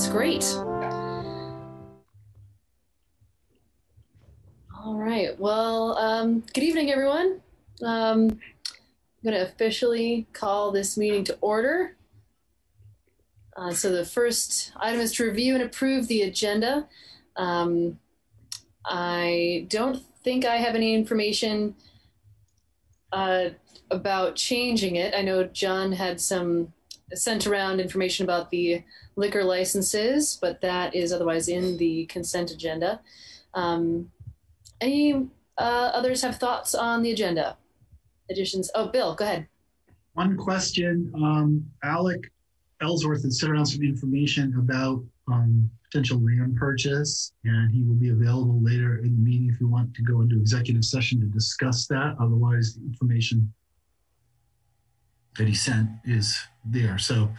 That's great. All right. Well, um, good evening, everyone. Um, I'm going to officially call this meeting to order. Uh, so the first item is to review and approve the agenda. Um, I don't think I have any information uh, about changing it. I know John had some sent around information about the liquor licenses, but that is otherwise in the consent agenda. Um, any uh, others have thoughts on the agenda? Additions? Oh, Bill, go ahead. One question, um, Alec Ellsworth has sent around some information about um, potential land purchase, and he will be available later in the meeting if you want to go into executive session to discuss that. Otherwise, the information that he sent is there. So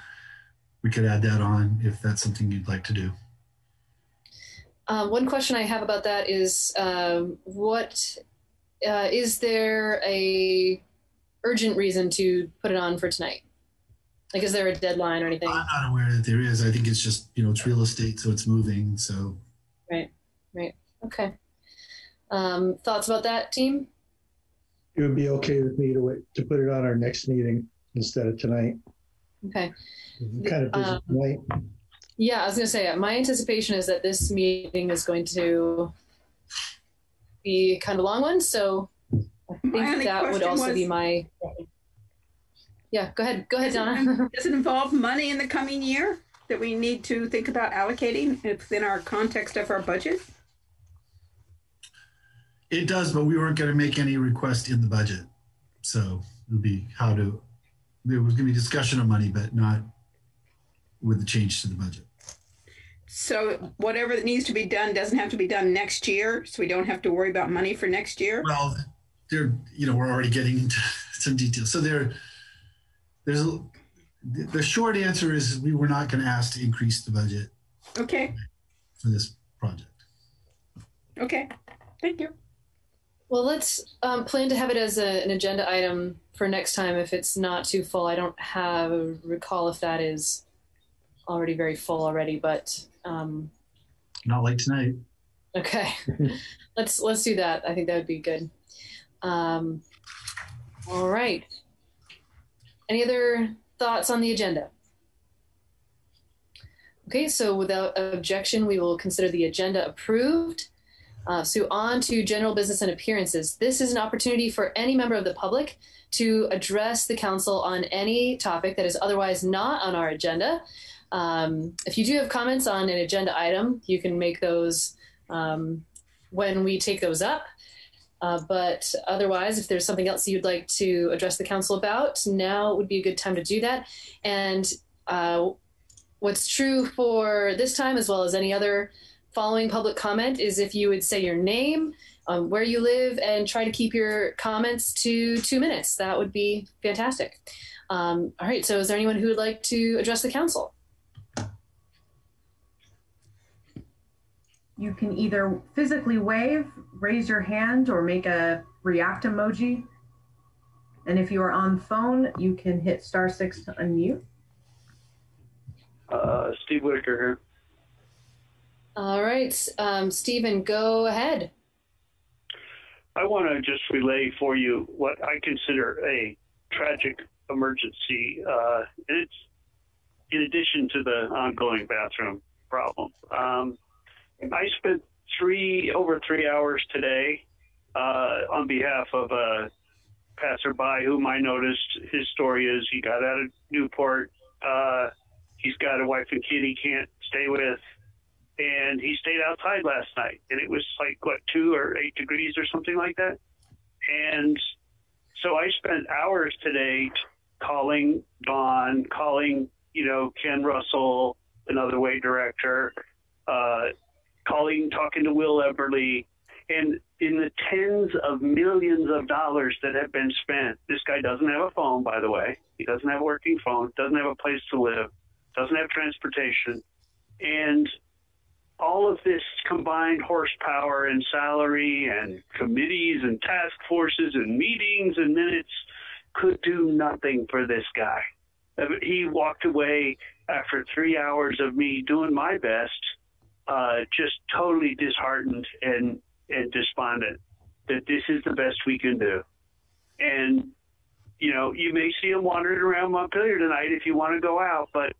we could add that on if that's something you'd like to do. Um, one question I have about that is um, what uh, is there a urgent reason to put it on for tonight? Like, is there a deadline or anything? I'm not aware that there is. I think it's just, you know, it's real estate, so it's moving. So Right, right. Okay. Um, thoughts about that, team? It would be okay with me to wait, to put it on our next meeting instead of tonight. Okay. Kind of busy Um, tonight. Yeah, I was going to say, uh, my anticipation is that this meeting is going to be kind of a long one. So I think only that would also was- be my. Yeah, go ahead. Go ahead, Donna. Does it involve money in the coming year that we need to think about allocating within our context of our budget? it does, but we weren't going to make any request in the budget. So it would be how to, there was going to be discussion of money, but not with the change to the budget. So whatever that needs to be done doesn't have to be done next year, so we don't have to worry about money for next year? Well, there, you know, we're already getting into some details. So there, there's a, the the short answer is we were not going to ask to increase the budget Okay, for this project. okay, thank you. Well, let's um, plan to have it as a, an agenda item for next time if it's not too full. I don't have recall if that is already very full already, but um, Not late tonight. okay, let's let's do that. I think that would be good. Um, all right. Any other thoughts on the agenda? Okay, so without objection, we will consider the agenda approved. Uh, so on to general business and appearances. This is an opportunity for any member of the public to address the council on any topic that is otherwise not on our agenda. Um, if you do have comments on an agenda item, you can make those um, when we take those up. Uh, but otherwise, if there's something else you'd like to address the council about, now would be a good time to do that. And uh, what's true for this time, as well as any other following public comment, is if you would say your name, um, where you live, and try to keep your comments to two minutes. That would be fantastic. Um, all right, so is there anyone who would like to address the council? You can either physically wave, raise your hand, or make a react emoji. And if you are on phone, you can hit star six to unmute. Uh, Steve Whitaker here. All right, um, Stephen, go ahead. I want to just relay for you what I consider a tragic emergency. Uh, it's in addition to the ongoing bathroom problem. Um, I spent three over three hours today uh, on behalf of a passerby whom I noticed. His story is he got out of Newport. Uh, he's got a wife and kid he can't stay with. And he stayed outside last night. And it was like what two or eight degrees or something like that? And so i spent hours today calling don calling you know ken russell another way director uh, calling talking to will eberly. And in the tens of millions of dollars that have been spent this guy doesn't have a phone by the way. He doesn't have a working phone doesn't have a place to live doesn't have transportation. And all of this combined horsepower and salary and committees and task forces and meetings and minutes could do nothing for this guy. Uh, He walked away after three hours of me doing my best, uh, just totally disheartened and, and despondent that this is the best we can do. And, you know, you may see him wandering around Montpelier tonight if you want to go out, but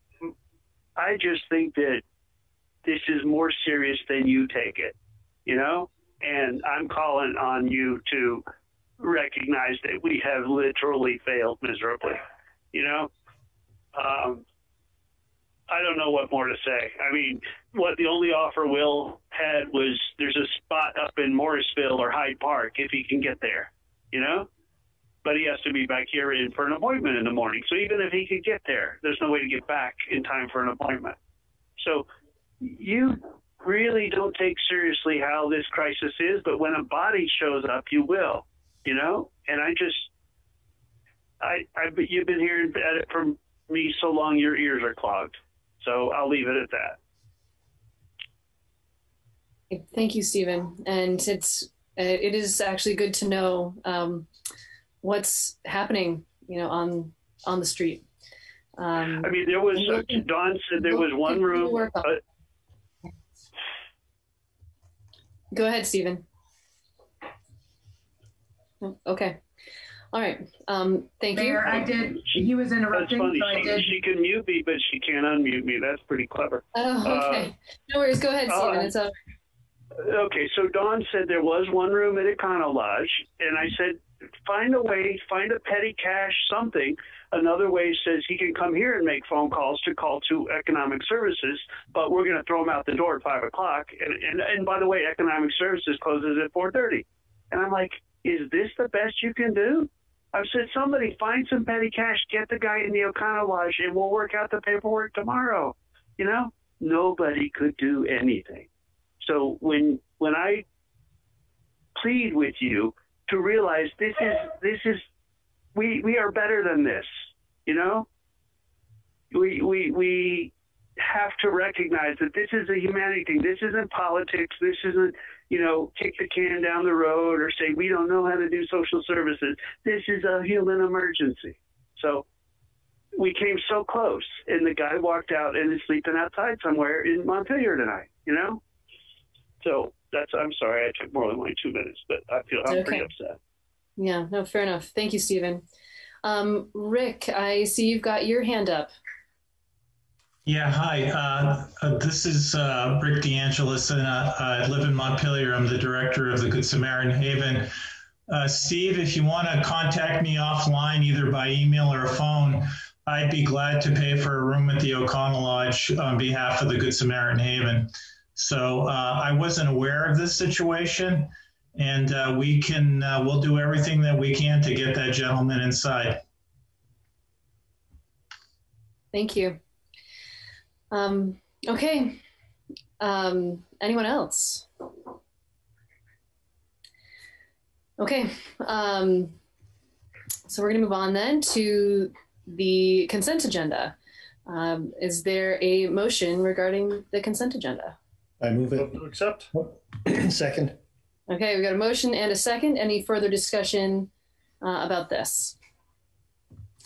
I just think that this is more serious than you take it, you know? And I'm calling on you to recognize that we have literally failed miserably, you know? Um, I don't know what more to say. I mean, what the only offer Will had was there's a spot up in Morrisville or Hyde Park if he can get there, you know? But he has to be back here in for an appointment in the morning. So even if he could get there, there's no way to get back in time for an appointment. So you really don't take seriously how this crisis is, but when a body shows up, you will, you know? And I just, I, I, you've been hearing at it from me so long, your ears are clogged. So I'll leave it at that. Thank you, Stephen. And it's, it is actually good to know um, what's happening, you know, on, on the street. Um, I mean, there was, uh, Don said there was one room. Uh, Go ahead, Stephen. Okay. All right. Um, thank Mayor, you. I did. He was That's interrupting, funny. so I She, did. she can mute me, but she can't unmute me. That's pretty clever. Oh, okay. no worries. Go ahead, Stephen. uh, it's all Okay, so Don said there was one room at Econo Lodge, and I said, find a way, find a petty cash, something. Another way says he can come here and make phone calls to call to economic services, but we're going to throw him out the door at five o'clock. And, and and by the way, economic services closes at four thirty. And I'm like, is this the best you can do? I've said somebody find some petty cash, get the guy in the Econo Lodge, and we'll work out the paperwork tomorrow. You know, nobody could do anything. So when when I plead with you to realize this is this is we we are better than this, you know? We we we have to recognize that this is a humanity thing. This isn't politics. This isn't, you know, kick the can down the road or say we don't know how to do social services. This is a human emergency. So we came so close, and the guy walked out and is sleeping outside somewhere in Montpelier tonight. You know, so that's. I'm sorry, I took more than my two minutes, but I feel I'm Okay. pretty upset. Yeah, no, fair enough. Thank you, Stephen. Um, Rick, I see you've got your hand up. Yeah, hi. Uh, uh, this is uh, Rick DeAngelis, and uh, I live in Montpelier. I'm the director of the Good Samaritan Haven. Uh, Steve, if you want to contact me offline, either by email or phone, I'd be glad to pay for a room at the Econo Lodge on behalf of the Good Samaritan Haven. So uh, I wasn't aware of this situation, and uh, we can uh, we'll do everything that we can to get that gentleman inside. Thank you. Um, okay. Um, anyone else? Okay. Um, so we're going to move on then to the consent agenda. Um, is there a motion regarding the consent agenda? I move Move to accept. it. Second. Okay, we got a motion and a second. Any further discussion uh, about this?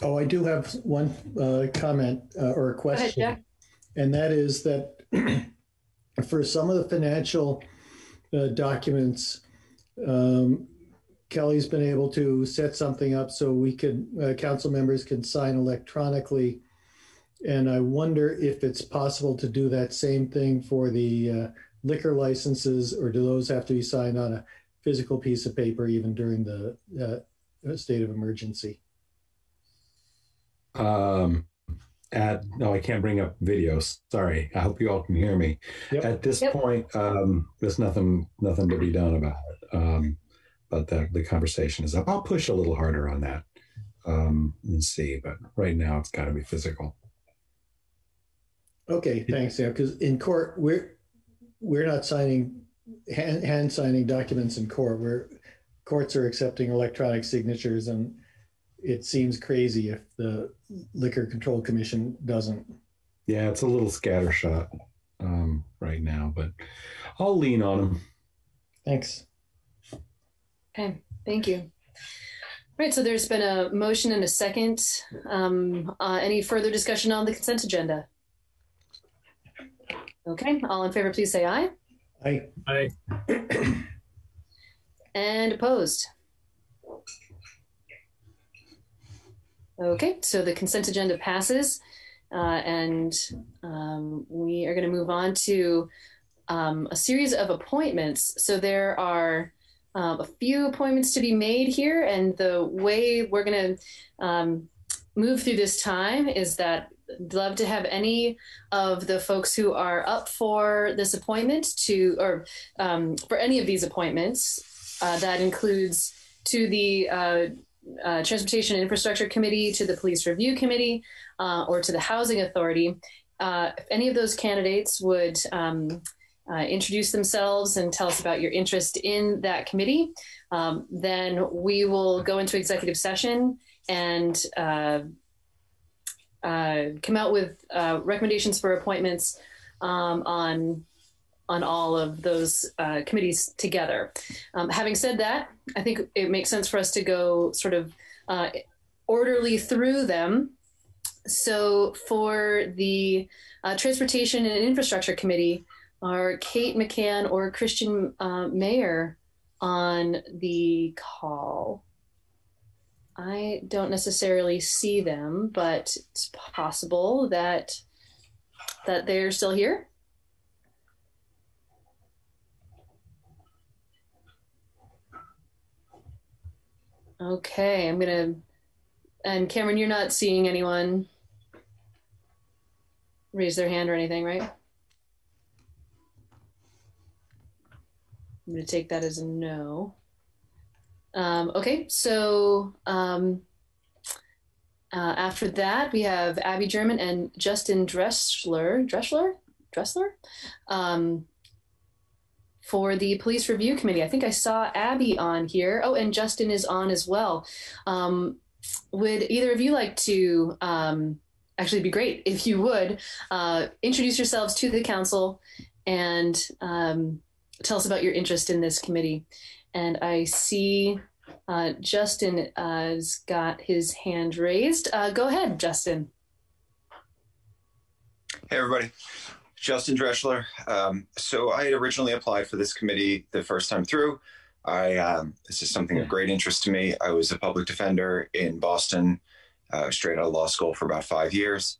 Oh, I do have one uh, comment uh, or a Go ahead, question. Jack. And that is that for some of the financial uh, documents, um, Kelly's been able to set something up so we could, uh, council members can sign electronically. And I wonder if it's possible to do that same thing for the uh, liquor licenses, or do those have to be signed on a physical piece of paper even during the uh, state of emergency? Um, at no, I can't bring up videos. Sorry. I hope you all can hear me. Yep. At this Yep. point, um, there's nothing nothing to be done about it. Um, but the the conversation is up. I'll push a little harder on that um, and see. But right now, it's got to be physical. Okay, thanks. Yeah, because in court, we're we're not signing hand, hand signing documents in court. We're courts are accepting electronic signatures, and it seems crazy if the Liquor Control Commission doesn't. Yeah, it's a little scattershot um, right now, but I'll lean on them. Thanks. Okay, thank you. All right, so there's been a motion and a second. Um, uh, any further discussion on the consent agenda? Okay, all in favor, please say aye. I, Aye. And opposed? Okay, so the consent agenda passes, uh, and um, we are going to move on to um, a series of appointments. So there are um, a few appointments to be made here, and the way we're going to um, move through this time is that I'd love to have any of the folks who are up for this appointment to, or um, for any of these appointments. Uh, that includes to the uh, uh, Transportation and Infrastructure Committee, to the Police Review Committee, uh, or to the Housing Authority. Uh, if any of those candidates would um, uh, introduce themselves and tell us about your interest in that committee, um, then we will go into executive session and come out with uh, recommendations for appointments um, on on all of those uh, committees together. Um, having said that, I think it makes sense for us to go sort of uh, orderly through them. So for the uh, Transportation and Infrastructure Committee, are Kate McCann or Christian uh, Mayer on the call? I don't necessarily see them, but it's possible that that they're still here. Okay, I'm gonna. And Cameron, you're not seeing anyone raise their hand or anything, right? I'm gonna take that as a no. Um, okay, so um, uh, after that, we have Abby German and Justin Dressler. Dressler? Dressler? Um, for the police review committee. I think I saw Abby on here. Oh, and Justin is on as well. Um, would either of you like to? Um, actually, be great if you would uh, introduce yourselves to the council and um, tell us about your interest in this committee. And I see uh, Justin uh, has got his hand raised. Uh, go ahead, Justin. Hey, everybody. Justin Dreschler. Um, so I had originally applied for this committee the first time through. I um, this is something of great interest to me. I was a public defender in Boston, uh, straight out of law school for about five years,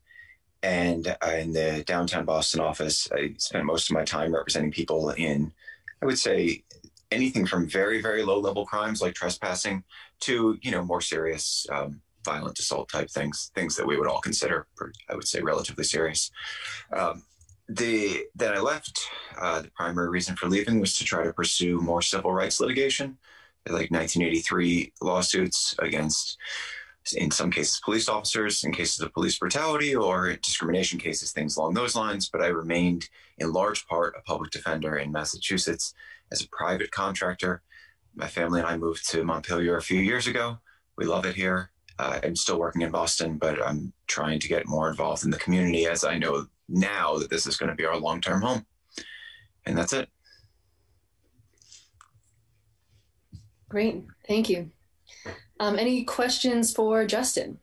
and in the downtown Boston office, I spent most of my time representing people in, I would say, anything from very very low level crimes like trespassing to you know more serious um, violent assault type things, things that we would all consider, I would say, relatively serious. Um, the that I left, uh, the primary reason for leaving was to try to pursue more civil rights litigation, like 1983 lawsuits against, in some cases, police officers, in cases of police brutality or discrimination cases, things along those lines. But I remained in large part a public defender in Massachusetts as a private contractor. My family and I moved to Montpelier a few years ago. We love it here. Uh, I'm still working in Boston, but I'm trying to get more involved in the community as I know now that this is going to be our long term home. And that's it. Great, thank you. Um, any questions for Justin?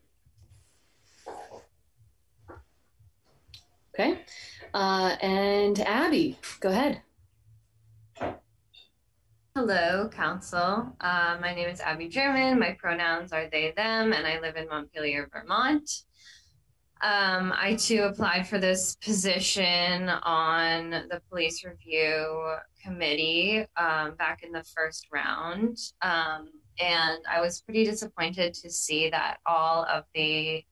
Okay, uh, and Abby, go ahead. Hello, Council. Uh, my name is Abby German. My pronouns are they, them, and I live in Montpelier, Vermont. Um, I too applied for this position on the police review committee um, back in the first round. Um, and I was pretty disappointed to see that all of the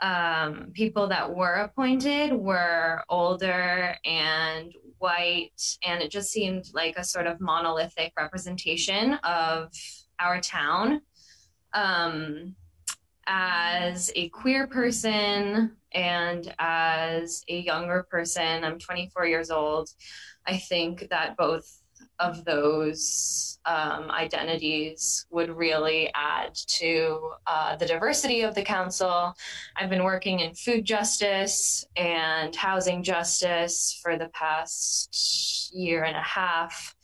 um, people that were appointed were older and white. And it just seemed like a sort of monolithic representation of our town. Um, as a queer person and as a younger person, I'm 24 years old. I think that both of those um, identities would really add to uh, the diversity of the council. I've been working in food justice and housing justice for the past year and a half.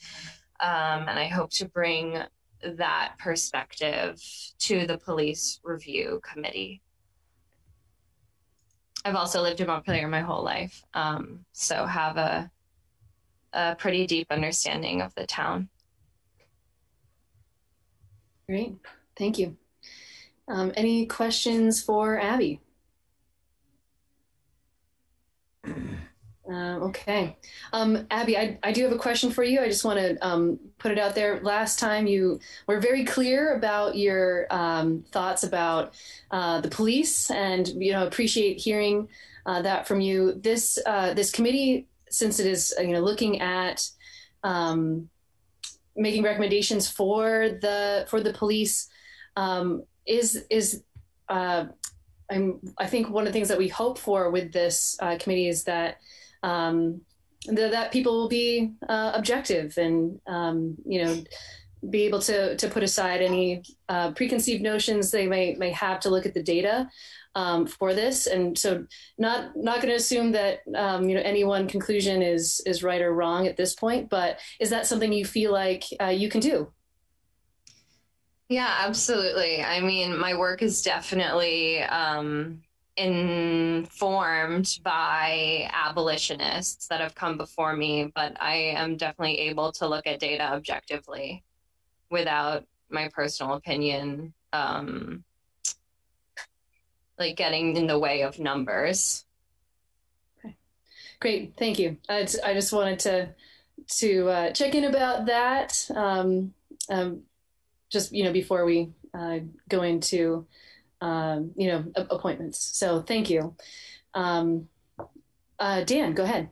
Um, and I hope to bring that perspective to the police review committee. I've also lived in Montpelier my whole life, um, so have a a pretty deep understanding of the town. Great, thank you. Um, any questions for Abby? Uh, okay. Um, Abby, I, I do have a question for you. I just want to um, put it out there. Last time you were very clear about your um, thoughts about uh, the police and, you know, appreciate hearing uh, that from you. This, uh, this committee, since it is, you know, looking at um, making recommendations for the, for the police, um, is, is, uh, I'm, I think one of the things that we hope for with this uh, committee is that um, th- that people will be uh, objective and um, you know be able to to put aside any uh, preconceived notions they may may have to look at the data um, for this. And so not not going to assume that um, you know any one conclusion is is right or wrong at this point but is that something you feel like uh, you can do? Yeah absolutely. I mean my work is definitely um, informed by abolitionists that have come before me, but I am definitely able to look at data objectively without my personal opinion um, like getting in the way of numbers. Okay. Great, thank you. I, I just wanted to to uh, check in about that. Um, um, just you know before we uh, go into um, you know, appointments. So thank you. Um, uh, Dan, go ahead.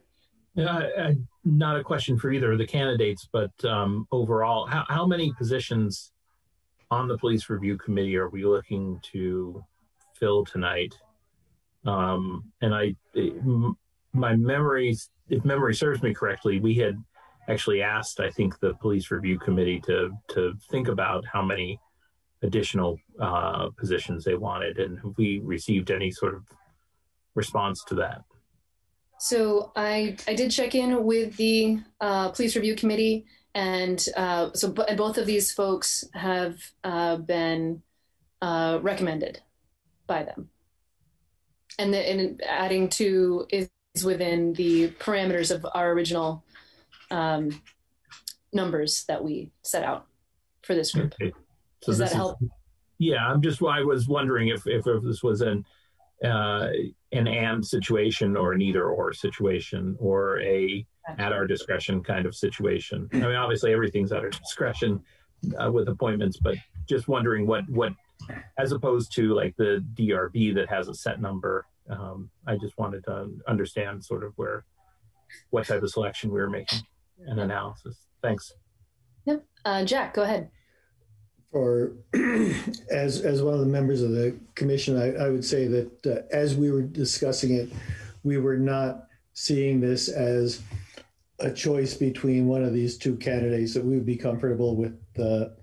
Yeah, I, not a question for either of the candidates, but um, overall, how, how many positions on the police review committee are we looking to fill tonight? Um, and I, my memory, if memory serves me correctly, we had actually asked, I think, the police review committee to to think about how many additional uh, positions they wanted, and we received any sort of response to that? So I I did check in with the uh, police review committee, and uh, so and both of these folks have uh, been uh, recommended by them, and, the, and adding to is within the parameters of our original um, numbers that we set out for this group. Okay. So Does that help? Is, yeah, I'm just. I was wondering if if, if this was an uh, an and situation or an either or situation or a at our discretion kind of situation. I mean, obviously everything's at our discretion uh, with appointments, but just wondering what what as opposed to like the DRB that has a set number. Um, I just wanted to understand sort of where what type of selection we were making and analysis. Thanks. Yep. Uh, Jack, go ahead or as as one of the members of the commission, I, I would say that uh, as we were discussing it, we were not seeing this as a choice between one of these two candidates that we would be comfortable with the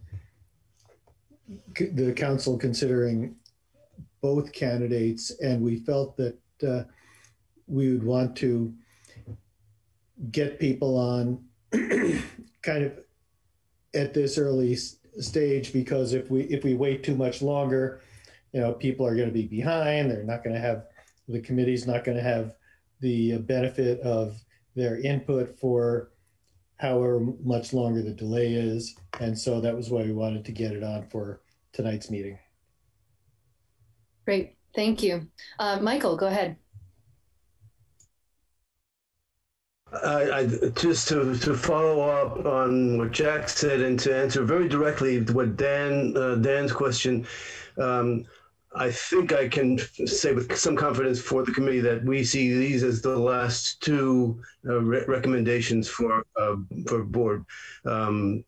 the council considering both candidates, and we felt that uh, we would want to get people on kind of at this early stage because if we if we wait too much longer, you know, people are going to be behind. They're not going to have the committee's not going to have the benefit of their input for however much longer the delay is. And so that was why we wanted to get it on for tonight's meeting. Great. Thank you. Uh, Michael, go ahead. I, I, just to, to follow up on what Jack said and to answer very directly what Dan uh, Dan's question, um, I think I can say with some confidence for the committee that we see these as the last two uh, re- recommendations for uh, for board. Um,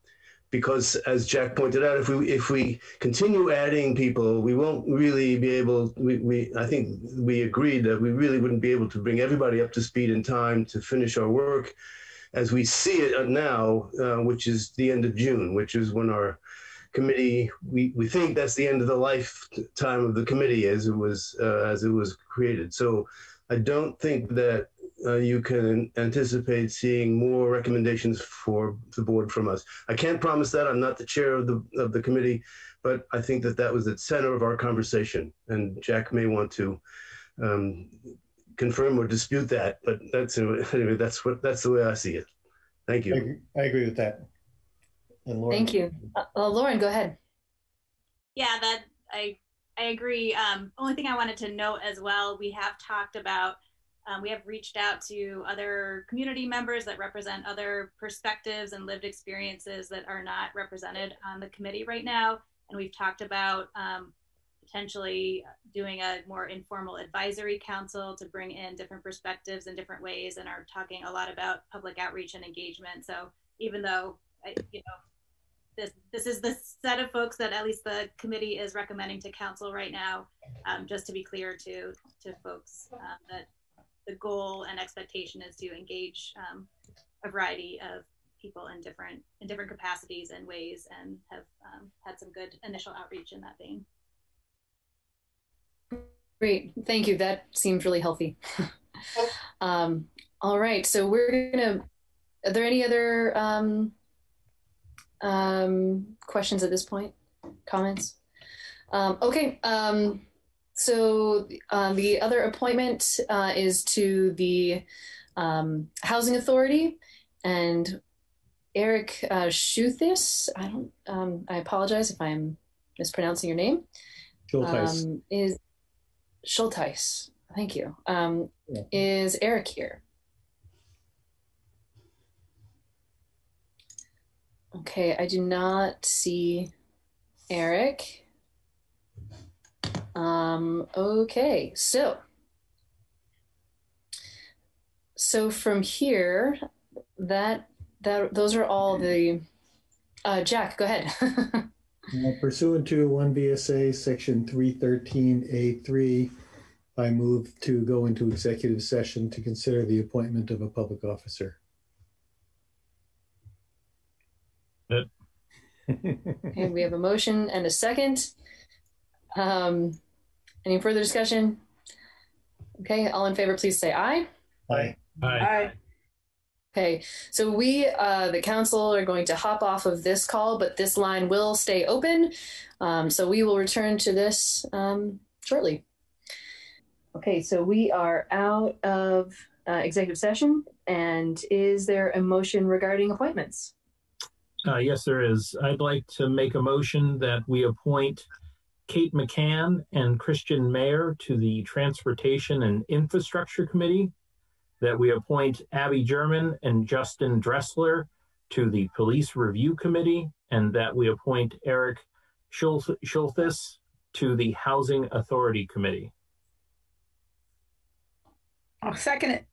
because as Jack pointed out, if we if we continue adding people, we won't really be able. We, we I think we agreed that we really wouldn't be able to bring everybody up to speed in time to finish our work, as we see it now, uh, which is the end of June, which is when our committee we, we think that's the end of the lifetime of the committee as it was uh, as it was created. So I don't think that uh, you can anticipate seeing more recommendations for the board from us. I can't promise that. I'm not the chair of the of the committee, but I think that that was the center of our conversation. And Jack may want to um, confirm or dispute that, but that's anyway. That's what that's the way I see it. Thank I, you. agree- I agree with that. And Lauren, Thank you. Uh, uh, Lauren, go ahead. Yeah, that I I agree. Um, only thing I wanted to note as well, we have talked about. Um, we have reached out to other community members that represent other perspectives and lived experiences that are not represented on the committee right now, and we've talked about um, potentially doing a more informal advisory council to bring in different perspectives in different ways, and are talking a lot about public outreach and engagement. So even though I, you know this this is the set of folks that at least the committee is recommending to council right now. Um, just to be clear to to folks uh, that the goal and expectation is to engage um, a variety of people in different in different capacities and ways, and have um, had some good initial outreach in that vein. Great. Thank you. That seems really healthy. um, all right. So we're to, are there any other um, questions at this point? Comments? Um, okay. Um, so uh, the other appointment uh, is to the um, Housing Authority and Eric uh, Schuthis. I don't. Um, I apologize if I'm mispronouncing your name. Schultheis. Um, is Schulteis. Thank you. Um, Yeah. Is Eric here? Okay, I do not see Eric. Um, okay, so so from here, that that those are all the. Uh, Jack, go ahead. Uh, Pursuant to one VSA section three thirteen A three, I move to go into executive session to consider the appointment of a public officer. Okay, we have a motion and a second. Um, any further discussion? Okay, all in favor, please say aye. Aye. Aye. Okay, so we, uh, the council, are going to hop off of this call, but this line will stay open. Um, so we will return to this um, shortly. Okay, so we are out of uh, executive session. And is there a motion regarding appointments? Uh, yes, there is. I'd like to make a motion that we appoint Kate McCann and Christian Mayer to the Transportation and Infrastructure Committee, that we appoint Abby German and Justin Dressler to the Police Review Committee, and that we appoint Eric Schul- Schulthis to the Housing Authority Committee. I'll second it.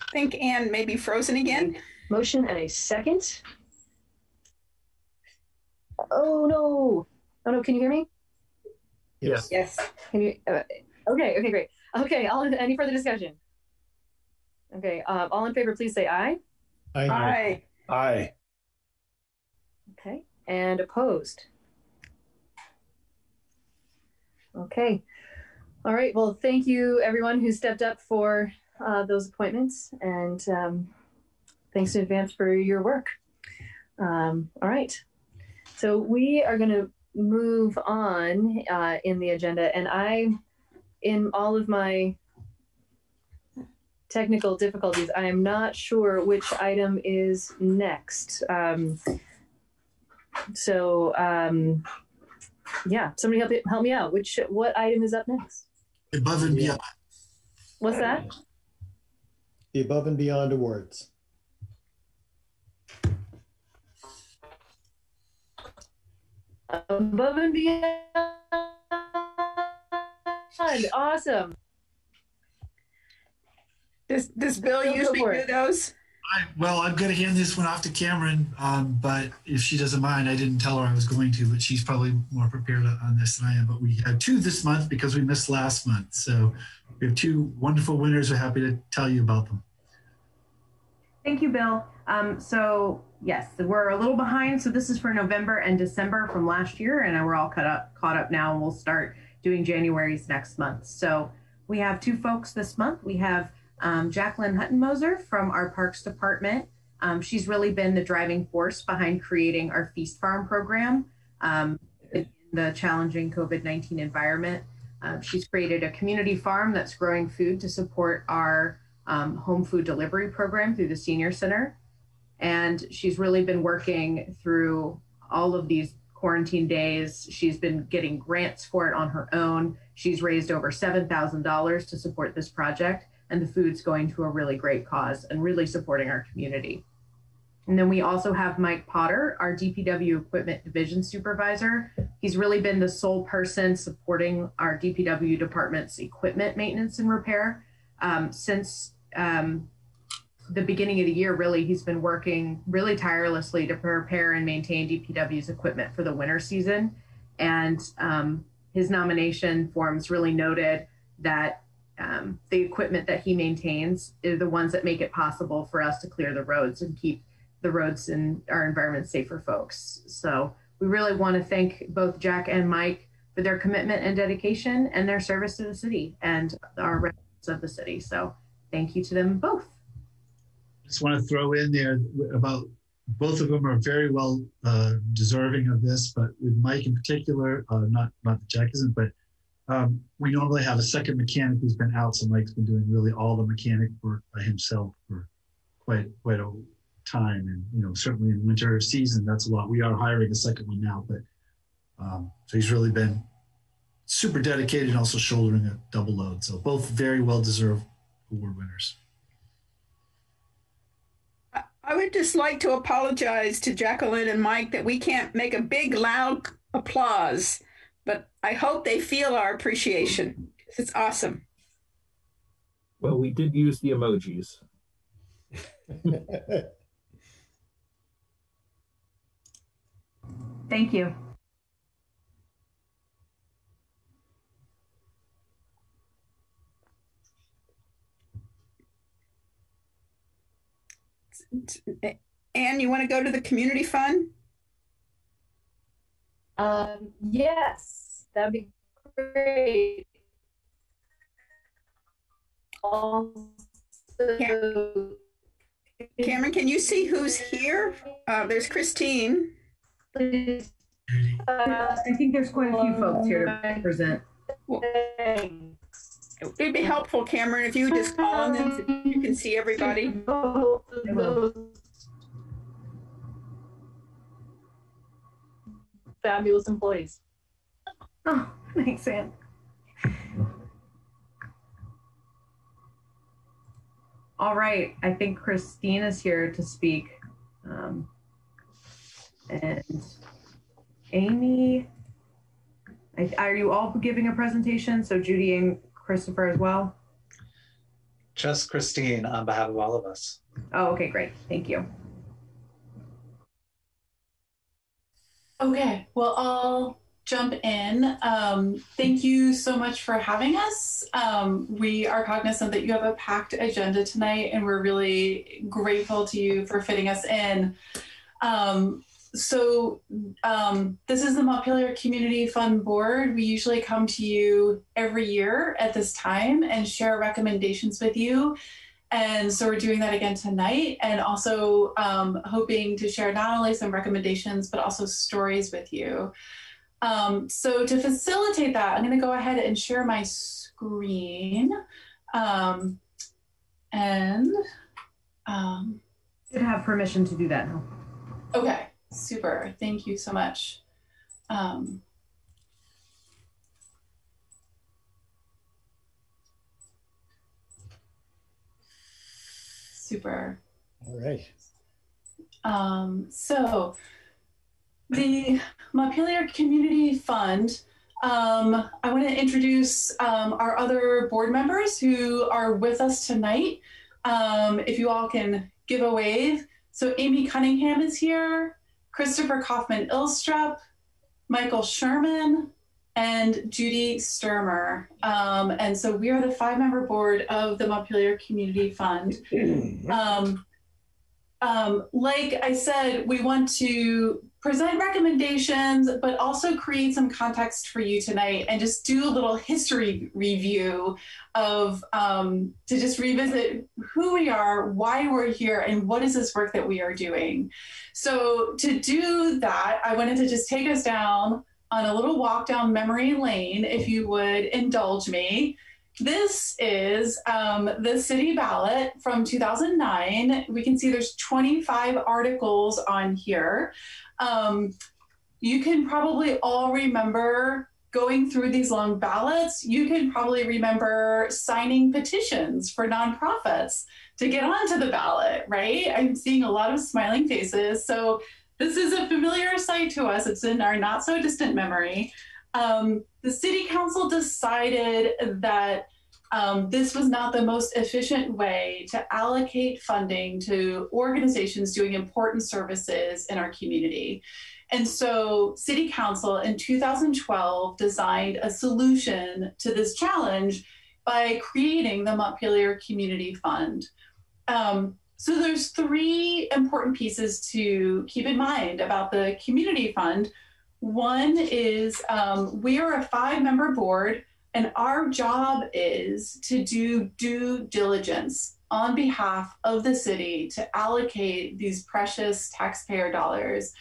I think Anne may be frozen again. Motion and a second. Oh no! Oh no! Can you hear me? Yes. Yes. Can you? Uh, okay. Okay. Great. Okay. All. Any further discussion? Okay. Uh, all in favor, please say aye. Aye. Aye. Okay. And opposed. Okay. All right. Well, thank you, everyone who stepped up for uh, those appointments, and um, thanks in advance for your work. Um, all right. So we are going to move on uh, in the agenda, and I, in all of my technical difficulties, I am not sure which item is next. Um, so, um, yeah, somebody help help me out. Which what item is up next? Above and beyond. What's that? The above and beyond awards. Above and beyond. Awesome. Does, does Bill Go- go usually for do those? I, well, I'm going to hand this one off to Cameron, um, but if she doesn't mind, I didn't tell her I was going to, but she's probably more prepared on this than I am. But we had two this month because we missed last month. So we have two wonderful winners. We're happy to tell you about them. Thank you, Bill. Um, so yes, we're a little behind. So this is for November and December from last year, and we're all caught up caught up now, and we'll start doing January's next month. So we have two folks this month. We have um, Jacqueline Huttenmoser from our Parks Department. Um, she's really been the driving force behind creating our Feast Farm program um, in the challenging COVID 19 environment. Uh, she's created a community farm that's growing food to support our um, home food delivery program through the Senior Center. And she's really been working through all of these quarantine days. She's been getting grants for it on her own. She's raised over $7,000 to support this project, and the food's going to a really great cause and really supporting our community. And then we also have Mike Potter, our DPW Equipment Division Supervisor. He's really been the sole person supporting our DPW department's equipment maintenance and repair. Um, since um, the beginning of the year, really, he's been working really tirelessly to prepare and maintain DPW's equipment for the winter season. And um, his nomination forms really noted that um, the equipment that he maintains are the ones that make it possible for us to clear the roads and keep the roads and our environment safe for folks. So we really want to thank both Jack and Mike for their commitment and dedication and their service to the city and our residents of the city. So thank you to them both. I Just want to throw in there about both of them are very well uh, deserving of this, but with Mike in particular, uh, not not that Jack isn't, but um, we normally have a second mechanic who's been out, so Mike's been doing really all the mechanic work by himself for quite quite a time, and you know certainly in winter season that's a lot. We are hiring a second one now, but um, so he's really been super dedicated and also shouldering a double load. So both very well deserved award winners. I would just like to apologize to Jacqueline and Mike that we can't make a big, loud applause, but I hope they feel our appreciation. It's awesome. Well, we did use the emojis. Thank you. Anne, you want to go to the community fund? Um, yes, that'd be great. Also, Cameron, can you see who's here? Uh, there's Christine. Uh, I think there's quite a few folks here to present. Well, it'd be helpful, Cameron, if you would just call on them so you can see everybody. Fabulous employees. Oh, thanks, Anne. All right, I think Christine is here to speak. Um, and Amy, I, are you all giving a presentation? So Judy and Christopher as well? Just Christine on behalf of all of us. Oh, okay, great. Thank you. Okay, well, I'll jump in. Um, thank you so much for having us. Um, we are cognizant that you have a packed agenda tonight, and we're really grateful to you for fitting us in. Um, so, um, this is the Montpelier Community Fund Board. We usually come to you every year at this time and share recommendations with you. And so we're doing that again tonight and also um, hoping to share not only some recommendations, but also stories with you. Um, so to facilitate that, I'm going to go ahead and share my screen. Um, and um, you have permission to do that now. Okay, super. Thank you so much. Um, super. All right. Um, so the Montpelier Community Fund, um, I want to introduce um, our other board members who are with us tonight. Um, if you all can give a wave. So Amy Cunningham is here, Christopher Kaufman Ilstrup, Michael Sherman, and Judy Sturmer. Um, and so we are the five member board of the Montpelier Community Fund. Um, um, like I said, we want to present recommendations, but also create some context for you tonight and just do a little history review of um, to just revisit who we are, why we're here, and what is this work that we are doing. So, to do that, I wanted to just take us down on a little walk down memory lane, if you would indulge me. This is um, the city ballot from 2009. We can see there's 25 articles on here. Um, you can probably all remember going through these long ballots. You can probably remember signing petitions for nonprofits to get onto the ballot, right? I'm seeing a lot of smiling faces. So this is a familiar sight to us. It's in our not so distant memory. Um, the city council decided that um, this was not the most efficient way to allocate funding to organizations doing important services in our community. And so, City Council in 2012 designed a solution to this challenge by creating the Montpelier Community Fund. Um, so, there's three important pieces to keep in mind about the Community Fund. One is um, we are a five member board and our job is to do due diligence on behalf of the city to allocate these precious taxpayer dollars.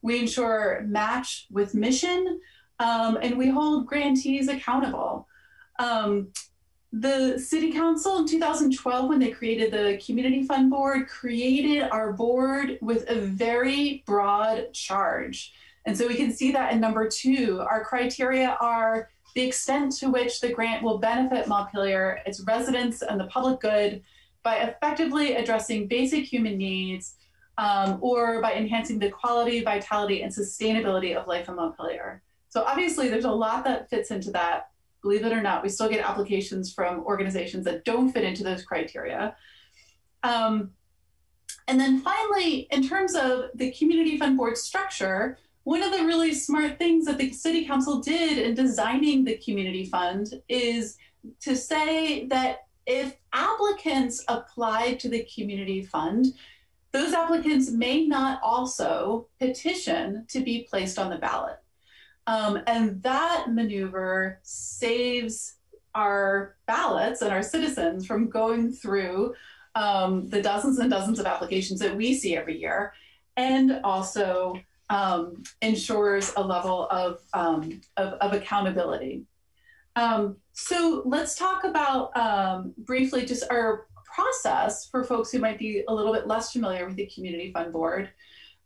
We ensure match with mission um, and we hold grantees accountable. Um, the city council in 2012 when they created the community fund board created our board with a very broad charge and so we can see that in number two our criteria are the extent to which the grant will benefit Montpelier, its residents, and the public good by effectively addressing basic human needs um, or by enhancing the quality, vitality, and sustainability of life in Montpelier. So obviously, there's a lot that fits into that. Believe it or not, we still get applications from organizations that don't fit into those criteria. Um, and then finally, in terms of the community fund board structure, one of the really smart things that the city council did in designing the community fund is to say that if applicants apply to the community fund, those applicants may not also petition to be placed on the ballot. Um, and that maneuver saves our ballots and our citizens from going through um, the dozens and dozens of applications that we see every year, and also um, ensures a level of, um, of, of, accountability. Um, so let's talk about um, briefly just our process for folks who might be a little bit less familiar with the Community Fund Board.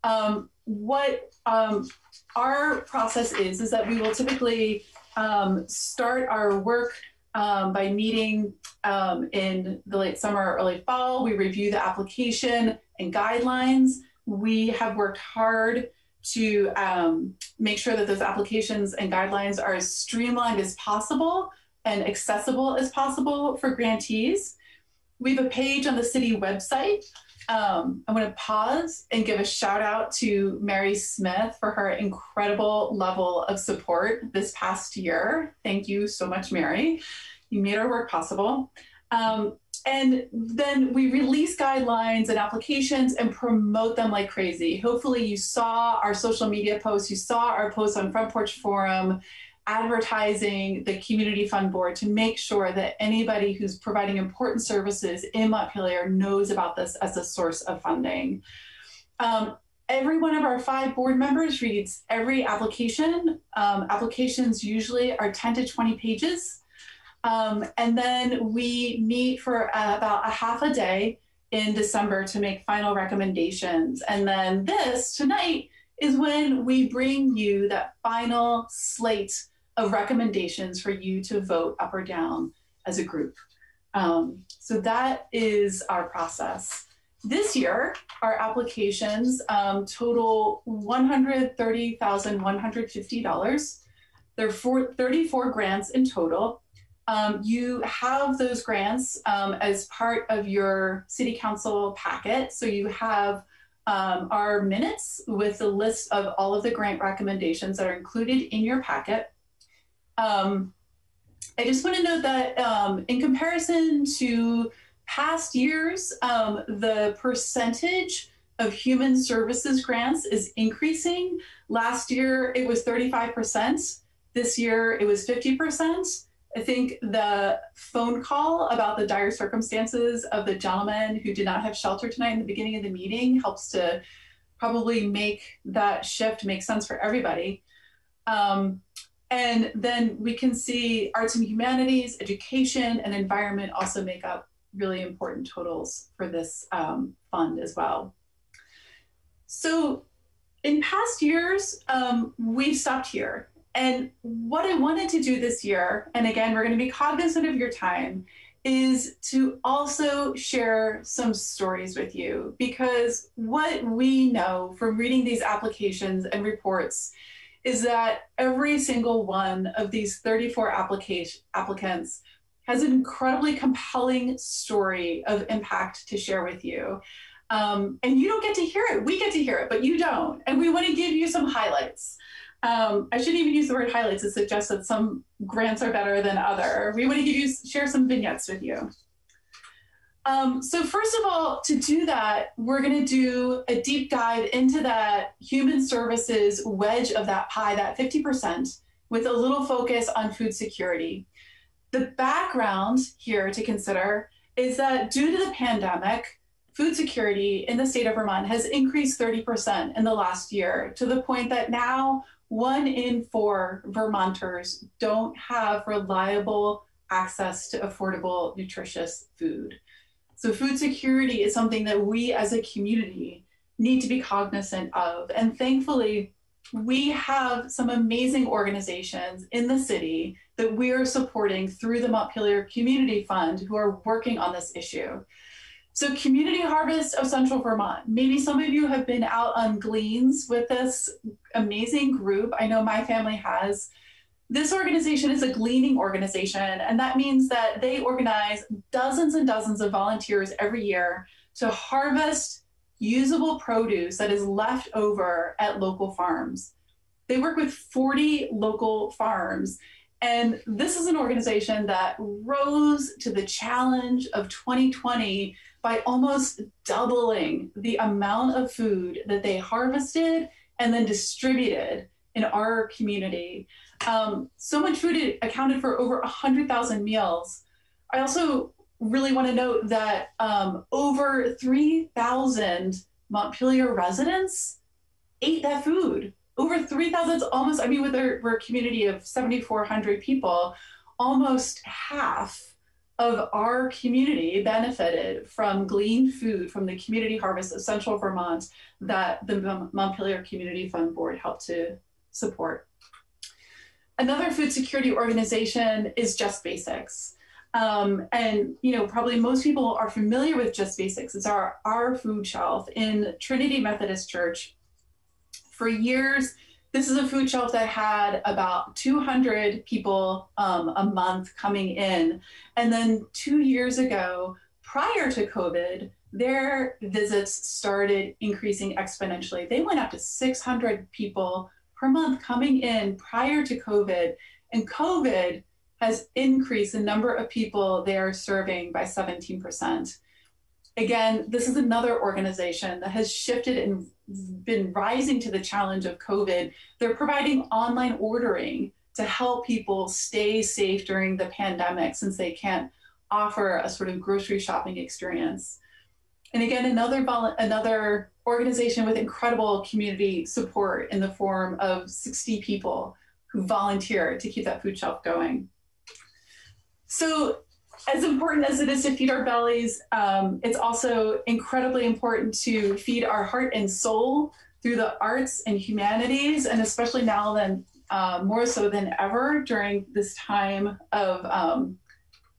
Um, what um, our process is, is that we will typically start our work by meeting in the late summer or early fall. We review the application and guidelines. We have worked hard to um, make sure that those applications and guidelines are as streamlined as possible and accessible as possible for grantees. We have a page on the city website. Um, I'm going to pause and give a shout out to Mary Smith for her incredible level of support this past year. Thank you so much, Mary. You made our work possible. Um, and then we release guidelines and applications and promote them like crazy. Hopefully, you saw our social media posts, you saw our posts on Front Porch Forum advertising the community fund board to make sure that anybody who's providing important services in Montpelier knows about this as a source of funding. Um, every one of our five board members reads every application. Um, applications usually are 10 to 20 pages. Um, and then we meet for uh, about a half a day in December to make final recommendations. And then this tonight is when we bring you that final slate of recommendations for you to vote up or down as a group. Um, so that is our process. This year, our applications um, total $130,150. There are four, 34 grants in total. Um, you have those grants um, as part of your city council packet. So you have um, our minutes with a list of all of the grant recommendations that are included in your packet. Um, I just want to note that um, in comparison to past years, um, the percentage of human services grants is increasing. Last year it was 35%. This year it was 50%. I think the phone call about the dire circumstances of the gentleman who did not have shelter tonight in the beginning of the meeting helps to probably make that shift make sense for everybody. Um, and then we can see arts and humanities, education, and environment also make up really important totals for this um, fund as well. So in past years, um, we've stopped here. And what I wanted to do this year, and again, we're going to be cognizant of your time, is to also share some stories with you because what we know from reading these applications and reports is that every single one of these 34 application applicants has an incredibly compelling story of impact to share with you. Um, and you don't get to hear it. We get to hear it, but you don't. And we want to give you some highlights. Um, I shouldn't even use the word highlights to suggest that some grants are better than other. We want to give you share some vignettes with you. Um, so first of all, to do that, we're going to do a deep dive into that human services wedge of that pie, that 50%, with a little focus on food security. The background here to consider is that due to the pandemic, food security in the state of Vermont has increased 30% in the last year to the point that now one in four Vermonters don't have reliable access to affordable, nutritious food. So, food security is something that we as a community need to be cognizant of. And thankfully, we have some amazing organizations in the city that we are supporting through the Montpelier Community Fund who are working on this issue. So, Community Harvest of Central Vermont. Maybe some of you have been out on gleans with this amazing group. I know my family has. This organization is a gleaning organization, and that means that they organize dozens and dozens of volunteers every year to harvest usable produce that is left over at local farms. They work with 40 local farms, and this is an organization that rose to the challenge of 2020 by almost doubling the amount of food that they harvested and then distributed in our community. Um, so much food accounted for over 100,000 meals. I also really want to note that um, over 3,000 Montpelier residents ate that food. Over 3,000, almost, I mean, with our, we're a community of 7,400 people, almost half of our community benefited from gleaned food from the community harvest of central Vermont that the Montpelier Community Fund Board helped to support. Another food security organization is Just Basics. Um, and you know, probably most people are familiar with Just Basics. It's our, our food shelf in Trinity Methodist Church. For years, this is a food shelf that had about 200 people um, a month coming in. And then two years ago, prior to COVID, their visits started increasing exponentially. They went up to 600 people per month coming in prior to COVID. And COVID has increased the number of people they are serving by 17%. Again, this is another organization that has shifted and been rising to the challenge of COVID. They're providing online ordering to help people stay safe during the pandemic since they can't offer a sort of grocery shopping experience. And again, another another organization with incredible community support in the form of 60 people who volunteer to keep that food shelf going. So as important as it is to feed our bellies, um, it's also incredibly important to feed our heart and soul through the arts and humanities, and especially now than uh, more so than ever during this time of um,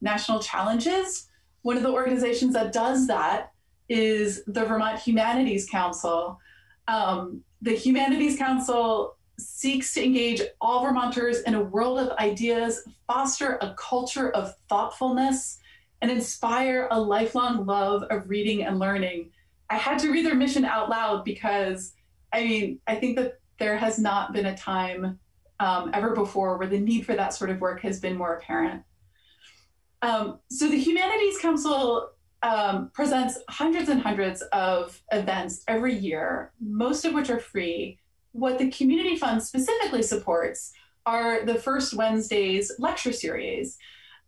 national challenges. One of the organizations that does that is the Vermont Humanities Council. Um, the Humanities Council seeks to engage all Vermonters in a world of ideas, foster a culture of thoughtfulness, and inspire a lifelong love of reading and learning. I had to read their mission out loud because, I mean, I think that there has not been a time um, ever before where the need for that sort of work has been more apparent. Um, so the Humanities Council um, presents hundreds and hundreds of events every year, most of which are free. What the Community Fund specifically supports are the First Wednesdays lecture series.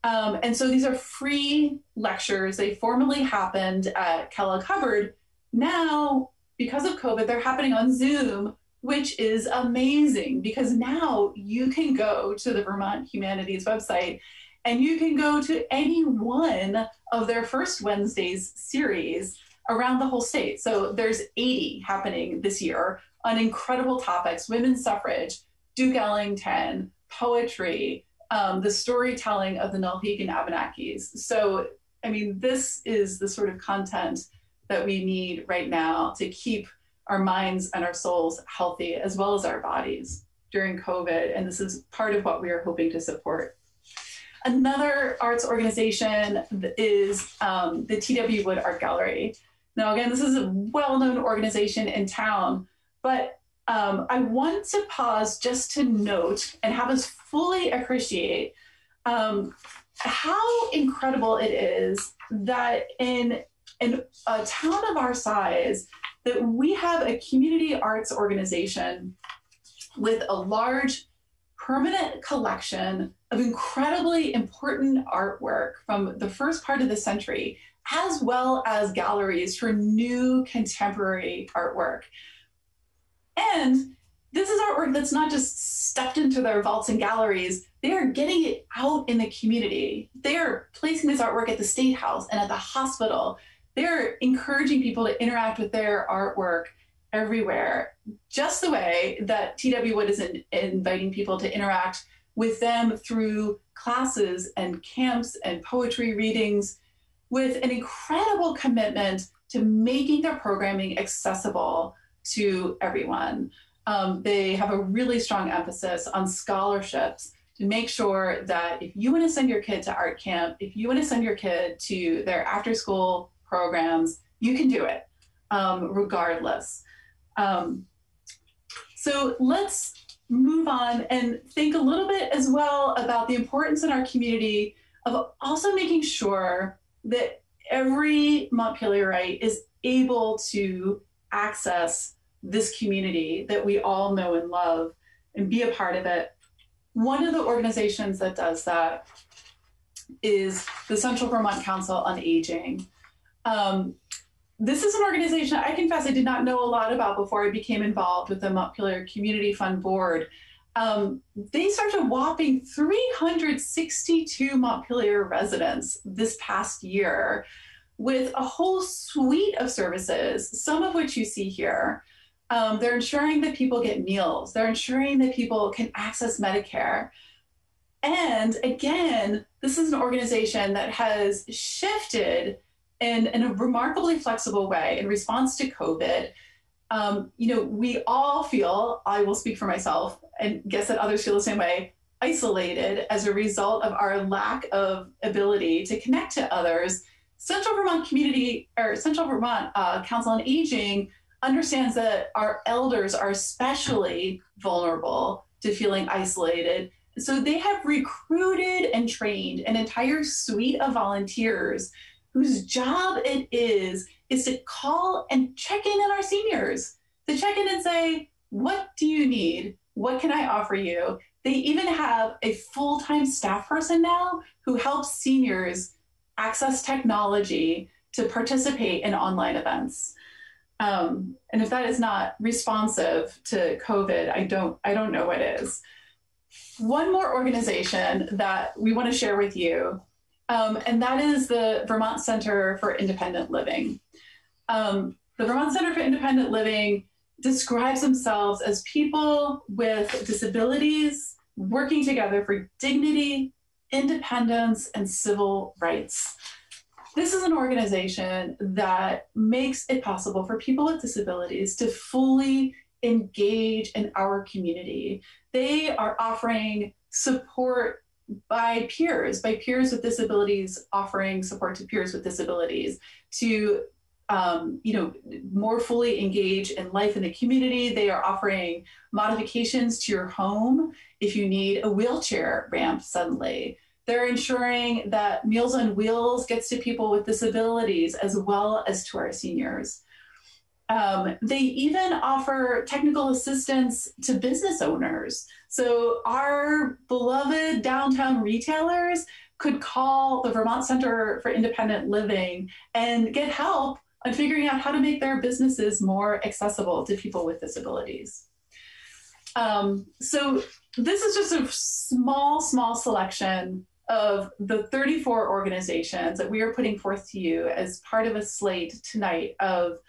Um, and so these are free lectures. They formerly happened at Kellogg Hubbard. Now, because of COVID, they're happening on Zoom, which is amazing because now you can go to the Vermont Humanities website and you can go to any one of their first Wednesdays series around the whole state. So there's 80 happening this year on incredible topics women's suffrage, Duke Ellington, poetry, um, the storytelling of the Nulhegan Abenakis. So, I mean, this is the sort of content that we need right now to keep our minds and our souls healthy as well as our bodies during COVID. And this is part of what we are hoping to support. Another arts organization is um, the T.W. Wood Art Gallery. Now, again, this is a well known organization in town, but um, I want to pause just to note and have us fully appreciate um, how incredible it is that in, in a town of our size, that we have a community arts organization with a large permanent collection of incredibly important artwork from the first part of the century, as well as galleries for new contemporary artwork. And this is artwork that's not just stuffed into their vaults and galleries. They are getting it out in the community. They are placing this artwork at the State House and at the hospital. They're encouraging people to interact with their artwork everywhere, just the way that TW Wood is in, inviting people to interact with them through classes and camps and poetry readings with an incredible commitment to making their programming accessible to everyone. Um, they have a really strong emphasis on scholarships to make sure that if you want to send your kid to art camp, if you want to send your kid to their after school programs, you can do it um, regardless. Um, so let's move on and think a little bit as well about the importance in our community of also making sure that every Montpelierite is able to access this community that we all know and love and be a part of it. One of the organizations that does that is the Central Vermont Council on Aging. Um, this is an organization I confess I did not know a lot about before I became involved with the Montpelier Community Fund Board. Um, they served a whopping 362 Montpelier residents this past year with a whole suite of services, some of which you see here. Um, they're ensuring that people get meals. They're ensuring that people can access Medicare. And again, this is an organization that has shifted in, in a remarkably flexible way in response to COVID. Um, you know, we all feel, I will speak for myself and guess that others feel the same way, isolated as a result of our lack of ability to connect to others. Central Vermont Community or Central Vermont uh, Council on Aging understands that our elders are especially vulnerable to feeling isolated. So they have recruited and trained an entire suite of volunteers whose job it is is to call and check in on our seniors, to check in and say, what do you need? What can I offer you? They even have a full-time staff person now who helps seniors access technology to participate in online events. Um, and if that is not responsive to COVID, I don't I don't know what is. One more organization that we want to share with you, um, and that is the Vermont Center for Independent Living. Um, the Vermont Center for Independent Living describes themselves as people with disabilities working together for dignity, independence, and civil rights. This is an organization that makes it possible for people with disabilities to fully engage in our community. They are offering support by peers, by peers with disabilities, offering support to peers with disabilities to um, you know, more fully engage in life in the community. They are offering modifications to your home if you need a wheelchair ramp suddenly. They're ensuring that Meals on Wheels gets to people with disabilities as well as to our seniors. Um, they even offer technical assistance to business owners. So, our beloved downtown retailers could call the Vermont Center for Independent Living and get help on figuring out how to make their businesses more accessible to people with disabilities. Um, so, this is just a small, small selection of the 34 organizations that we are putting forth to you as part of a slate tonight of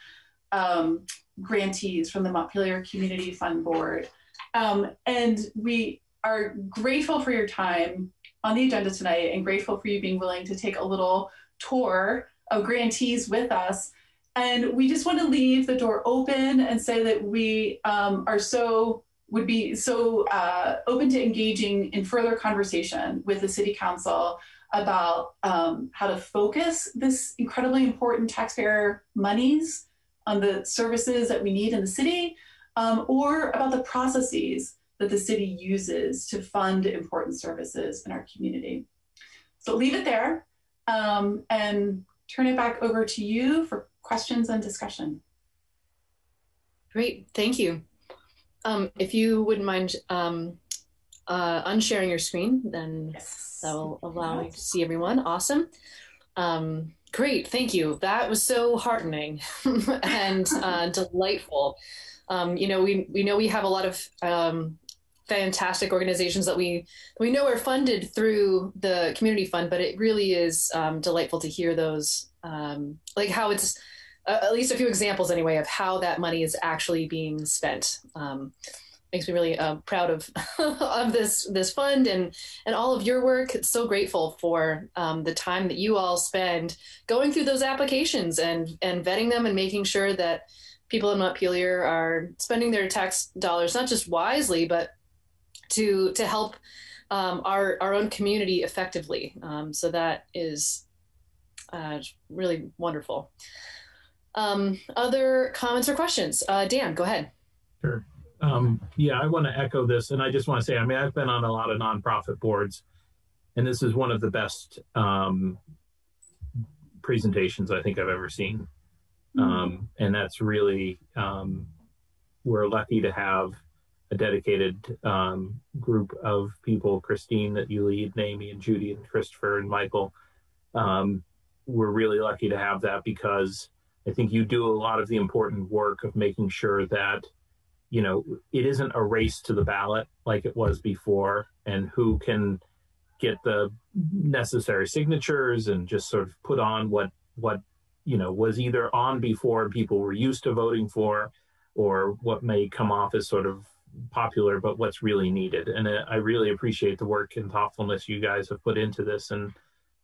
um, grantees from the Montpelier Community Fund Board. Um, and we are grateful for your time on the agenda tonight and grateful for you being willing to take a little tour of grantees with us. And we just want to leave the door open and say that we um, are so would be so uh, open to engaging in further conversation with the city council about um, how to focus this incredibly important taxpayer monies on the services that we need in the city, um, or about the processes that the city uses to fund important services in our community. So leave it there um, and turn it back over to you for questions and discussion. Great, thank you. Um, if you wouldn't mind um, uh, unsharing your screen, then yes. that will allow you to see everyone. Awesome. Um, great, thank you. That was so heartening and uh, delightful. Um, you know, we we know we have a lot of um, fantastic organizations that we we know are funded through the community fund, but it really is um, delightful to hear those, like how it's at least a few examples anyway of how that money is actually being spent. Um, makes me really uh, proud of of this this fund and and all of your work. It's so grateful for um, the time that you all spend going through those applications and and vetting them and making sure that people in Montpelier are spending their tax dollars not just wisely but to to help um, our our own community effectively. Um, so that is uh, really wonderful. Um, other comments or questions? Uh, Dan, go ahead. Sure. Um, yeah, I want to echo this, and I just want to say, I mean, I've been on a lot of nonprofit boards, and this is one of the best um, presentations I think I've ever seen. Mm-hmm. Um, and that's really, um, we're lucky to have a dedicated um, group of people, Christine, that you lead, Amy and Judy and Christopher and Michael. Um, we're really lucky to have that because I think you do a lot of the important work of making sure that, you know, it isn't a race to the ballot like it was before, and who can get the necessary signatures and just sort of put on what what you know was either on before people were used to voting for, or what may come off as sort of popular, but what's really needed. And I really appreciate the work and thoughtfulness you guys have put into this. And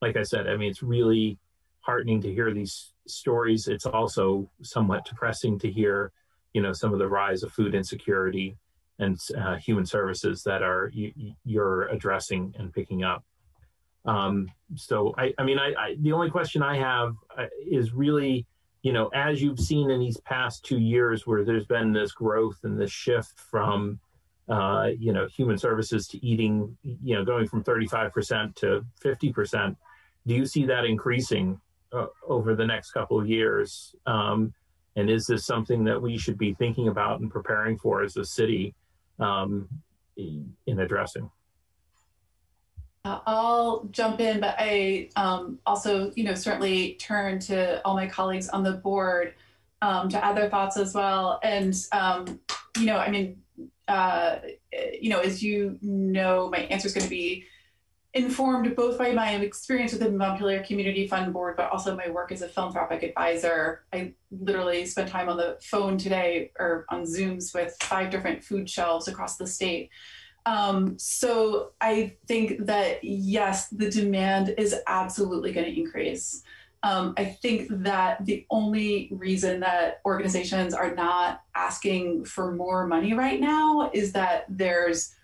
like I said, I mean, it's really heartening to hear these stories. It's also somewhat depressing to hear, you know, some of the rise of food insecurity and uh, human services that are you, are addressing and picking up. Um, so, I, I mean, I, I, the only question I have uh, is really, you know, as you've seen in these past two years, where there's been this growth and this shift from, uh, you know, human services to eating, you know, going from 35% to 50%. Do you see that increasing uh, over the next couple of years? Um, and is this something that we should be thinking about and preparing for as a city um, in addressing? Uh, I'll jump in, but I um, also, you know, certainly turn to all my colleagues on the board um, to add their thoughts as well. And, um, you know, I mean, uh, you know, as you know, my answer is going to be informed both by my experience with the Montpelier Community Fund Board, but also my work as a philanthropic advisor. I literally spent time on the phone today or on Zooms with five different food shelves across the state. Um, so I think that yes, the demand is absolutely going to increase. Um, I think that the only reason that organizations are not asking for more money right now is that there's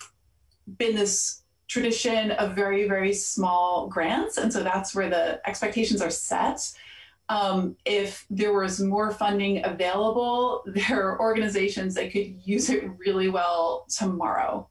been this tradition of very, very small grants. And so that's where the expectations are set. Um, if there was more funding available, there are organizations that could use it really well tomorrow.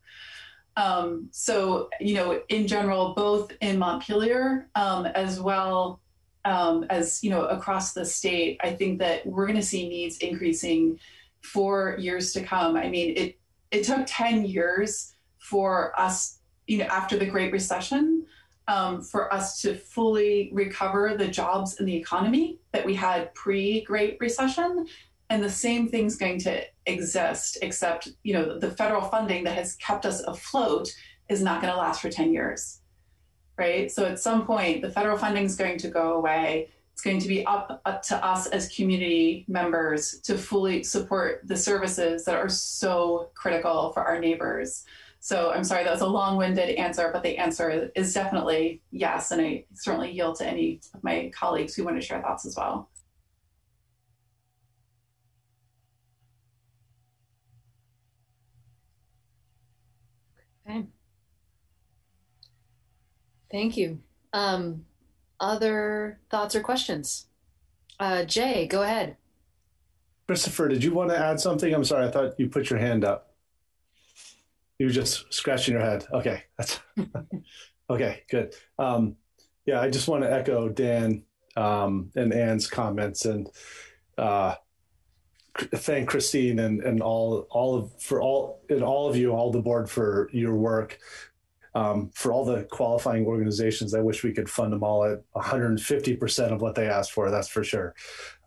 Um, so, you know, in general, both in Montpelier um, as well um, as, you know, across the state, I think that we're going to see needs increasing for years to come. I mean, it, it took 10 years for us, you know, after the Great Recession, um, for us to fully recover the jobs and the economy that we had pre Great Recession. And the same thing's going to exist, except, you know, the federal funding that has kept us afloat is not going to last for 10 years. Right. So at some point, the federal funding is going to go away. It's going to be up, up to us as community members to fully support the services that are so critical for our neighbors. So I'm sorry, that was a long winded answer, but the answer is definitely yes. And I certainly yield to any of my colleagues who want to share thoughts as well. Okay. Thank you. Um, other thoughts or questions? Uh, Jay, go ahead. Christopher, did you want to add something? I'm sorry, I thought you put your hand up. You were just scratching your head. Okay, that's okay. Good. Um, yeah, I just want to echo Dan um, and Ann's comments and uh, thank Christine and, and all all of for all and all of you, all the board for your work. Um, for all the qualifying organizations, I wish we could fund them all at 150% of what they asked for. That's for sure.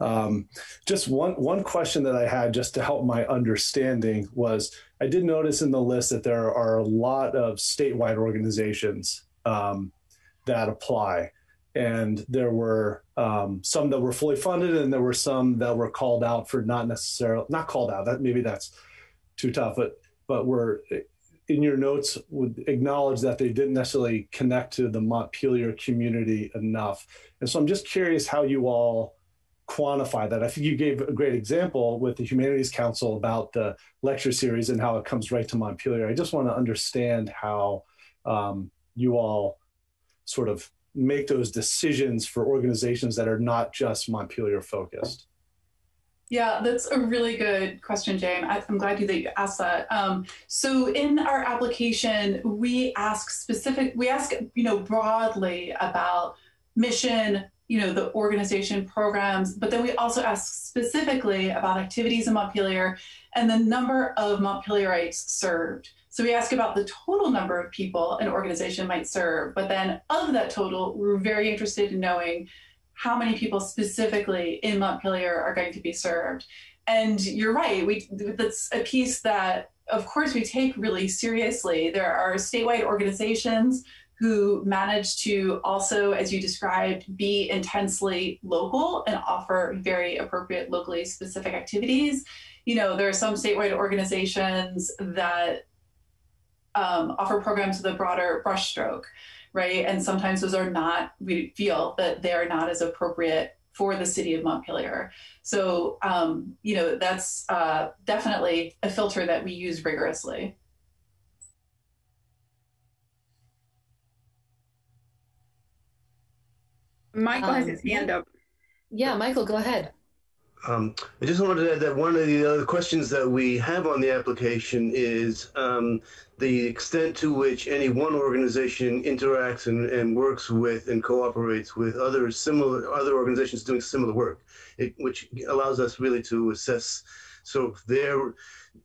Um, just one one question that I had, just to help my understanding, was I did notice in the list that there are a lot of statewide organizations um, that apply and there were um, some that were fully funded and there were some that were called out for not necessarily not called out that maybe that's too tough but but were in your notes would acknowledge that they didn't necessarily connect to the montpelier community enough. And so i'm just curious how you all quantify that. I think you gave a great example with the humanities council about the lecture series and how it comes right to montpelier. I just want to understand how um, you all sort of make those decisions for organizations that are not just Montpelier focused? Yeah, that's a really good question, James. I'm glad you that you asked that. Um, so in our application, we ask specific, we ask you know broadly about mission, you know the organization programs, but then we also ask specifically about activities in Montpelier and the number of Montpelierites served. So we ask about the total number of people an organization might serve, but then of that total, we're very interested in knowing how many people specifically in Montpelier are going to be served. And you're right, we that's a piece that of course we take really seriously. There are statewide organizations who manage to also, as you described, be intensely local and offer very appropriate locally specific activities. You know, there are some statewide organizations that um, offer programs with a broader brushstroke, right? And sometimes those are not, we feel that they are not as appropriate for the city of Montpelier. So, um, you know, that's uh, definitely a filter that we use rigorously. Michael um, has his hand up. Yeah, Michael, go ahead. Um, I just wanted to add that one of the other questions that we have on the application is um, the extent to which any one organization interacts and, and works with and cooperates with other similar other organizations doing similar work, it, which allows us really to assess sort of their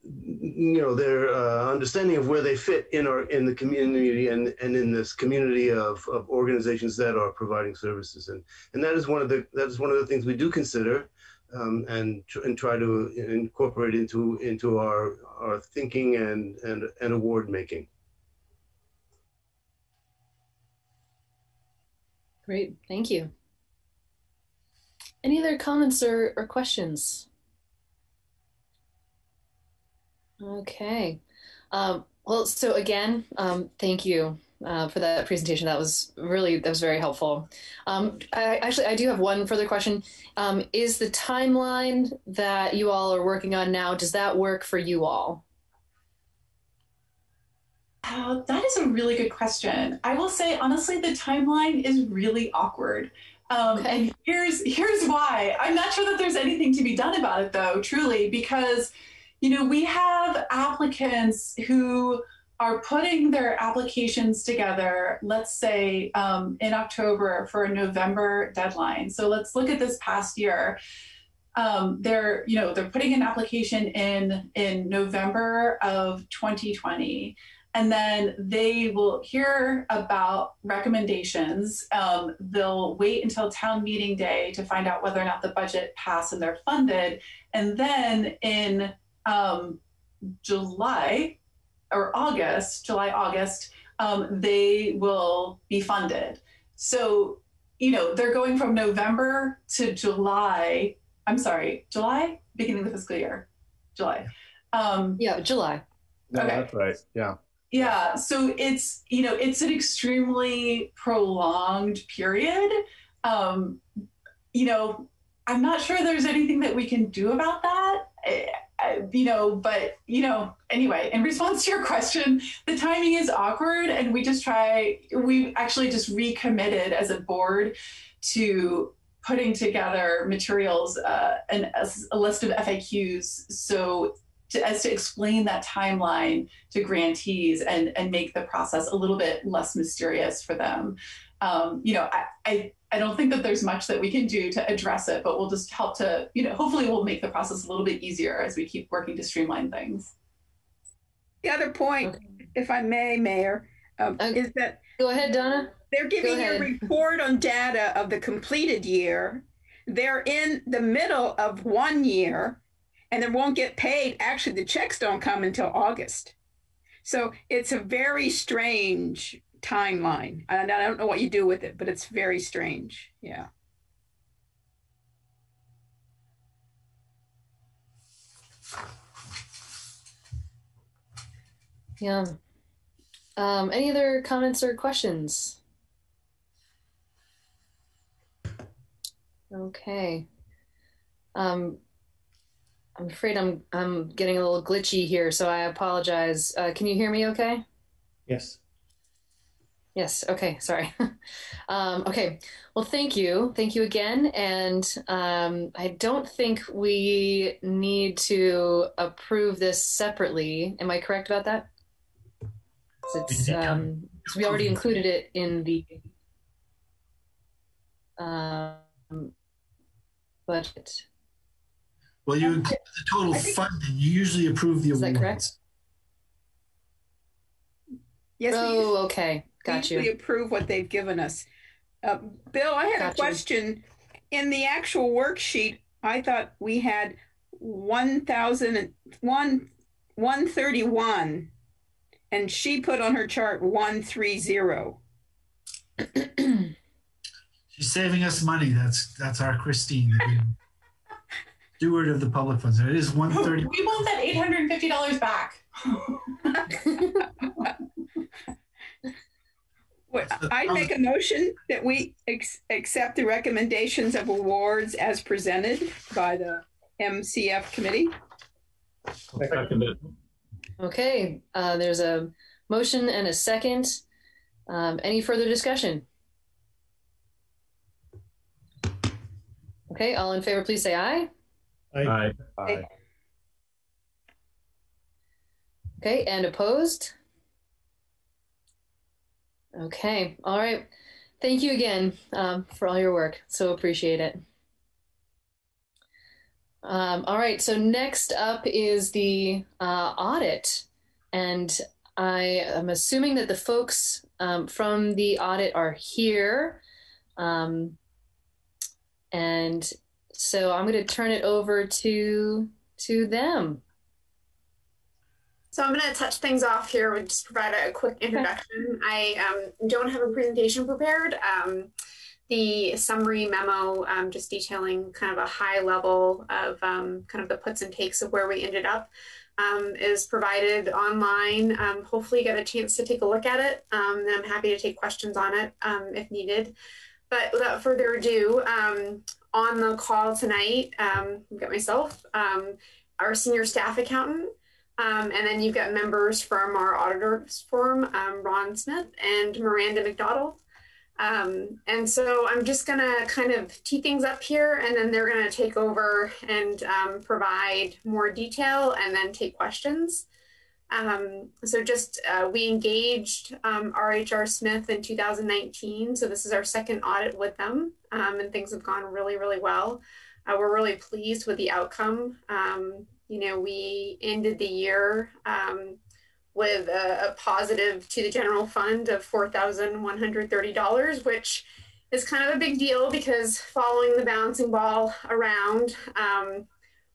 you know their uh, understanding of where they fit in our in the community and and in this community of, of organizations that are providing services. And and that is one of the that is one of the things we do consider um, and and try to incorporate into into our our thinking and and, and award making. Great, thank you. Any other comments or, or questions? Okay. Um, well, so again, um, thank you uh, for that presentation. That was really that was very helpful. Um, I, actually, I do have one further question. Um, is the timeline that you all are working on now does that work for you all? Uh, that is a really good question. I will say honestly, the timeline is really awkward. Um, okay. And here's here's why. I'm not sure that there's anything to be done about it, though. Truly, because you know we have applicants who are putting their applications together, let's say um, in October for a November deadline. So let's look at this past year. Um, they're, you know, they're putting an application in in November of 2020 and then they will hear about recommendations. Um, they'll wait until town meeting day to find out whether or not the budget passed and they're funded. And then in um, July or August, July, August, um, they will be funded. So, you know, they're going from November to July. I'm sorry, July, beginning of the fiscal year, July. Um, yeah, July. No, Okay. that's right. Yeah. yeah, so it's you know it's an extremely prolonged period. Um, you know, I'm not sure there's anything that we can do about that. I, you know, but you know, anyway, in response to your question, the timing is awkward, and we just try. We actually just recommitted as a board to putting together materials uh, and a, a list of FAQs so to, as to explain that timeline to grantees and, and make the process a little bit less mysterious for them. Um, you know, I, I, I don't think that there's much that we can do to address it, but we'll just help to, you know, hopefully we'll make the process a little bit easier as we keep working to streamline things. The other point, if I may, Mayor, um, is that go ahead, Donna. They're giving a report on data of the completed year. They're in the middle of one year, and they won't get paid. Actually, the checks don't come until August. So it's a very strange timeline. And I don't know what you do with it, but it's very strange. Yeah. Yeah. Um, any other comments or questions? Okay. Um, I'm afraid I'm I'm getting a little glitchy here, so I apologize. Uh, can you hear me okay? Yes. Yes. Okay. Sorry. um, okay. Well, thank you. Thank you again. And um, I don't think we need to approve this separately. Am I correct about that? It's, um, 'cause we already included it in the um, budget. Well, you include the total funding. You usually approve the Is that awards. correct? Yes. Oh, okay. Got we you. approve what they've given us. Uh, Bill, I had Got a you. question. In the actual worksheet, I thought we had 1,000 one- 131, and she put on her chart 130. She's saving us money. That's that's our Christine, the steward of the public funds. It is one thirty. We want that $850 back. Well, I'd make a motion that we ex- accept the recommendations of awards as presented by the MCF committee. Second it. Okay, uh, there's a motion and a second. Um, any further discussion? Okay, all in favor, please say aye. Aye. Aye. Okay, and opposed? Okay, all right. Thank you again um, for all your work. So appreciate it. Um, all right, so next up is the uh, audit. And I am assuming that the folks um, from the audit are here. Um, and so I'm going to turn it over to to them. So I'm going to touch things off here and just provide a quick introduction. I um, don't have a presentation prepared. Um, the summary memo, um, just detailing kind of a high level of um, kind of the puts and takes of where we ended up, um, is provided online. Um, hopefully, you get a chance to take a look at it, um, and I'm happy to take questions on it um, if needed. But without further ado, um, on the call tonight, um, we've got myself, um, our senior staff accountant, um, and then you've got members from our auditors forum, um, Ron Smith and Miranda McDonald. Um, and so I'm just going to kind of tee things up here, and then they're going to take over and um, provide more detail and then take questions. Um, so just uh, we engaged um, RHR Smith in 2019. So this is our second audit with them, um, and things have gone really, really well. Uh, we're really pleased with the outcome. Um, you know, we ended the year um, with a, a, positive to the general fund of $4,130, which is kind of a big deal because following the bouncing ball around, um,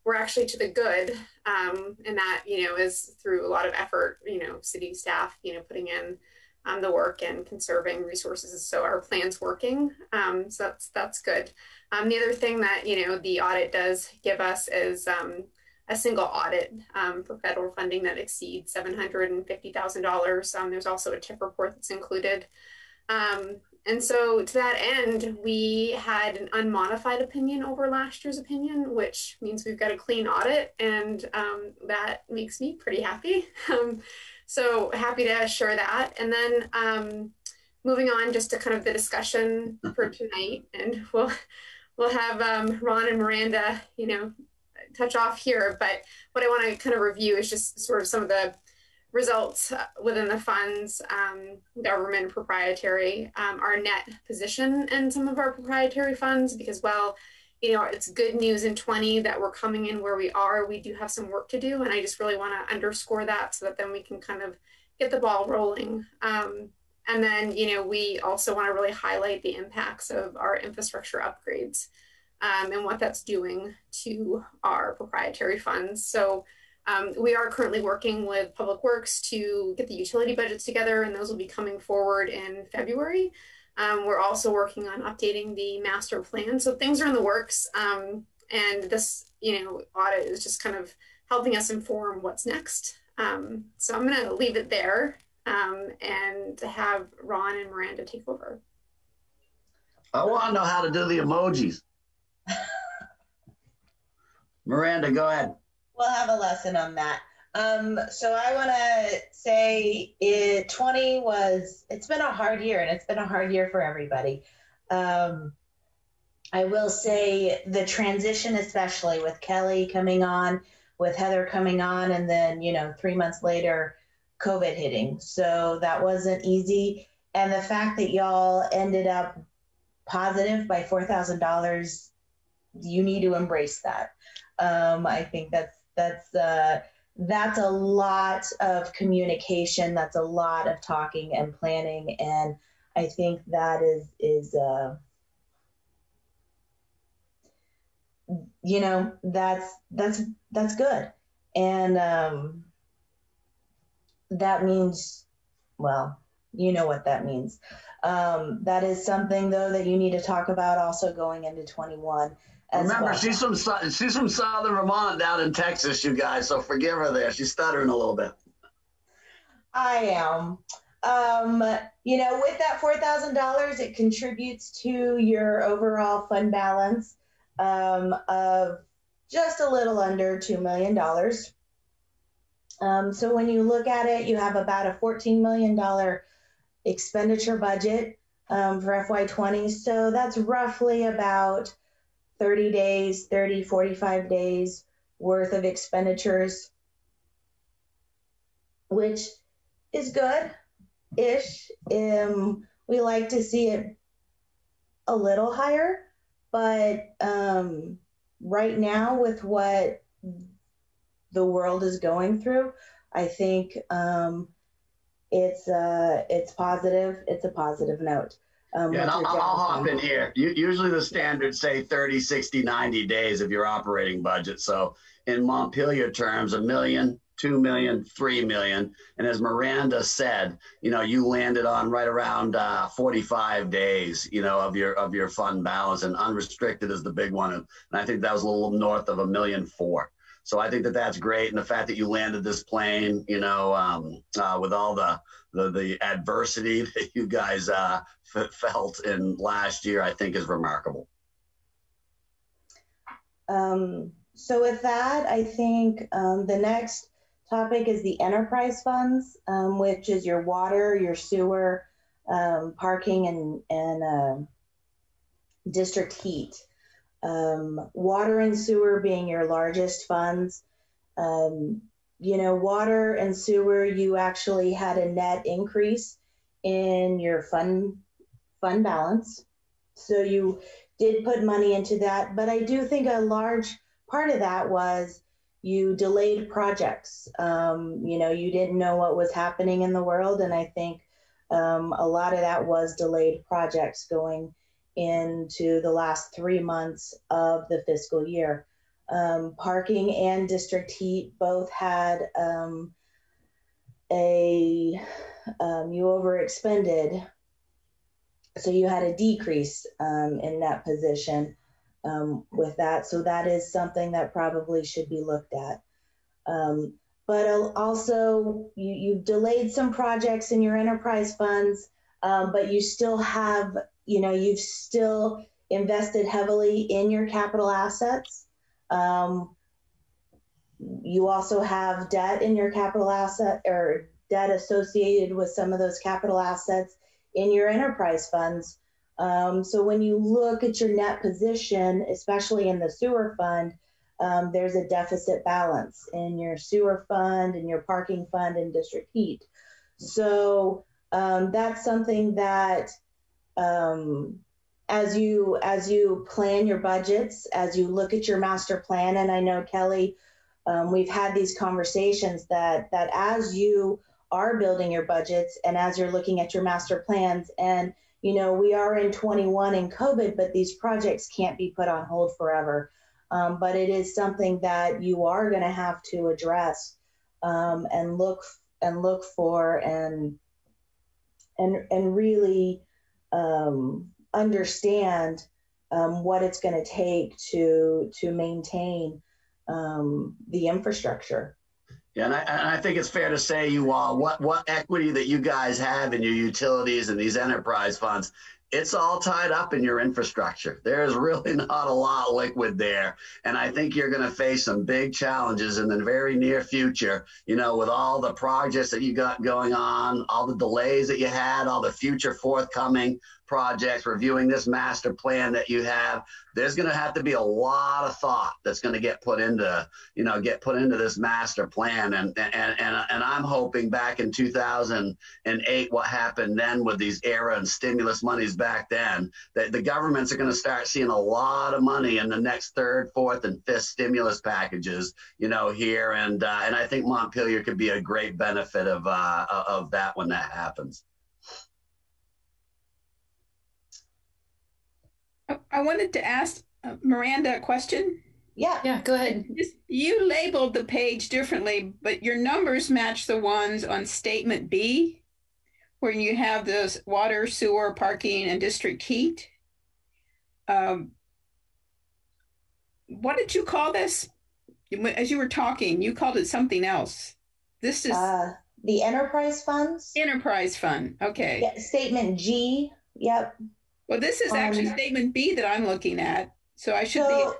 we're actually to the good. Um, and that, you know, is through a lot of effort, you know, city staff, you know, putting in um, the work and conserving resources. So our plan's working. Um, so that's, that's good. Um, the other thing that, you know, the audit does give us is um, a single audit um, for federal funding that exceeds $750,000. there's also a TIP report that's included. Um, and so, to that end, we had an unmodified opinion over last year's opinion, which means we've got a clean audit, and um, that makes me pretty happy. Um, so, happy to share that. And then, um, moving on just to kind of the discussion for tonight, and we'll we'll have um, Ron and Miranda, you know, touch off here. But what I want to kind of review is just sort of some of the results uh, within the funds, um, government proprietary, um, our net position in some of our proprietary funds, because while you know it's good news in 20 that we're coming in where we are, we do have some work to do, and I just really want to underscore that so that then we can kind of get the ball rolling. Um, and then you know we also want to really highlight the impacts of our infrastructure upgrades um, and what that's doing to our proprietary funds. So um, we are currently working with Public Works to get the utility budgets together, and those will be coming forward in February. Um, we're also working on updating the master plan. So things are in the works. Um, and this, you know, audit is just kind of helping us inform what's next. Um, so I'm going to leave it there um, and have Ron and Miranda take over. I want to know how to do the emojis. Miranda, go ahead we'll have a lesson on that. Um, so I want to say it 20 was, it's been a hard year and it's been a hard year for everybody. Um, I will say the transition, especially with Kelly coming on, with Heather coming on, and then, you know, three months later, COVID hitting. So that wasn't easy. And the fact that y'all ended up positive by $4,000, you need to embrace that. Um, I think that's that's uh, that's a lot of communication. That's a lot of talking and planning, and I think that is is uh, you know that's that's that's good, and um, that means well, you know what that means. Um, that is something though that you need to talk about also going into 21 Remember, well. she's from she's from Southern Vermont, down in Texas, you guys. So forgive her there. She's stuttering a little bit. I am. Um, you know, with that four thousand dollars, it contributes to your overall fund balance um, of just a little under two million dollars. Um, so when you look at it, you have about a fourteen million dollar expenditure budget um, for FY20. So that's roughly about 30 days, 30, 45 days worth of expenditures, which is good ish. Um, we like to see it a little higher, but um, right now, with what the world is going through, I think um, it's uh, it's positive. It's a positive note. Um, yeah, I'll, I'll, hop in here. usually the standards say 30, 60, 90 days of your operating budget. So in Montpelier terms, a million, two million, three million. And as Miranda said, you know, you landed on right around uh, 45 days, you know, of your of your fund balance and unrestricted is the big one. And I think that was a little north of a million four. So I think that that's great. And the fact that you landed this plane, you know, um, uh, with all the the, the adversity that you guys uh, f- felt in last year, I think is remarkable. Um, so with that, I think um, the next topic is the enterprise funds, um, which is your water, your sewer, um, parking, and and uh, district heat. Um, water and sewer being your largest funds. Um, you know, water and sewer, you actually had a net increase in your fund fund balance. So you did put money into that, but I do think a large part of that was you delayed projects. Um, you know, you didn't know what was happening in the world, and I think um, a lot of that was delayed projects going into the last three months of the fiscal year. Um, parking and district heat both had um, a um, you overexpended, so you had a decrease um, in that position um, with that. So that is something that probably should be looked at. Um, but also, you, you've delayed some projects in your enterprise funds, but you still have, you know, you've still invested heavily in your capital assets. Um, you also have debt in your capital asset or debt associated with some of those capital assets in your enterprise funds. Um, so when you look at your net position, especially in the sewer fund, um, there's a deficit balance in your sewer fund and your parking fund and district heat. So um, that's something that um, as you as you plan your budgets, as you look at your master plan, and I know Kelly, um, we've had these conversations that that as you are building your budgets and as you're looking at your master plans, and you know we are in 21 in COVID, but these projects can't be put on hold forever. Um, but it is something that you are going to have to address um, and look and look for and and and really um, understand um, what it's going to take to to maintain um, the infrastructure. Yeah, and I, and I, think it's fair to say you all what what equity that you guys have in your utilities and these enterprise funds it's all tied up in your infrastructure. There's really not a lot liquid there. And I think you're going to face some big challenges in the very near future, you know, with all the projects that you got going on, all the delays that you had, all the future forthcoming projects, reviewing this master plan that you have. There's going to have to be a lot of thought that's going to get put into, you know, get put into this master plan. And and and, and I'm hoping back in 2008, what happened then with these ARRA and stimulus monies back then, that the governments are going to start seeing a lot of money in the next third, fourth, and fifth stimulus packages, you know, here. And uh, and I think Montpelier could be a great benefit of uh, of that when that happens. I wanted to ask uh, Miranda a question. Yeah. Yeah, go ahead. You labeled the page differently, but your numbers match the ones on statement B, where you have those water, sewer, parking, and district heat. Um, what did you call this? As you were talking, you called it something else. This is uh, the enterprise funds. Enterprise fund. Okay. Yeah, statement G. Yep. Well, this is actually um, statement B that I'm looking at. So I should so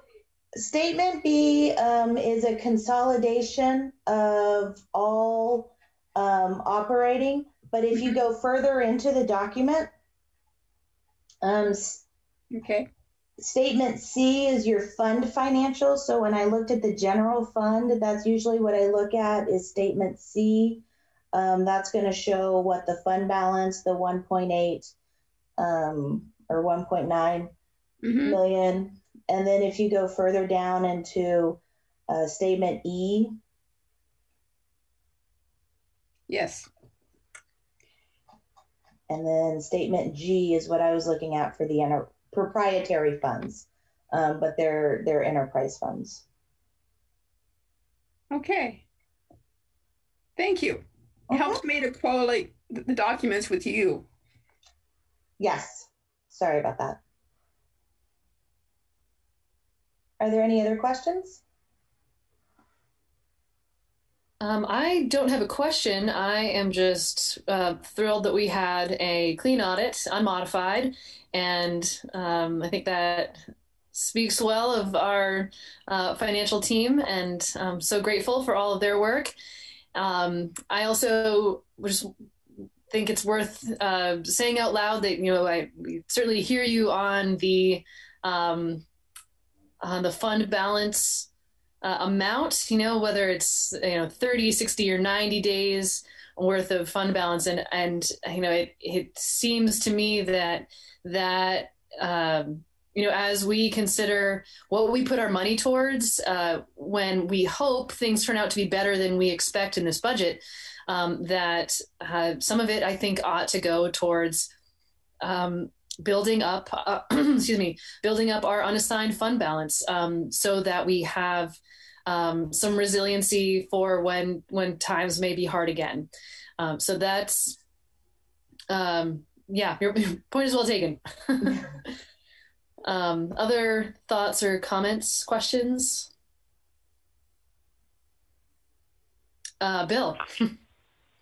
be. Statement B um, is a consolidation of all um, operating. But if you mm-hmm. go further into the document, um, okay. Statement C is your fund financials. So when I looked at the general fund, that's usually what I look at is statement C. Um, that's going to show what the fund balance, the 1.8 um, or 1.9 mm-hmm. million. And then if you go further down into uh, statement E. Yes. And then statement G is what I was looking at for the enter- proprietary funds, um, but they're they're enterprise funds. Okay. Thank you. It helps me to correlate the documents with you. Yes. Sorry about that. Are there any other questions? Um, I don't have a question. I am just uh, thrilled that we had a clean audit, unmodified, and um, I think that speaks well of our uh, financial team, and I'm so grateful for all of their work. Um, I also just think it's worth uh, saying out loud that you know I certainly hear you on the um, on the fund balance uh, amount, you know, whether it's, you know, 30, 60, or 90 days worth of fund balance. And, and you know, it, it seems to me that, that, um, you know, as we consider what we put our money towards, uh, when we hope things turn out to be better than we expect in this budget, um, that uh, some of it I think ought to go towards um, building up, uh, excuse me, building up our unassigned fund balance um, so that we have um, some resiliency for when when times may be hard again. Um, so that's um, yeah, your point is well taken. Um, other thoughts or comments, questions? Uh, Bill.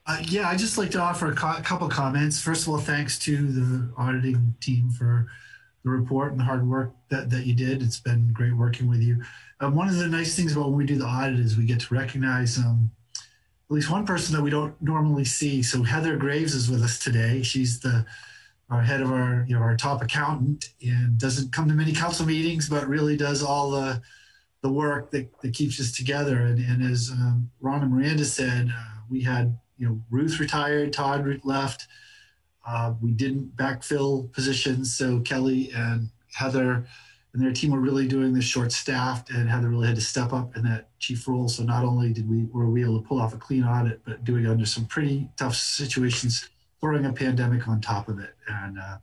Uh, yeah, I'd just like to offer a co- couple comments. First of all, thanks to the auditing team for the report and the hard work that, that you did. It's been great working with you. Um, one of the nice things about when we do the audit is we get to recognize um, at least one person that we don't normally see. So Heather Graves is with us today. She's the our head of our you know our top accountant and doesn't come to many council meetings, but really does all the the work that, that keeps us together. And, and as um, Ron and Miranda said, uh, we had you know Ruth retired, Todd left. Uh, we didn't backfill positions, so Kelly and Heather and their team were really doing this short staffed, and Heather really had to step up in that chief role. So not only did we were we able to pull off a clean audit, but doing it under some pretty tough situations throwing a pandemic on top of it. And uh,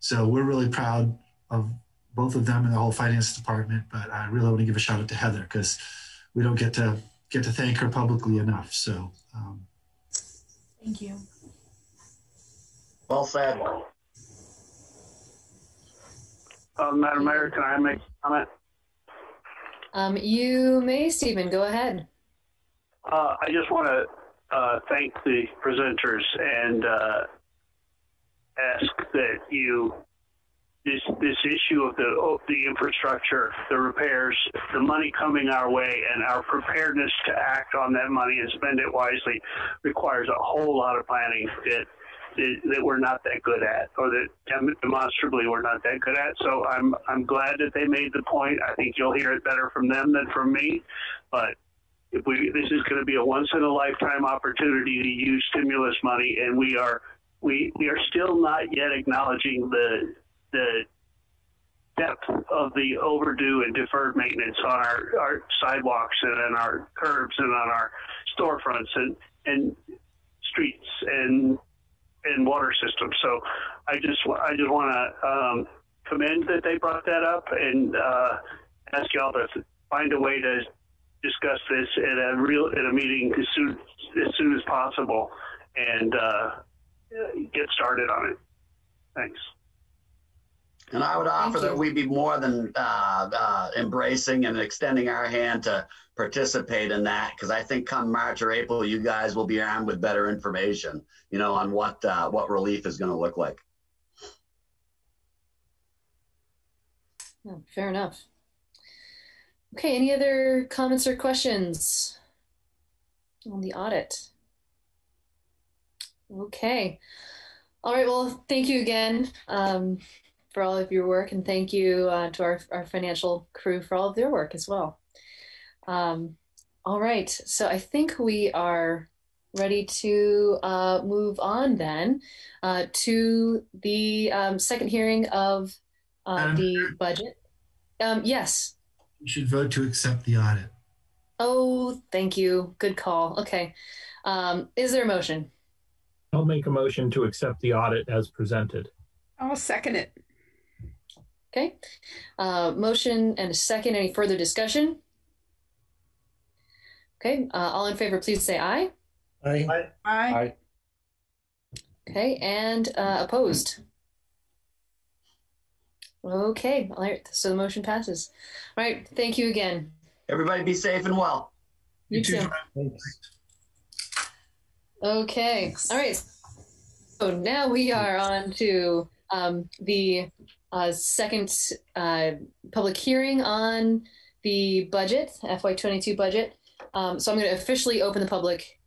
so we're really proud of both of them and the whole finance department. But I really want to give a shout out to Heather because we don't get to get to thank her publicly enough. So um, thank you. Well said. Uh, Madam Mayor, can I make a comment? Um, you may, Stephen. Go ahead. Uh, I just want to uh, thank the presenters and uh, ask that you this this issue of the of the infrastructure, the repairs, the money coming our way, and our preparedness to act on that money and spend it wisely requires a whole lot of planning that that, that we're not that good at, or that demonstrably we're not that good at. So I'm I'm glad that they made the point. I think you'll hear it better from them than from me, but if we this is going to be a once in a lifetime opportunity to use stimulus money, and we are we we are still not yet acknowledging the the depth of the overdue and deferred maintenance on our, our sidewalks and on our curbs and on our storefronts and and streets and and water systems. So I just I just want to um, commend that they brought that up and uh, ask y'all to find a way to discuss this at a real at a meeting as soon as soon as possible and uh, get started on it. Thanks. And I would offer that we be more than uh, uh, embracing and extending our hand to participate in that, because I think come March or April, you guys will be armed with better information, you know, on what uh, what relief is going to look like. Oh, fair enough. Okay, any other comments or questions on the audit? Okay. All right, well, thank you again um, for all of your work, and thank you uh, to our, our financial crew for all of their work as well. Um, all right, so I think we are ready to uh, move on then uh, to the um, second hearing of uh, the budget. Um, yes. You should vote to accept the audit. Oh, thank you. Good call. Okay. Um, is there a motion? I'll make a motion to accept the audit as presented. I'll second it. Okay. Uh, motion and a second. Any further discussion? Okay. Uh, all in favor, please say aye. Aye. Aye. Okay. And uh, opposed? Okay. All right. So the motion passes. All right. Thank you again. Everybody be safe and well. You, too. Okay. All right. So now we are on to um, the uh, second uh, public hearing on the budget, FY22 budget. Um, so I'm going to officially open the public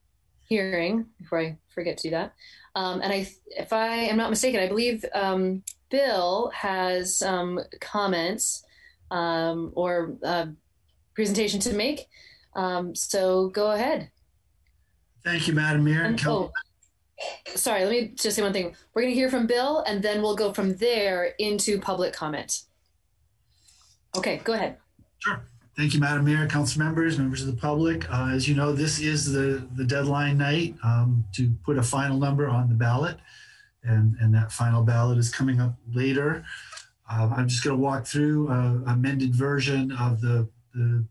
hearing before I forget to do that. Um, and I, if I am not mistaken, I believe um, Bill has some comments um, or uh, presentation to make. Um, so go ahead. Thank you, Madam Mayor. And, oh, sorry, let me just say one thing. We're going to hear from Bill, and then we'll go from there into public comment. Okay, go ahead. Sure. Thank you, Madam Mayor, council members, members of the public. Uh, as you know, this is the, the deadline night um, to put a final number on the ballot. And, and that final ballot is coming up later. Um, I'm just going to walk through a amended version of the, the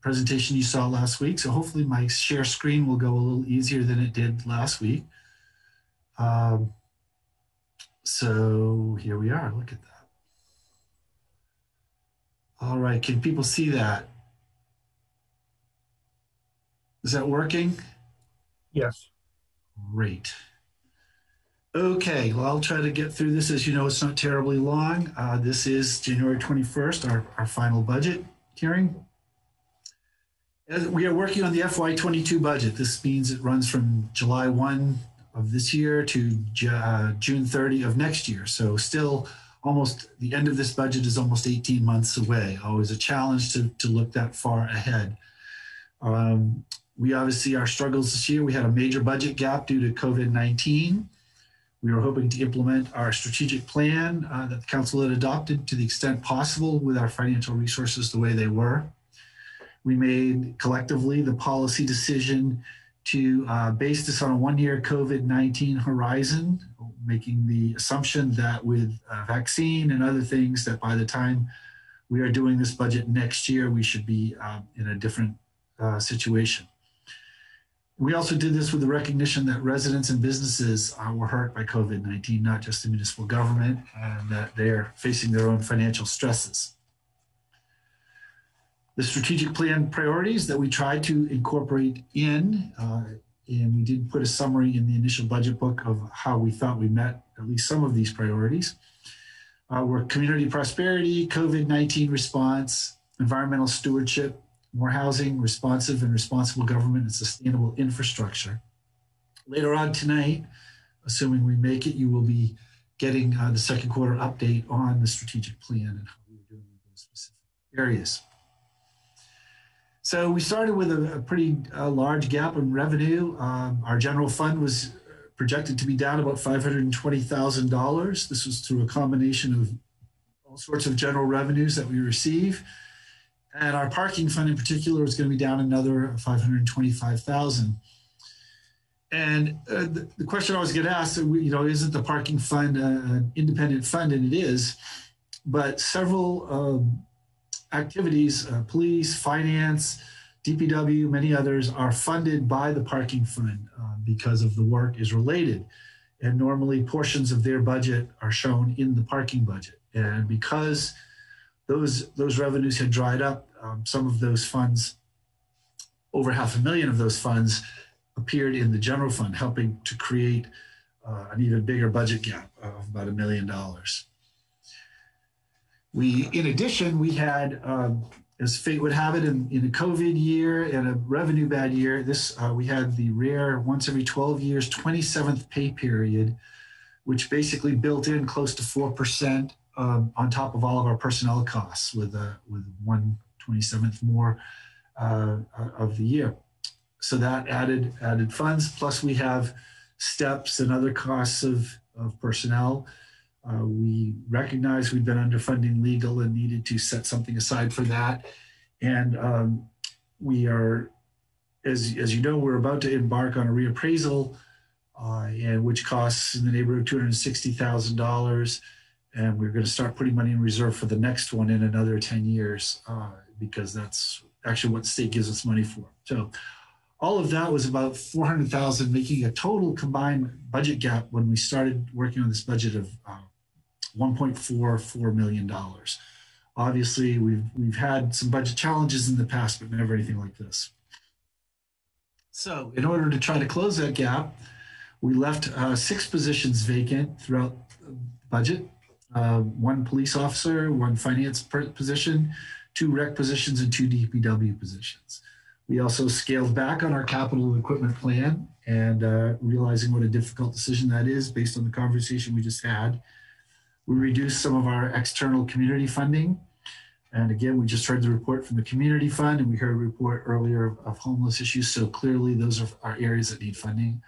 presentation you saw last week. So hopefully my share screen will go a little easier than it did last week. Um, so here we are. Look at that. All right, can people see that? Is that working? Yes. Great. Okay, well, I'll try to get through this. As you know, it's not terribly long. Uh, this is January 21st, our, our final budget hearing. As we are working on the FY22 budget. This means it runs from July 1 of this year to uh, June 30 of next year. So still almost the end of this budget is almost 18 months away. Always a challenge to, to look that far ahead. Um, we obviously, our struggles this year, we had a major budget gap due to COVID 19. We were hoping to implement our strategic plan uh, that the council had adopted to the extent possible with our financial resources the way they were. We made collectively the policy decision to uh, base this on a one year COVID 19 horizon, making the assumption that with a vaccine and other things, that by the time we are doing this budget next year, we should be um, in a different uh, situation. We also did this with the recognition that residents and businesses uh, were hurt by COVID 19, not just the municipal government, and that they're facing their own financial stresses. The strategic plan priorities that we tried to incorporate in, uh, and we did put a summary in the initial budget book of how we thought we met at least some of these priorities, uh, were community prosperity, COVID 19 response, environmental stewardship, more housing, responsive and responsible government, and sustainable infrastructure. Later on tonight, assuming we make it, you will be getting uh, the second quarter update on the strategic plan and how we're doing in those specific areas. So we started with a, a pretty uh, large gap in revenue. Um, our general fund was projected to be down about $520,000. This was through a combination of all sorts of general revenues that we receive. And our parking fund in particular is going to be down another 525,000. And uh, the, the, question I always get asked, you know, isn't the parking fund an independent fund? And it is, but several um, activities, uh, police, finance, DPW, many others are funded by the parking fund uh, because of the work is related. And normally portions of their budget are shown in the parking budget. And because those those revenues had dried up. Um, some of those funds, over half a million of those funds, appeared in the general fund, helping to create uh, an even bigger budget gap of about a million dollars. We, in addition, we had, um, as fate would have it, in, in a COVID year and a revenue bad year, this uh, we had the rare once every 12 years 27th pay period, which basically built in close to four percent um, on top of all of our personnel costs with uh, with one twenty seventh more uh, of the year. So that added added funds. Plus we have steps and other costs of of personnel. Uh, we recognize we've been underfunding legal and needed to set something aside for that. And um, we are, as, as you know, we're about to embark on a reappraisal, uh, and which costs in the neighborhood of $260,000 and we're going to start putting money in reserve for the next one in another 10 years uh, because that's actually what state gives us money for so all of that was about 400000 making a total combined budget gap when we started working on this budget of uh, 1.44 million dollars obviously we've we've had some budget challenges in the past but never anything like this so in order to try to close that gap we left uh, six positions vacant throughout the budget uh, one police officer, one finance position, two rec positions, and two DPW positions. We also scaled back on our capital equipment plan and uh, realizing what a difficult decision that is based on the conversation we just had. We reduced some of our external community funding. And again, we just heard the report from the community fund, and we heard a report earlier of, of homeless issues. So clearly, those are, are areas that need funding.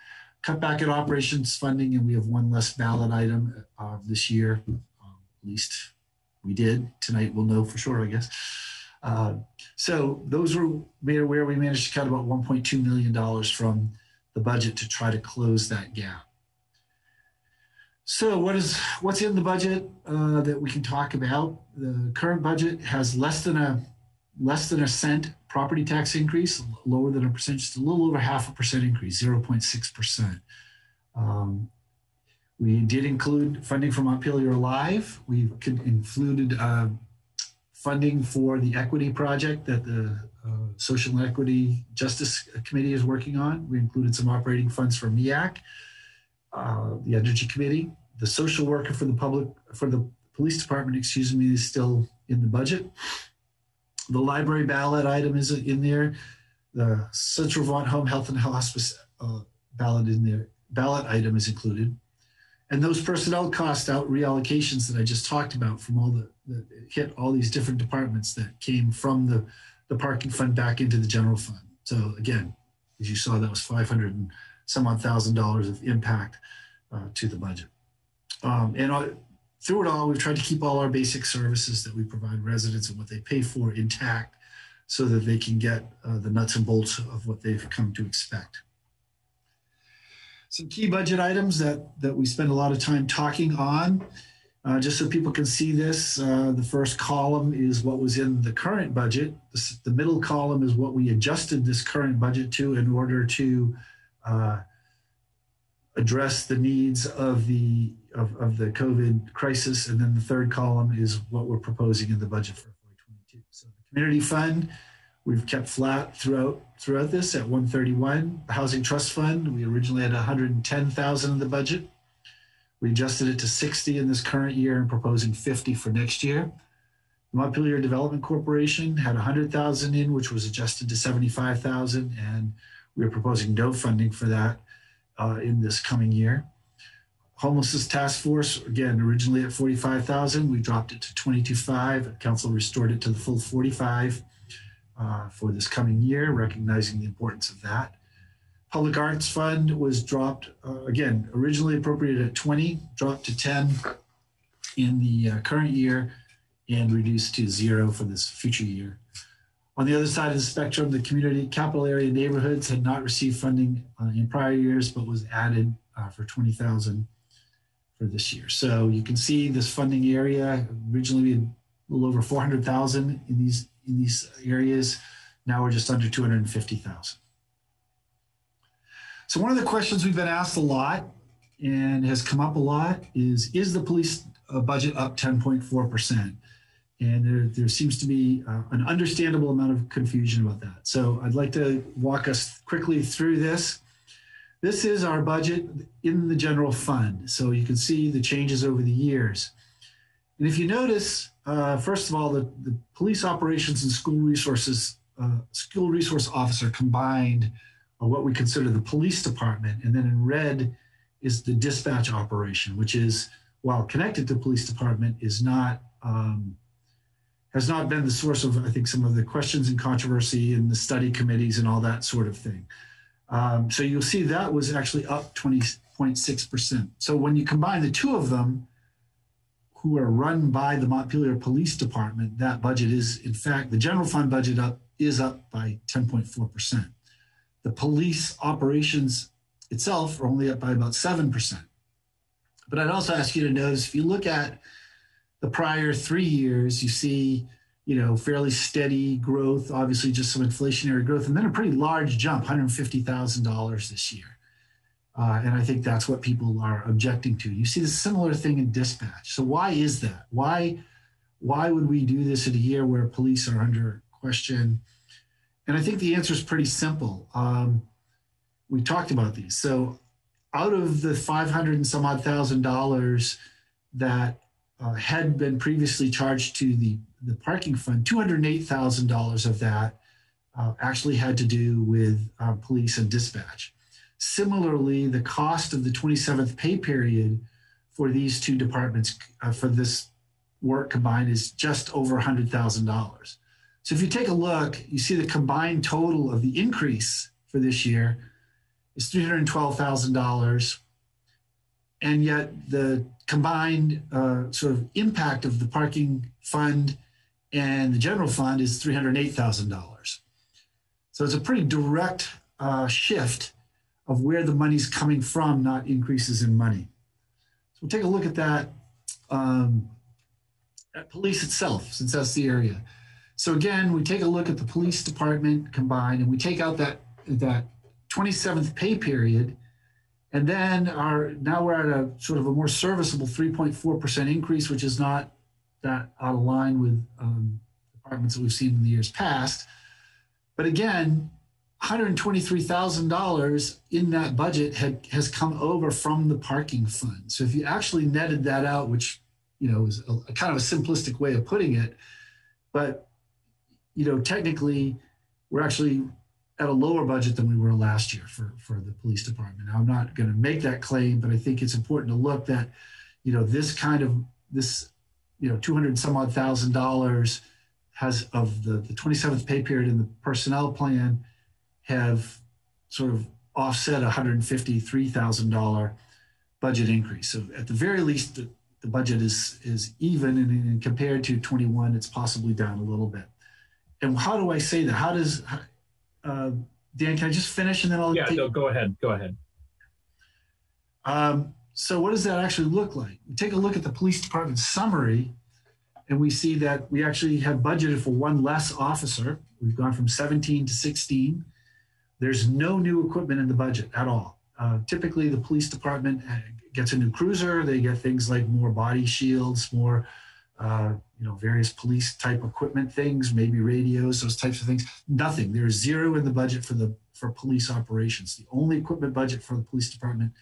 Cut back at operations funding, and we have one less ballot item uh, this year. Um, at least we did. Tonight, we'll know for sure, I guess. Uh, so those were where we managed to cut about 1.2 million dollars from the budget to try to close that gap. So what is what's in the budget uh, that we can talk about? The current budget has less than a less than a cent property tax increase, lower than a percent, just a little over half a percent increase, 0.6 percent. Um, we did include funding from Montpelier Alive. We included uh, funding for the equity project that the uh, Social Equity Justice Committee is working on. We included some operating funds for MEAC uh, the Energy Committee. The social worker for the public, for the police department, excuse me, is still in the budget. The library ballot item is in there. The Central Vermont Home Health and Hospice uh, ballot in there, ballot item is included. And those personnel cost out reallocations that I just talked about from all the, that hit all these different departments that came from the, the parking fund back into the general fund. So again, as you saw, that was 500 and some odd thousand dollars of impact uh, to the budget. Um, and uh, through it all, we've tried to keep all our basic services that we provide residents and what they pay for intact so that they can get uh, the nuts and bolts of what they've come to expect. Some key budget items that, that we spend a lot of time talking on. Uh, just so people can see this, uh, the first column is what was in the current budget. The, the middle column is what we adjusted this current budget to in order to Uh, address the needs of the of, of the COVID crisis. And then the third column is what we're proposing in the budget for FY22. So the community fund, we've kept flat throughout throughout this at 131. The housing trust fund, we originally had 110,000 in the budget. We adjusted it to 60 in this current year and proposing 50 for next year. The Montpelier Development Corporation had 100,000 in, which was adjusted to 75,000, and we are proposing no funding for that uh, in this coming year. Homelessness Task Force, again, originally at 45,000, we dropped it to 22.5. Council restored it to the full 45 uh, for this coming year, recognizing the importance of that. Public Arts Fund was dropped, uh, again, originally appropriated at 20, dropped to 10 in the uh, current year, and reduced to zero for this future year. On the other side of the spectrum, the community capital area neighborhoods had not received funding uh, in prior years, but was added uh, for 20,000 for this year. So you can see this funding area originally we had a little over 400,000 in these in these areas. Now we're just under 250,000. So one of the questions we've been asked a lot and has come up a lot is, is the police uh, budget up 10.4 percent? And there, there seems to be uh, an understandable amount of confusion about that. So I'd like to walk us quickly through this. This is our budget in the general fund. So you can see the changes over the years. And if you notice, uh, first of all, the, the police operations and school resources, uh, school resource officer combined are what we consider the police department. And then in red is the dispatch operation, which is, while connected to the police department, is not um, has not been the source of, I think, some of the questions and controversy in the study committees and all that sort of thing. Um, so you'll see that was actually up 20.6%. So when you combine the two of them, who are run by the Montpelier Police Department, that budget is, in fact, the general fund budget up is up by 10.4%. The police operations itself are only up by about 7%. But I'd also ask you to notice if you look at the prior three years, you see, you know, fairly steady growth, obviously just some inflationary growth, and then a pretty large jump, $150,000 this year. Uh, and I think that's what people are objecting to. You see the similar thing in dispatch. So why is that? Why, why would we do this in a year where police are under question? And I think the answer is pretty simple. Um, we talked about these. So out of the 500 and some odd thousand dollars that uh, had been previously charged to the, the parking fund, $208,000 of that uh, actually had to do with uh, police and dispatch. Similarly, the cost of the 27th pay period for these two departments, uh, for this work combined is just over $100,000. So if you take a look, you see the combined total of the increase for this year is $312,000. And yet the combined uh, sort of impact of the parking fund and the general fund is $308,000. So it's a pretty direct uh, shift of where the money's coming from, not increases in money. So we'll take a look at that um, at police itself, since that's the area. So again, we take a look at the police department combined, and we take out that that 27th pay period, and then our now we're at a sort of a more serviceable 3.4% increase, which is not that out of line with um, departments that we've seen in the years past. But again, $123,000 in that budget had, has come over from the parking fund. So if you actually netted that out, which you know is a, a kind of a simplistic way of putting it, but you know technically we're actually at a lower budget than we were last year for for the police department. Now I'm not going to make that claim, but I think it's important to look that you know this kind of this you know 200 some odd thousand dollars has of the the 27th pay period in the personnel plan have sort of offset a $153,000 budget increase. So at the very least, the, the budget is is even, and, and, compared to 21, it's possibly down a little bit. And how do I say that? How does uh, Dan? Can I just finish and then I'll yeah. Take... No, go ahead. Go ahead. Um, so what does that actually look like? We take a look at the police department summary, and we see that we actually have budgeted for one less officer. We've gone from 17 to 16. There's no new equipment in the budget at all. Uh, typically, the police department gets a new cruiser. They get things like more body shields, more, uh, you know, various police type equipment things, maybe radios, those types of things. Nothing. There's zero in the budget for the for police operations. The only equipment budget for the police department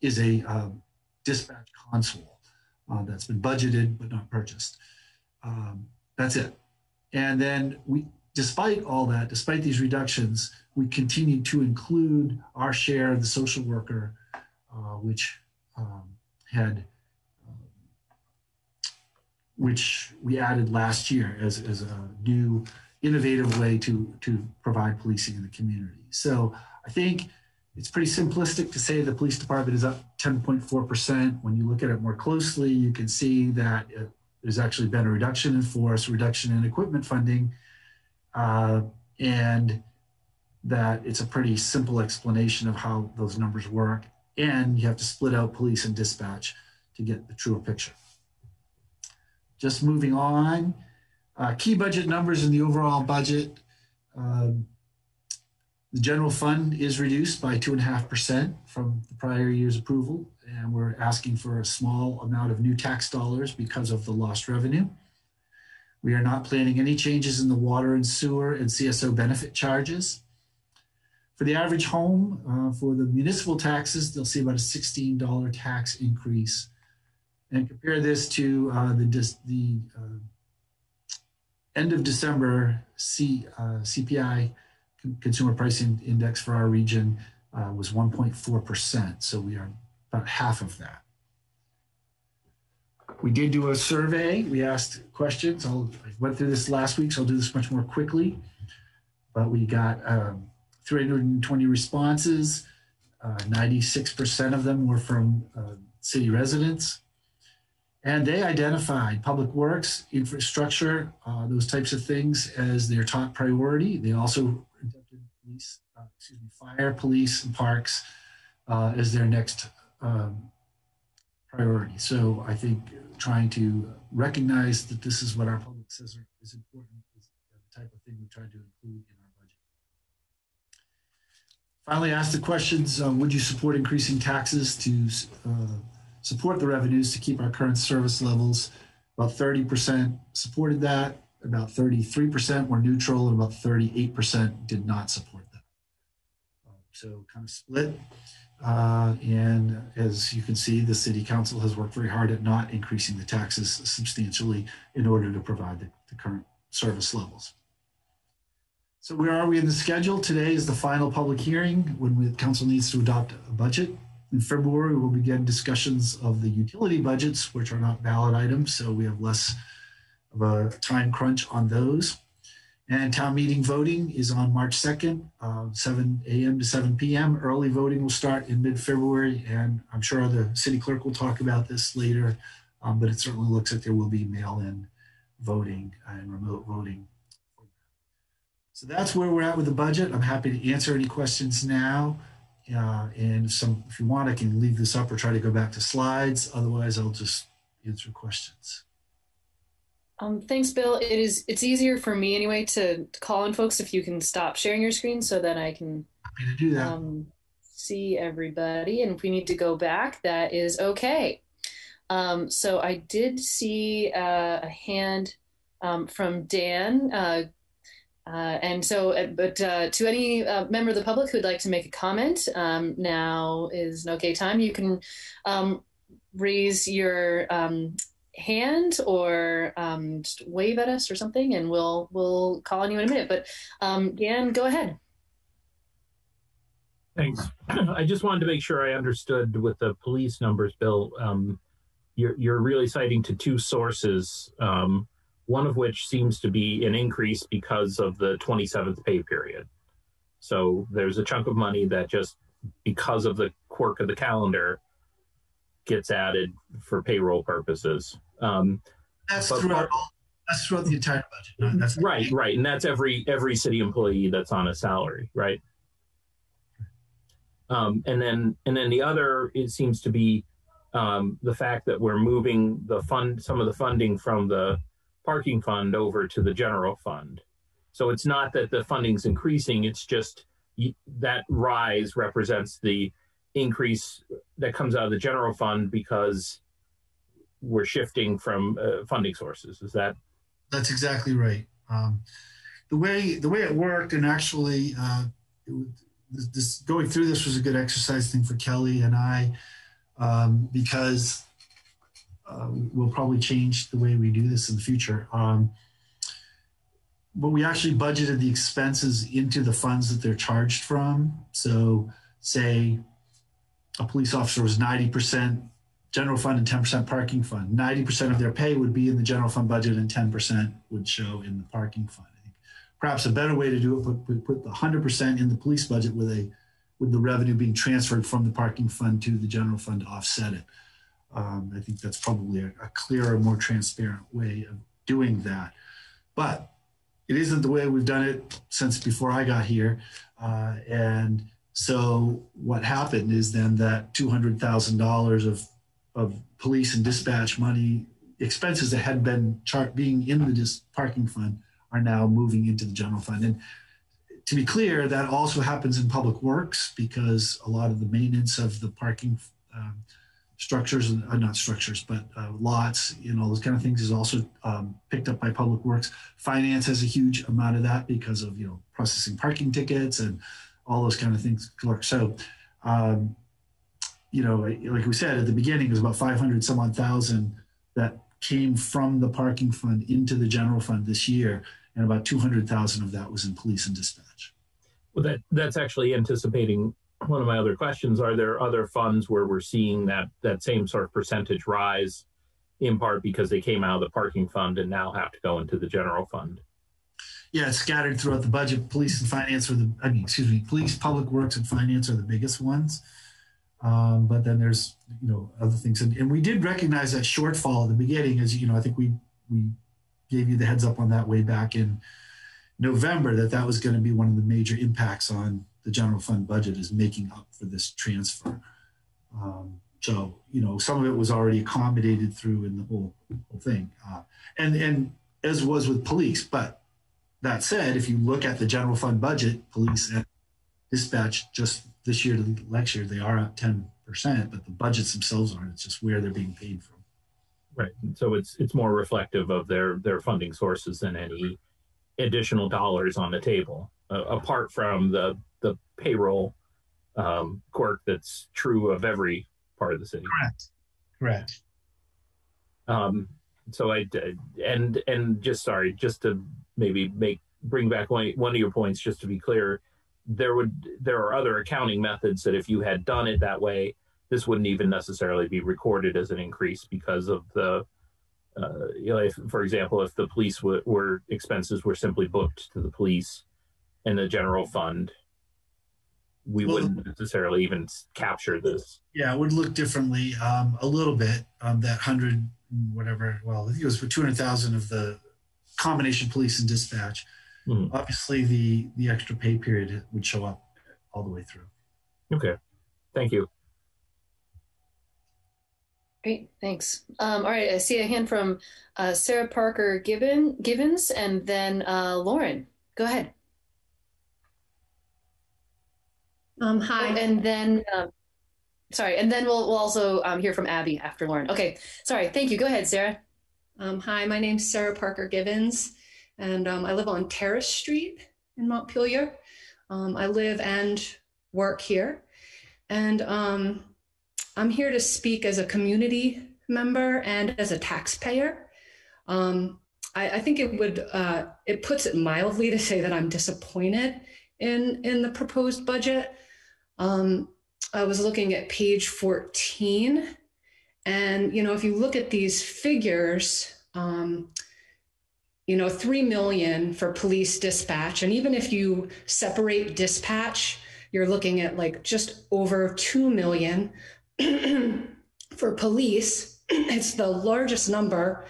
is a um, dispatch console uh, that's been budgeted but not purchased. Um, that's it. And then we, despite all that, despite these reductions, we continue to include our share of the social worker, uh, which um, had, which we added last year as, as a new innovative way to, to provide policing in the community. So I think it's pretty simplistic to say the police department is up 10.4%. When you look at it more closely, you can see that it, there's actually been a reduction in force, reduction in equipment funding, uh, and that it's a pretty simple explanation of how those numbers work. And you have to split out police and dispatch to get the truer picture. Just moving on, uh, key budget numbers in the overall budget. Um, the general fund is reduced by 2.5% from the prior year's approval, and we're asking for a small amount of new tax dollars because of the lost revenue. We are not planning any changes in the water and sewer and CSO benefit charges. For the average home, uh, for the municipal taxes, they'll see about a $16 tax increase. And compare this to uh, the, the uh, end of December C, uh, CPI consumer pricing index for our region uh, was 1.4%. So we are about half of that. We did do a survey. We asked questions. I'll, I went through this last week, so I'll do this much more quickly. But we got um, 320 responses. 96% uh, of them were from uh, city residents. And they identified public works, infrastructure, uh, those types of things as their top priority. They also inducted police, uh, excuse me, fire, police, and parks uh, as their next um, priority. So I think trying to recognize that this is what our public says is important is the type of thing we try to include in our budget. Finally, asked the questions, um, would you support increasing taxes to uh, support the revenues to keep our current service levels. About 30% supported that, about 33% were neutral, and about 38% did not support that. So kind of split. Uh, and as you can see, the city council has worked very hard at not increasing the taxes substantially in order to provide the, the current service levels. So where are we in the schedule? Today is the final public hearing when the council needs to adopt a budget In February, we'll begin discussions of the utility budgets, which are not ballot items, so we have less of a time crunch on those. And town meeting voting is on March 2nd, uh, 7 a.m. to 7 p.m. Early voting will start in mid February, and I'm sure the city clerk will talk about this later, um, but it certainly looks like there will be mail in voting and remote voting. So that's where we're at with the budget. I'm happy to answer any questions now. Uh, and some, if you want, I can leave this up or try to go back to slides. Otherwise, I'll just answer questions. Um, thanks, Bill. It is it's easier for me anyway to, call in folks if you can stop sharing your screen so that I can happy to do that. Um, see everybody. And if we need to go back, that is okay. Um, so I did see uh, a hand um, from Dan. Uh, uh, and so, uh, but uh, to any uh, member of the public who'd like to make a comment, um, now is an okay time. You can um, raise your um, hand or um, just wave at us or something, and we'll we'll call on you in a minute. But um, Dan, go ahead. Thanks. I just wanted to make sure I understood with the police numbers, Bill. Um, you're you're really citing to two sources. One of which seems to be an increase because of the 27th pay period. So there's a chunk of money that just because of the quirk of the calendar gets added for payroll purposes. Um, that's throughout, that's throughout the entire budget. That's right, right, and that's every every city employee that's on a salary, right? Um, and then and then the other it seems to be um, the fact that we're moving the fund some of the funding from the parking fund over to the general fund. So it's not that the funding's increasing, it's just that rise represents the increase that comes out of the general fund because we're shifting from uh, funding sources. Is that? That's exactly right. Um, the way the way it worked, and actually, uh, this, going through this was a good exercise thing for Kelly and I um, because uh, we'll probably change the way we do this in the future. Um, but we actually budgeted the expenses into the funds that they're charged from. So, say a police officer was 90% general fund and 10% parking fund. 90% of their pay would be in the general fund budget and 10% would show in the parking fund. I think perhaps a better way to do it would put, put the 100% in the police budget with a with the revenue being transferred from the parking fund to the general fund to offset it. Um, I think that's probably a, a, clearer, more transparent way of doing that. But it isn't the way we've done it since before I got here. Uh, and so what happened is then that $200,000 of, of police and dispatch money expenses that had been char- being in the dis- parking fund are now moving into the general fund. And to be clear, that also happens in public works because a lot of the maintenance of the parking um, structures, uh, not structures, but uh, lots, you know, those kind of things is also um, picked up by Public Works. Finance has a huge amount of that because of, you know, processing parking tickets and all those kind of things. So, um, you know, like we said at the beginning, it was about 500 some odd thousand that came from the parking fund into the general fund this year. And about 200,000 of that was in police and dispatch. Well, that that's actually anticipating one of my other questions are there other funds where we're seeing that that same sort of percentage rise in part because they came out of the parking fund and now have to go into the general fund? Yeah scattered throughout the budget. Police and finance are the i mean excuse me police public works and finance are the biggest ones. Um, but then there's you know other things. And, and we did recognize that shortfall at the beginning as you know i think we we gave you the heads up on that way back in november that that was going to be one of the major impacts on the general fund budget is making up for this transfer. Um, so you know, some of it was already accommodated through in the whole, whole thing, uh, and and as was with police. But that said, if you look at the general fund budget, police and dispatch just this year to next year, they are up ten percent, but the budgets themselves aren't. It's just where they're being paid from. Right. And So it's it's more reflective of their their funding sources than any additional dollars on the table, uh, apart from the the payroll um, quirk that's true of every part of the city. Correct. Correct. Um, so I and and just sorry, just to maybe make bring back one one of your points, just to be clear, there would there are other accounting methods that if you had done it that way, this wouldn't even necessarily be recorded as an increase because of the uh, you know, if, for example, if the police w- were expenses were simply booked to the police in the general fund, we Well- wouldn't necessarily even capture this. Yeah, it would look differently um, a little bit. Um, that hundred, whatever. Well, I think it was for two hundred thousand of the combination police and dispatch. Obviously, the the extra pay period would show up all the way through. Okay, thank you. Great, thanks. Um, all right, I see a hand from uh, Sarah Parker Gibbon, Givens, and then uh, Lauren. Go ahead. Um, hi. Oh, and then, um, sorry, and then we'll, we'll also um, hear from Abby after Lauren. Okay, sorry. Thank you. Go ahead, Sarah. Um, hi, my name's Sarah Parker Givens, and um, I live on Terrace Street in Montpelier. Um, I live and work here, and um, I'm here to speak as a community member and as a taxpayer. Um, I, I think it would uh, it puts it mildly to say that I'm disappointed in in the proposed budget. Um, I was looking at page 14 and, you know, if you look at these figures, um, you know, 3 million for police dispatch. And even if you separate dispatch, you're looking at like just over 2 million for police. It's the largest number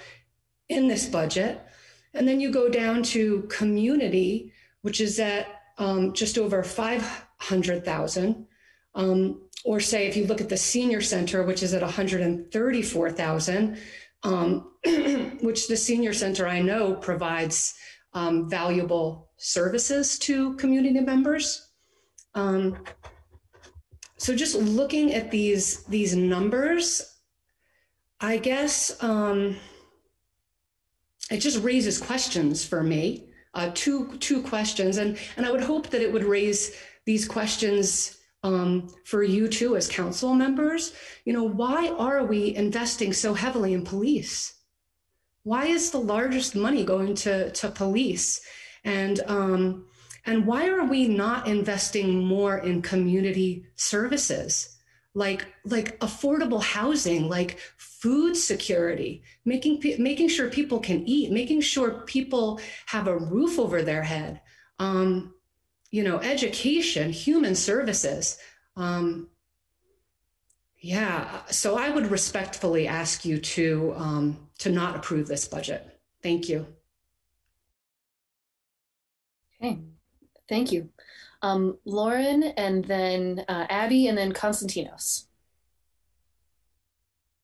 in this budget. And then you go down to community, which is at um, just over 500,000. Um, or say if you look at the senior center, which is at 134,000, um, which the senior center I know provides um, valuable services to community members. Um, so just looking at these these numbers, I guess um, it just raises questions for me. Uh, two two questions, and and I would hope that it would raise these questions um, for you too as council members. You know, why are we investing so heavily in police? Why is the largest money going to to police? And um, and why are we not investing more in community services? like like affordable housing like food security making making sure people can eat making sure people have a roof over their head um, you know education human services um, yeah so i would respectfully ask you to um, to not approve this budget thank you Okay, thank you. Um, Lauren, and then uh, Abby, and then Constantinos.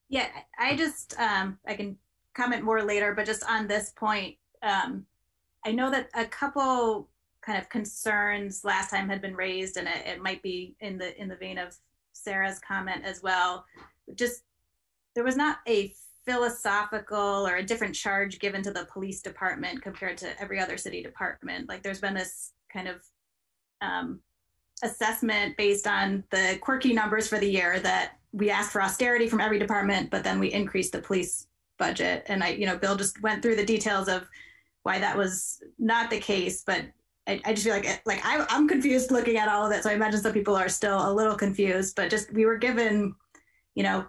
Yeah, I just um, I can comment more later, but just on this point, um, I know that a couple kind of concerns last time had been raised, and it, it might be in the in the vein of Sarah's comment as well. Just there was not a philosophical or a different charge given to the police department compared to every other city department. Like there's been this kind of um, assessment based on the quirky numbers for the year that we asked for austerity from every department, but then we increased the police budget. And I, you know, Bill just went through the details of why that was not the case, but I, I just feel like like I, I'm confused looking at all of it. So I imagine some people are still a little confused, but just we were given, you know,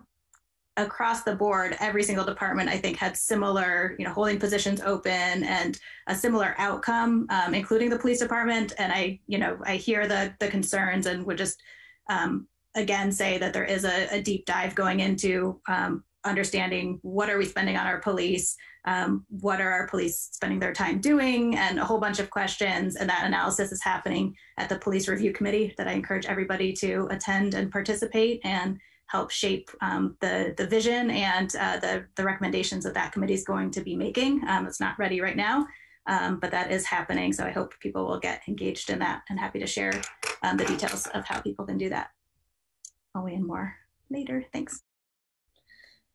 across the board, every single department I think had similar, you know, holding positions open and a similar outcome, um, including the police department. And I, you know, I hear the the concerns and would just um, again say that there is a, a deep dive going into um, understanding what are we spending on our police, um, what are our police spending their time doing, and a whole bunch of questions. And that analysis is happening at the police review committee that I encourage everybody to attend and participate and help shape um, the the vision and uh, the the recommendations that that committee is going to be making. Um, it's not ready right now, um, but that is happening. So I hope people will get engaged in that, and happy to share um, the details of how people can do that. I'll weigh in more later. Thanks.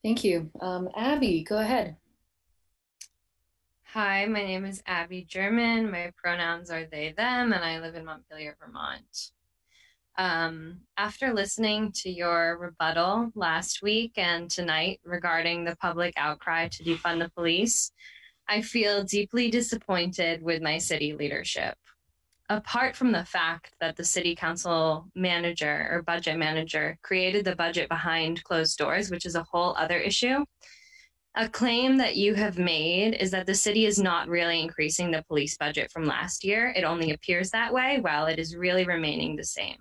Thank you. Um, Abby, go ahead. Hi, my name is Abby German. My pronouns are they, them, and I live in Montpelier, Vermont. Um, after listening to your rebuttal last week and tonight regarding the public outcry to defund the police, I feel deeply disappointed with my city leadership. apart from the fact that the city council manager or budget manager created the budget behind closed doors, which is a whole other issue, a claim that you have made is that the city is not really increasing the police budget from last year. It only appears that way, while it is really remaining the same.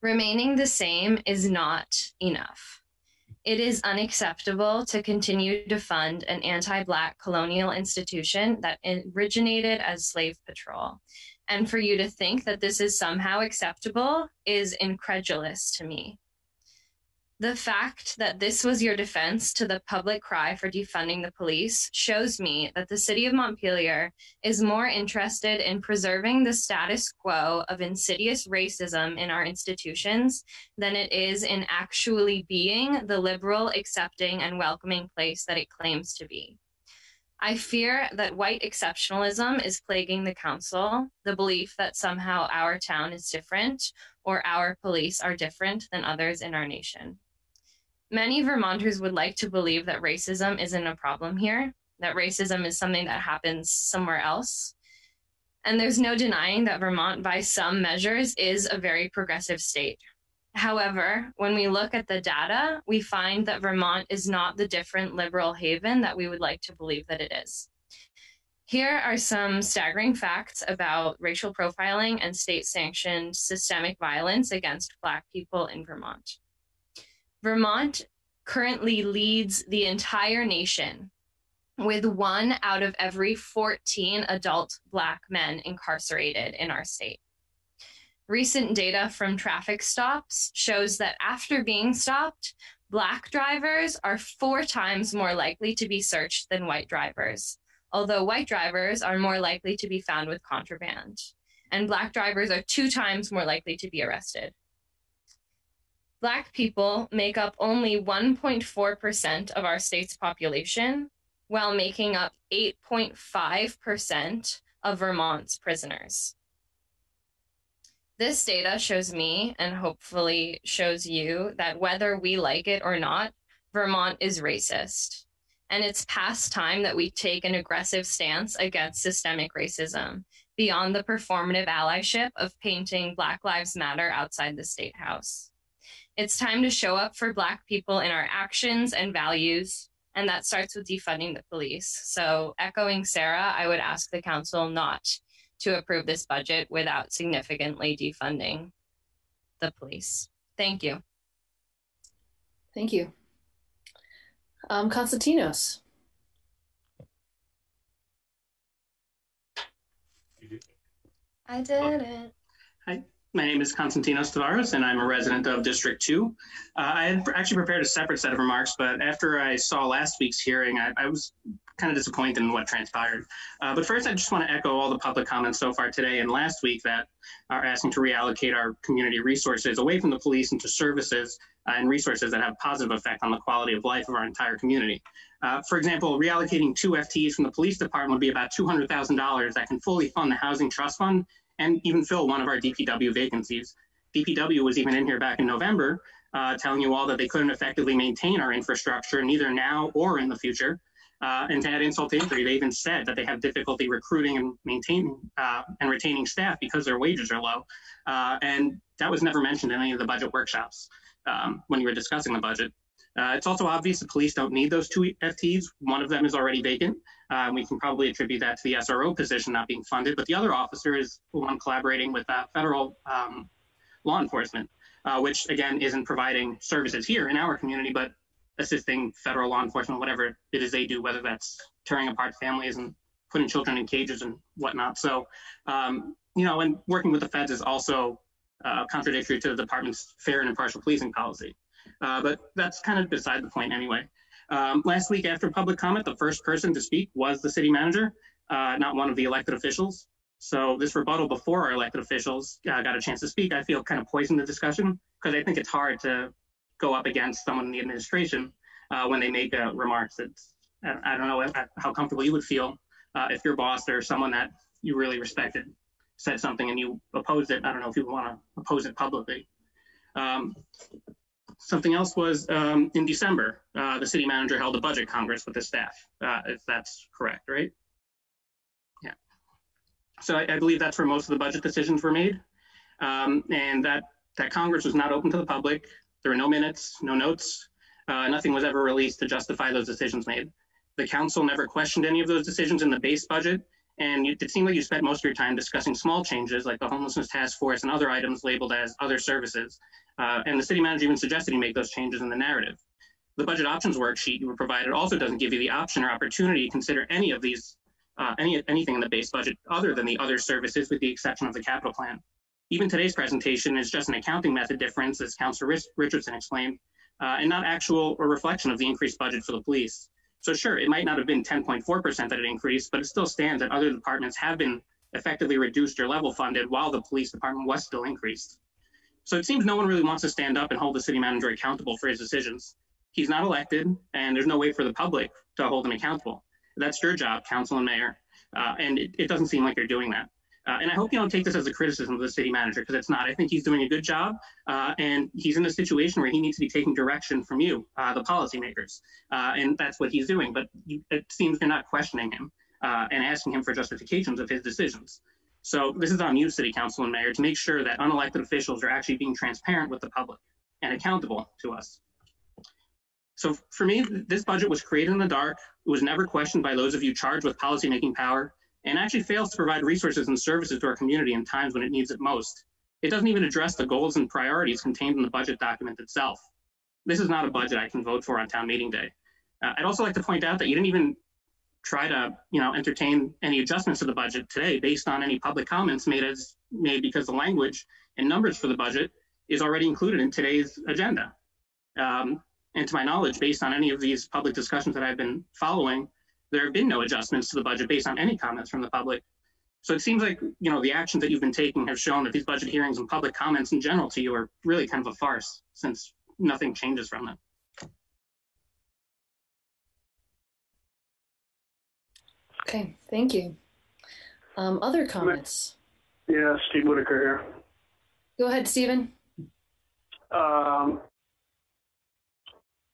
Remaining the same is not enough. It is unacceptable to continue to fund an anti Black colonial institution that originated as slave patrol. And for you to think that this is somehow acceptable is incredulous to me. The fact that this was your defense to the public cry for defunding the police shows me that the city of Montpelier is more interested in preserving the status quo of insidious racism in our institutions than it is in actually being the liberal, accepting, and welcoming place that it claims to be. I fear that white exceptionalism is plaguing the council, the belief that somehow our town is different or our police are different than others in our nation. Many Vermonters would like to believe that racism isn't a problem here, that racism is something that happens somewhere else. And there's no denying that Vermont, by some measures, is a very progressive state. However, when we look at the data, we find that Vermont is not the different liberal haven that we would like to believe that it is. Here are some staggering facts about racial profiling and state sanctioned systemic violence against Black people in Vermont. Vermont currently leads the entire nation with one out of every 14 adult Black men incarcerated in our state. Recent data from traffic stops shows that after being stopped, Black drivers are four times more likely to be searched than white drivers, although white drivers are more likely to be found with contraband. And Black drivers are two times more likely to be arrested. Black people make up only 1.4% of our state's population, while making up 8.5% of Vermont's prisoners. This data shows me, and hopefully shows you, that whether we like it or not, Vermont is racist. And it's past time that we take an aggressive stance against systemic racism beyond the performative allyship of painting Black Lives Matter outside the State House. It's time to show up for Black people in our actions and values, and that starts with defunding the police. So, echoing Sarah, I would ask the council not to approve this budget without significantly defunding the police. Thank you. Thank you. Um, Constantinos. I did it. Hi, my name is Constantinos Tavares, and I'm a resident of District 2. Uh, I had actually prepared a separate set of remarks, but after I saw last week's hearing, I, I was kind of disappointed in what transpired. Uh, but first, I just want to echo all the public comments so far today and last week that are asking to reallocate our community resources away from the police into services uh, and resources that have positive effect on the quality of life of our entire community. Uh, for example, reallocating two FTEs from the police department would be about $200,000 that can fully fund the Housing Trust Fund and even fill one of our DPW vacancies. DPW was even in here back in November uh, telling you all that they couldn't effectively maintain our infrastructure, neither now or in the future. Uh, and to add insult to injury, they even said that they have difficulty recruiting and maintaining uh, and retaining staff because their wages are low. Uh, and that was never mentioned in any of the budget workshops um, when you were discussing the budget. Uh, it's also obvious the police don't need those two FTs. One of them is already vacant. Uh, we can probably attribute that to the SRO position not being funded, but the other officer is the one collaborating with uh, federal um, law enforcement, which again isn't providing services here in our community, but assisting federal law enforcement, whatever it is they do, whether that's tearing apart families and putting children in cages and whatnot. So, um, you know, and working with the feds is also uh, contradictory to the department's fair and impartial policing policy. Uh, but that's kind of beside the point anyway. Um, last week, after public comment, the first person to speak was the city manager, uh, not one of the elected officials. So this rebuttal before our elected officials uh, got a chance to speak, I feel kind of poisoned the discussion because I think it's hard to go up against someone in the administration uh, when they make uh, remarks. that I don't know how comfortable you would feel if your boss or someone that you really respected said something and you opposed it. I don't know if you want to oppose it publicly. Um, something else was um, in December, uh, the city manager held a budget congress with his staff, uh, if that's correct, right? Yeah. So I, I believe that's where most of the budget decisions were made. Um, and that, that Congress was not open to the public. There were no minutes, no notes. Uh, nothing was ever released to justify those decisions made. The council never questioned any of those decisions in the base budget. And you, it seemed like you spent most of your time discussing small changes like the homelessness task force and other items labeled as other services. Uh, and the city manager even suggested he make those changes in the narrative. The budget options worksheet you were provided also doesn't give you the option or opportunity to consider any of these, uh, any anything in the base budget other than the other services, with the exception of the capital plan. Even today's presentation is just an accounting method difference, as Councilor Richardson explained, uh, and not actual or reflection of the increased budget for the police. So sure, it might not have been 10.4% that it increased, but it still stands that other departments have been effectively reduced or level funded while the police department was still increased. So it seems no one really wants to stand up and hold the city manager accountable for his decisions he's not elected, and there's no way for the public to hold him accountable. That's your job, council and mayor, uh, and it, it, doesn't seem like you're doing that. Uh, and I hope you don't take this as a criticism of the city manager because it's not. I think he's doing a good job, uh, and he's in a situation where he needs to be taking direction from you, uh, the policymakers, uh, and that's what he's doing. But it seems you're not questioning him uh, and asking him for justifications of his decisions. So this is on you, city council and mayor, to make sure that unelected officials are actually being transparent with the public and accountable to us. So for me, this budget was created in the dark. It was never questioned by those of you charged with policymaking power and actually fails to provide resources and services to our community in times when it needs it most. It doesn't even address the goals and priorities contained in the budget document itself. This is not a budget I can vote for on town meeting day. Uh, I'd also like to point out that you didn't even try to, you know, entertain any adjustments to the budget today based on any public comments made as made because the language and numbers for the budget is already included in today's agenda. Um, and to my knowledge, based on any of these public discussions that I've been following, there have been no adjustments to the budget based on any comments from the public. So it seems like you know the actions that you've been taking have shown that these budget hearings and public comments in general to you are really kind of a farce, since nothing changes from them. Okay, thank you. Um, other comments? Yeah, Steve Whitaker here. Go ahead, Stephen. Um,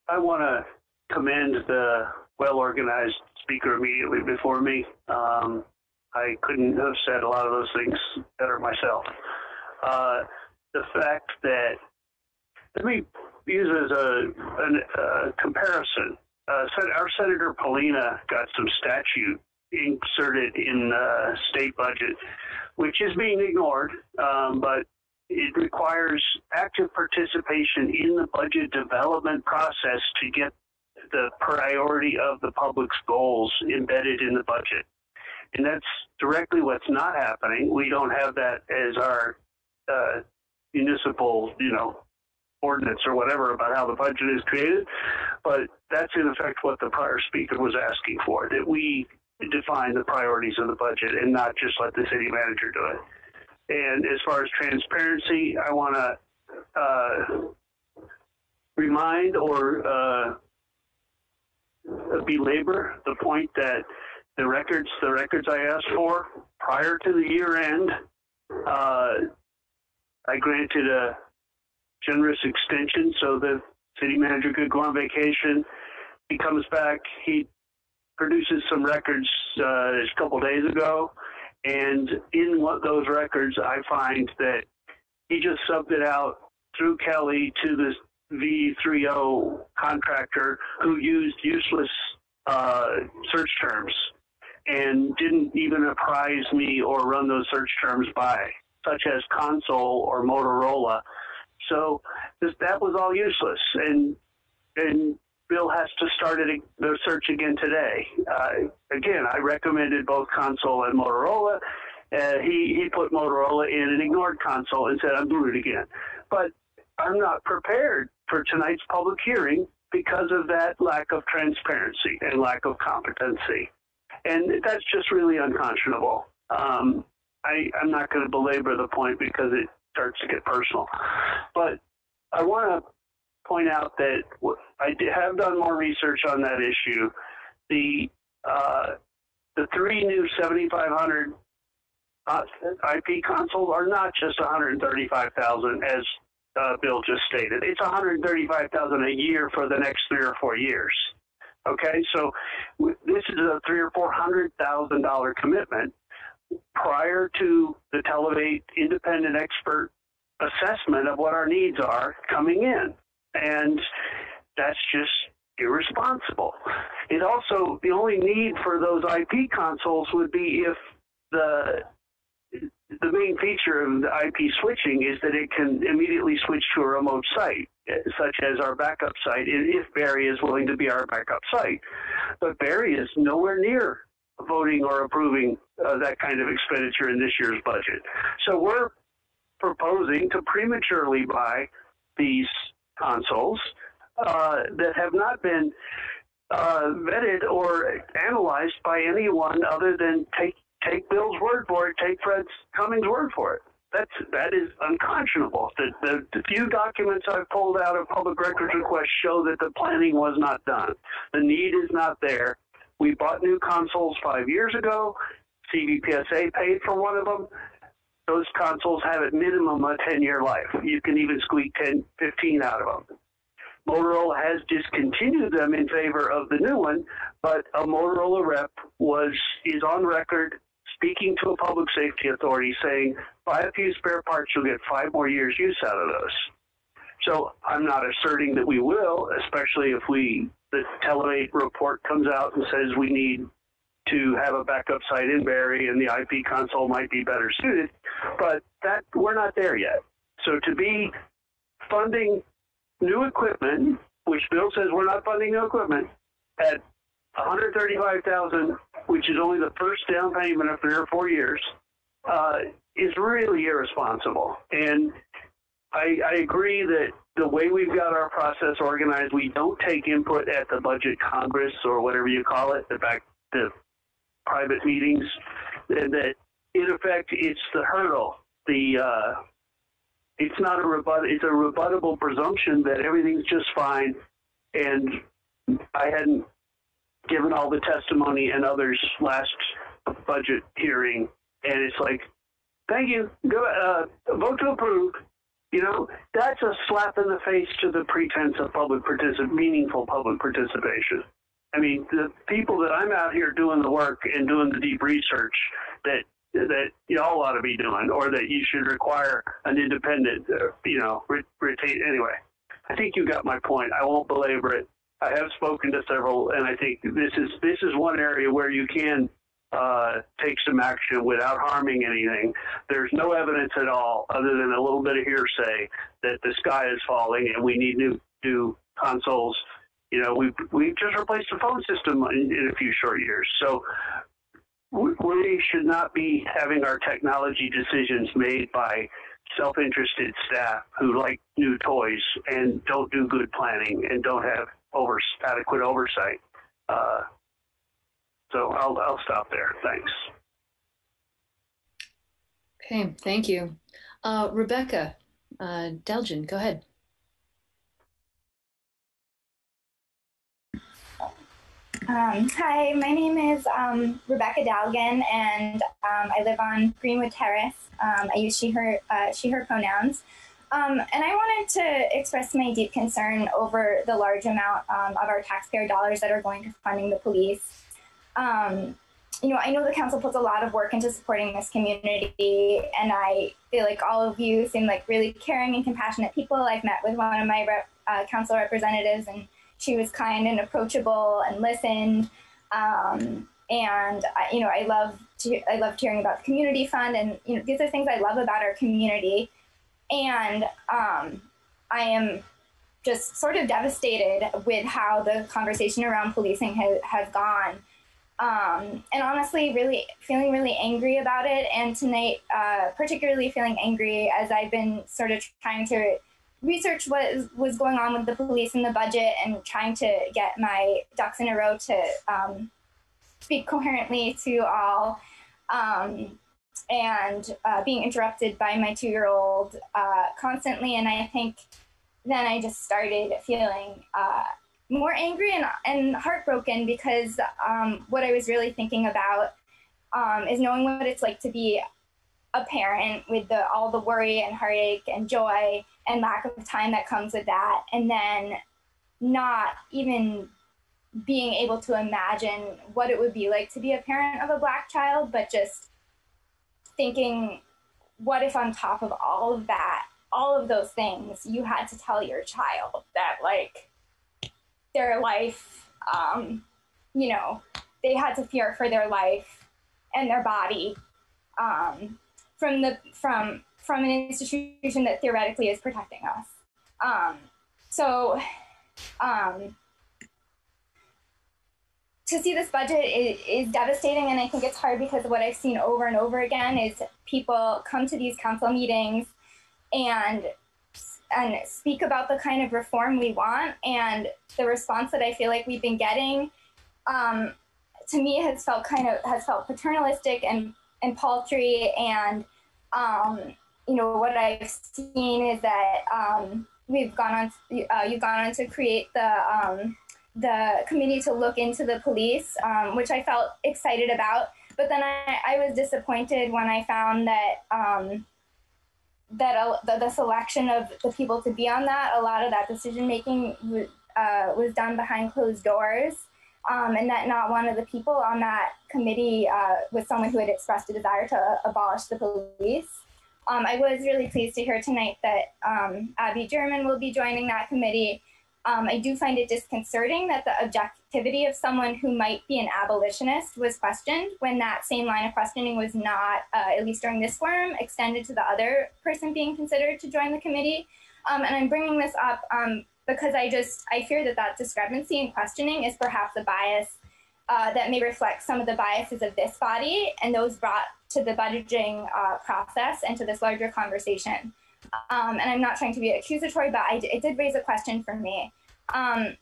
I want to commend the well organized speaker immediately before me. Um, I couldn't have said a lot of those things better myself. Uh, the fact that, let me use as a, a, a comparison. Uh, our Senator Pollina got some statute inserted in the state budget, which is being ignored, um, but it requires active participation in the budget development process to get the priority of the public's goals embedded in the budget. And that's directly what's not happening. We don't have that as our uh, municipal, you know, ordinance or whatever about how the budget is created. But that's in effect what the prior speaker was asking for, that we define the priorities of the budget and not just let the city manager do it. And as far as transparency, I want to uh, remind or uh, belabor the point that the records, the records I asked for prior to the year end, uh, I granted a generous extension so the city manager could go on vacation. He comes back, he produces some records uh, a couple days ago and in what those records, I find that he just subbed it out through Kelly to this V30 contractor who used useless uh, search terms and didn't even apprise me or run those search terms by, such as console or Motorola. So this, that was all useless. And and Bill has to start it, the search again today. Uh, again, I recommended both console and Motorola. Uh, he, he put Motorola in and ignored console and said, I'm doing it again. But I'm not prepared for tonight's public hearing because of that lack of transparency and lack of competency. And that's just really unconscionable. Um, I, I'm not going to belabor the point because it starts to get personal. But I want to point out that I have done more research on that issue. The uh, the three new 7500 uh, IP consoles are not just 135,000 as uh, Bill just stated. It's 135,000 a year for the next three or four years. Okay, so this is a three or four hundred thousand dollar commitment. prior to the Televate independent expert assessment of what our needs are coming in. And that's just irresponsible. It also, the only need for those IP consoles would be if the the main feature of the IP switching is that it can immediately switch to a remote site, such as our backup site, if Barre is willing to be our backup site. But Barre is nowhere near voting or approving uh, that kind of expenditure in this year's budget. So we're proposing to prematurely buy these consoles uh, that have not been uh, vetted or analyzed by anyone other than take take Bill's word for it, take Fred Cummings' word for it. That's that is unconscionable. The, the, the few documents I've pulled out of public records requests show that the planning was not done. The need is not there. We bought new consoles five years ago. CVPSA paid for one of them. Those consoles have at minimum a 10 year life. You can even squeak 10, 15 out of them. Motorola has discontinued them in favor of the new one, but a Motorola rep was is on record speaking to a public safety authority saying, buy a few spare parts, you'll get five more years use out of those. So I'm not asserting that we will, especially if we the Televate report comes out and says we need to have a backup site in Barre and the IP console might be better suited, but that we're not there yet. So to be funding new equipment, which Bill says we're not funding new equipment, at 135,000, which is only the first down payment of three or four years, uh, is really irresponsible. And I, I agree that the way we've got our process organized, we don't take input at the budget congress or whatever you call it, the back the private meetings, that in effect it's the hurdle, the uh, it's not a rebut it's a rebuttable presumption that everything's just fine and I hadn't given all the testimony and others last budget hearing and it's like thank you. Go uh, vote to approve. You know that's a slap in the face to the pretense of public particip- meaningful public participation i mean the people that i'm out here doing the work and doing the deep research that that y'all ought to be doing, or that you should require an independent, uh, you know, retain. Anyway, I think you got my point. I won't belabor it. I have spoken to several, and I think this is this is one area where you can uh, take some action without harming anything. There's no evidence at all, other than a little bit of hearsay, that the sky is falling and we need new new consoles. You know, we we just replaced the phone system in, in a few short years. So we should not be having our technology decisions made by self-interested staff who like new toys and don't do good planning and don't have over adequate oversight. Uh, so I'll I'll stop there. Thanks. Okay, thank you, uh, Rebecca uh, Delgin. Go ahead. Um, hi, my name is um, Rebecca Dalgan, and um, I live on Greenwood Terrace. Um, I use she, her, uh, she, her pronouns. Um, and I wanted to express my deep concern over the large amount um, of our taxpayer dollars that are going to funding the police. you know, I know the council puts a lot of work into supporting this community, and I feel like all of you seem like really caring and compassionate people. I've met with one of my rep, uh, council representatives, and she was kind and approachable and listened. Um, and I, you know, I love to, I loved hearing about the community fund, and you know, these are things I love about our community. And um, I am just sort of devastated with how the conversation around policing has, has gone. Um, and honestly, really feeling really angry about it. And tonight, uh, particularly feeling angry as I've been sort of trying to research what was going on with the police and the budget and trying to get my ducks in a row to um, speak coherently to all. Um, and uh, being interrupted by my two year old uh, constantly. And I think then I just started feeling uh, more angry and, and heartbroken because um, what I was really thinking about um, is knowing what it's like to be a parent with the, all the worry and heartache and joy and lack of time that comes with that. And then not even being able to imagine what it would be like to be a parent of a black child, but just thinking, what if on top of all of that, all of those things, you had to tell your child that like their life, um, you know, they had to fear for their life and their body um, from the from from an institution that theoretically is protecting us. Um, so um, to see this budget is, is, devastating, and I think it's hard because what I've seen over and over again is people come to these council meetings and and speak about the kind of reform we want, and the response that I feel like we've been getting, um, to me, has felt kind of has felt paternalistic and and paltry, and um, you know what I've seen is that um, we've gone on uh, you've gone on to create the um, the committee to look into the police, um, which I felt excited about. But then I, I was disappointed when I found that um, that uh, the, the, selection of the people to be on that, a lot of that decision making uh, was done behind closed doors, um, and that not one of the people on that committee uh, was someone who had expressed a desire to abolish the police. Um, I was really pleased to hear tonight that um, Abby German will be joining that committee um, I do find it disconcerting that the objectivity of someone who might be an abolitionist was questioned when that same line of questioning was not, uh, at least during this forum, extended to the other person being considered to join the committee. Um, and I'm bringing this up um, because I just I fear that that discrepancy in questioning is perhaps a bias uh, that may reflect some of the biases of this body and those brought to the budgeting uh, process and to this larger conversation. Um, and I'm not trying to be accusatory, but I, it did raise a question for me. Um,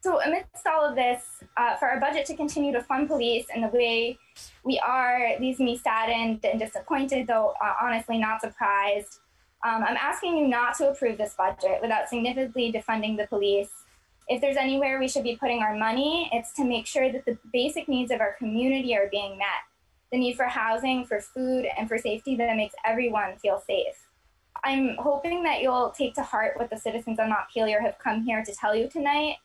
so amidst all of this, uh, for our budget to continue to fund police in the way we are leaves me saddened and disappointed, though uh, honestly not surprised. Um, I'm asking you not to approve this budget without significantly defunding the police. If there's anywhere we should be putting our money, it's to make sure that the basic needs of our community are being met. The need for housing, for food, and for safety that makes everyone feel safe. I'm hoping that you'll take to heart what the citizens of Montpelier have come here to tell you tonight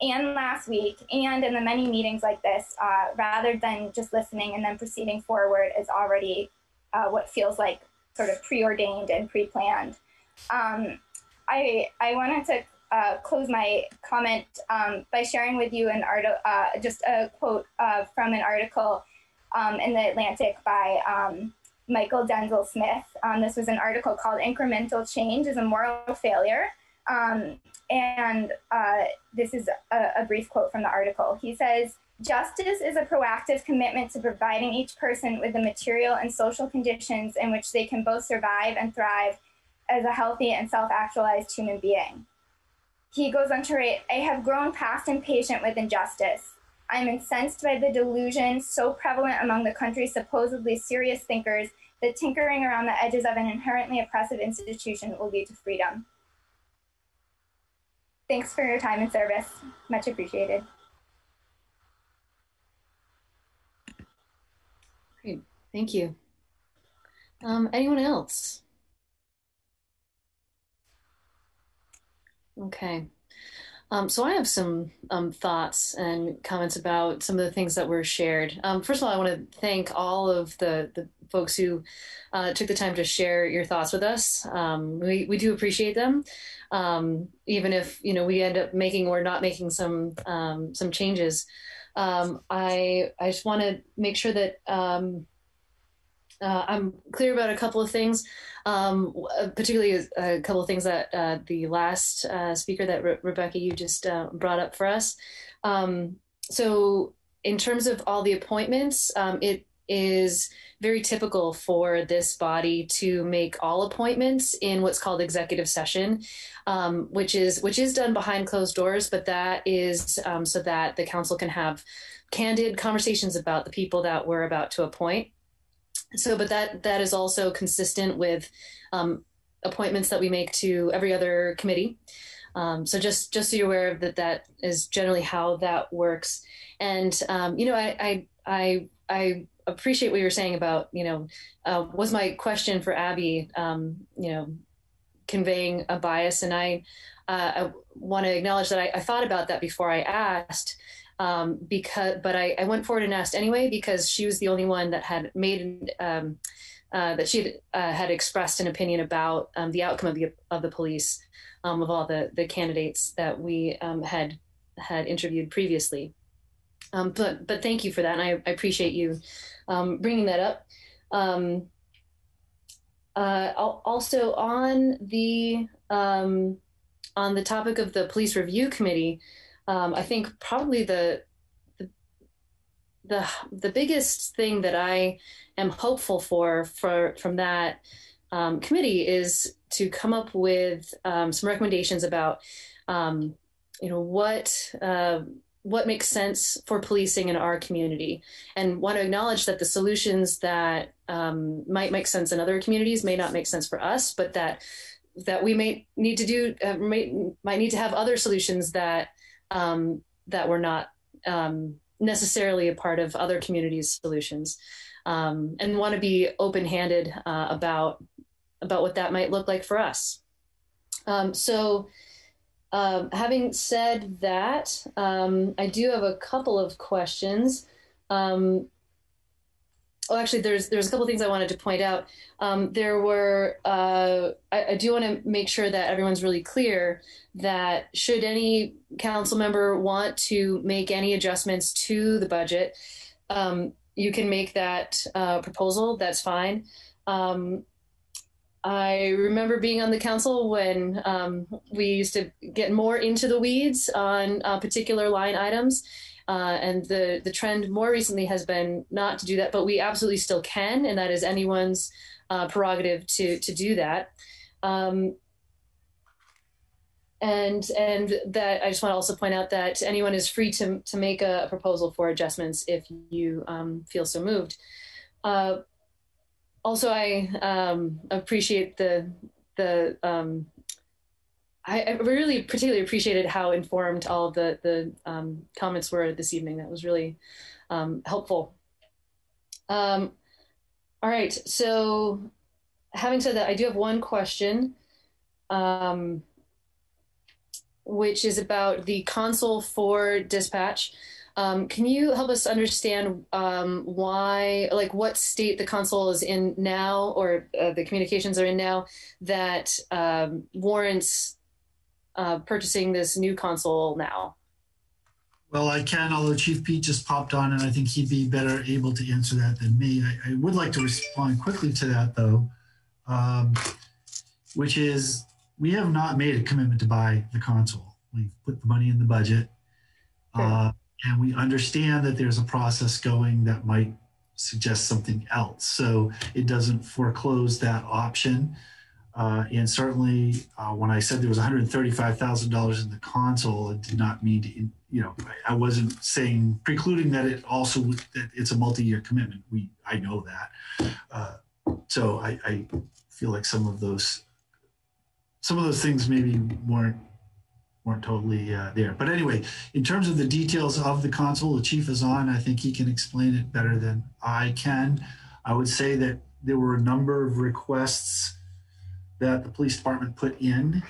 and last week, and in the many meetings like this, uh, rather than just listening and then proceeding forward is already uh, what feels like sort of preordained and pre-planned. Um, I I wanted to uh, close my comment um, by sharing with you an article, uh, just a quote uh, from an article um, in the Atlantic by um, Mychal Denzel Smith. Um, this was an article called Incremental Change is a Moral Failure. Um, and uh, this is a, a brief quote from the article. He says, Justice is a proactive commitment to providing each person with the material and social conditions in which they can both survive and thrive as a healthy and self actualized human being. He goes on to write I have grown past impatient with injustice. I am incensed by the delusion so prevalent among the country's supposedly serious thinkers that tinkering around the edges of an inherently oppressive institution will lead to freedom. Thanks for your time and service. Much appreciated. Great. Thank you. Um, anyone else? Okay. Um, so I have some um, thoughts and comments about some of the things that were shared. Um, first of all, I want to thank all of the, the folks who uh, took the time to share your thoughts with us. Um, we, we do appreciate them, um, even if you know we end up making or not making some um, some changes. I I just want to make sure that uh, I'm clear about a couple of things, um, uh, particularly a, a, couple of things that uh, the last uh, speaker that Re- Rebecca you just uh, brought up for us. Um, so, in terms of all the appointments, um, it is very typical for this body to make all appointments in what's called executive session, um, which is which is done behind closed doors, but that is um, so that the council can have candid conversations about the people that we're about to appoint. So, but that that is also consistent with um, appointments that we make to every other committee. Um, so just just so you're aware of that, that is generally how that works. And um, you know, I, I I I appreciate what you're saying about you know uh, was my question for Abby um, you know conveying a bias, and I uh, I want to acknowledge that I, I thought about that before I asked um, because but I, I, went forward and asked anyway because she was the only one that had made um, uh, that she had, uh, had expressed an opinion about um, the outcome of the of the police um, of all the the candidates that we um, had had interviewed previously. Um, but but thank you for that, and I, I appreciate you bringing that up. Uh, also on the on the topic of the police review committee, I think probably the the the biggest thing that I am hopeful for for from that um, committee is to come up with um, some recommendations about um, you know what uh, what makes sense for policing in our community. And want to acknowledge that the solutions that um, might make sense in other communities may not make sense for us but that that we may need to do uh, may, might need to have other solutions that um, that we're not um, necessarily a part of other communities' solutions, um, and want to be open-handed uh, about about what that might look like for us. Um, so, um, having said that, um, I do have a couple of questions. Um, oh, actually, there's there's a couple things I wanted to point out. Um, there were uh, I, I, do want to make sure that everyone's really clear that should any council member want to make any adjustments to the budget, um, you can make that uh, proposal. That's fine. Um, I remember being on the council when um, we used to get more into the weeds on uh, particular line items. Uh, and the the trend more recently has been not to do that, but we absolutely still can, and that is anyone's uh, prerogative to to do that. Um, and and that I just want to also point out that anyone is free to to make a, proposal for adjustments if you um, feel so moved. Uh, also, I um, appreciate the the um, I, really particularly appreciated how informed all of the the um, comments were this evening. That was really um, helpful. Um, all right, so having said that, I do have one question, um, which is about the console for dispatch. Um, can you help us understand um, why, like, what state the console is in now, or uh, the communications are in now, that warrants uh, purchasing this new console now? Well, I can, although Chief Peete just popped on, and I think he'd be better able to answer that than me. I, I would like to respond quickly to that, though, um, which is we have not made a commitment to buy the console. We've put the money in the budget, uh, and we understand that there's a process going that might suggest something else. So it doesn't foreclose that option. Uh, and certainly, uh, when I said there was $135,000 in the console, it did not mean to, you know, I wasn't saying precluding that it also that it's a multi-year commitment. We, I know that. Uh, so I, I, feel like some of those, some of those things maybe weren't weren't totally uh, there. But anyway, in terms of the details of the console, the chief is on. I think he can explain it better than I can. I would say that there were a number of requests that the police department put in.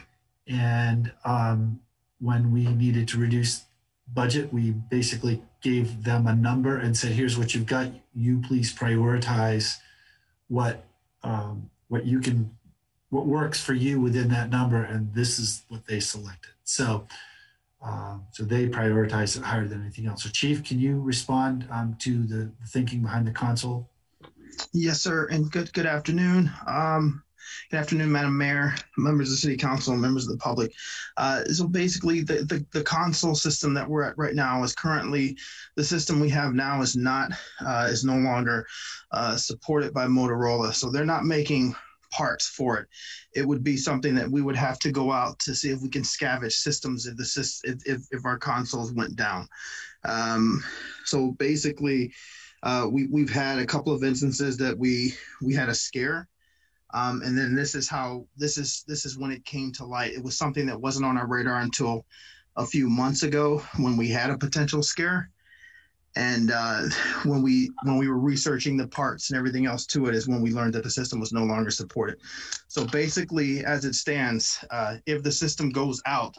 And um, when we needed to reduce budget, we basically gave them a number and said, here's what you've got. You please prioritize what um, what you can what works for you within that number, and this is what they selected. So um, so they prioritize it higher than anything else. So Chief, can you respond um, to the, thinking behind the console? Yes, sir. And good good afternoon. Um, Good afternoon, Madam Mayor, members of the City Council, members of the public. Uh, so basically, the, the, the, console system that we're at right now is currently the system we have now is not uh, is no longer uh, supported by Motorola. So they're not making parts for it. It would be something that we would have to go out to see if we can scavenge systems if the if if, if our consoles went down. Um, so basically. Uh, we, we've had a couple of instances that we we had a scare um, and then this is how this is this is when it came to light. It was something that wasn't on our radar until a few months ago when we had a potential scare. And uh, when we when we were researching the parts and everything else to it is when we learned that the system was no longer supported. So basically, as it stands, uh, if the system goes out,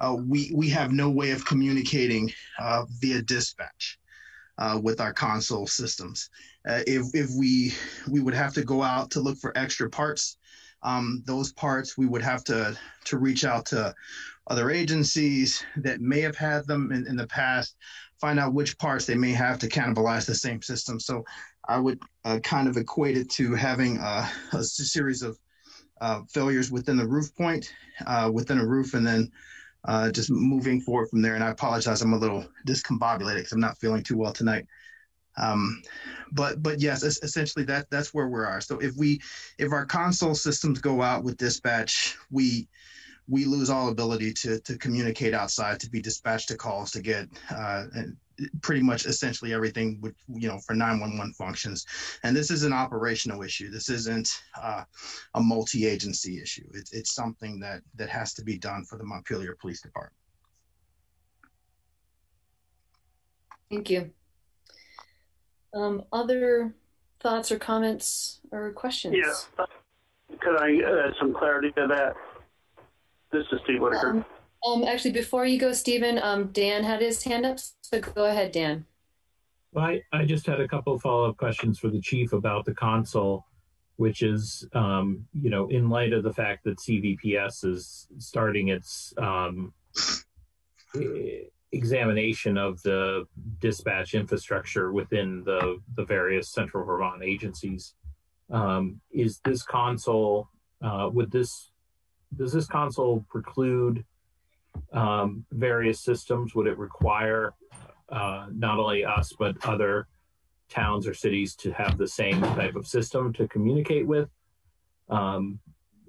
uh, we we have no way of communicating uh, via dispatch. Uh, with our console systems. Uh, if, if we we would have to go out to look for extra parts, um, those parts we would have to to reach out to other agencies that may have had them in, in the past, find out which parts they may have to cannibalize the same system. So I would uh, kind of equate it to having a, a series of uh, failures within the roof point, uh, within a roof, and then uh, just moving forward from there. And I apologize, I'm a little discombobulated because I'm not feeling too well tonight. Um, but but yes, essentially that that's where we are. So if we if our console systems go out with dispatch, we we lose all ability to to communicate outside, to be dispatched to calls, to get uh, pretty much essentially everything with you know for 911 functions. And this is an operational issue. This isn't uh, a multi-agency issue. It's, it's something that that has to be done for the montpelier police department. Thank you. Um, other thoughts or comments or questions? Yeah. Could i add some clarity to that? This is steve whitaker. Um, um, actually, before you go, Stephen, um, Dan had his hand up, so go ahead, Dan. Well, I, I just had a couple follow-up questions for the chief about the console, which is, um, you know, in light of the fact that CVPS is starting its um, examination of the dispatch infrastructure within the the various Central Vermont agencies, um, is this console uh, would this does this console preclude um, various systems? Would it require uh, not only us, but other towns or cities to have the same type of system to communicate with? Um,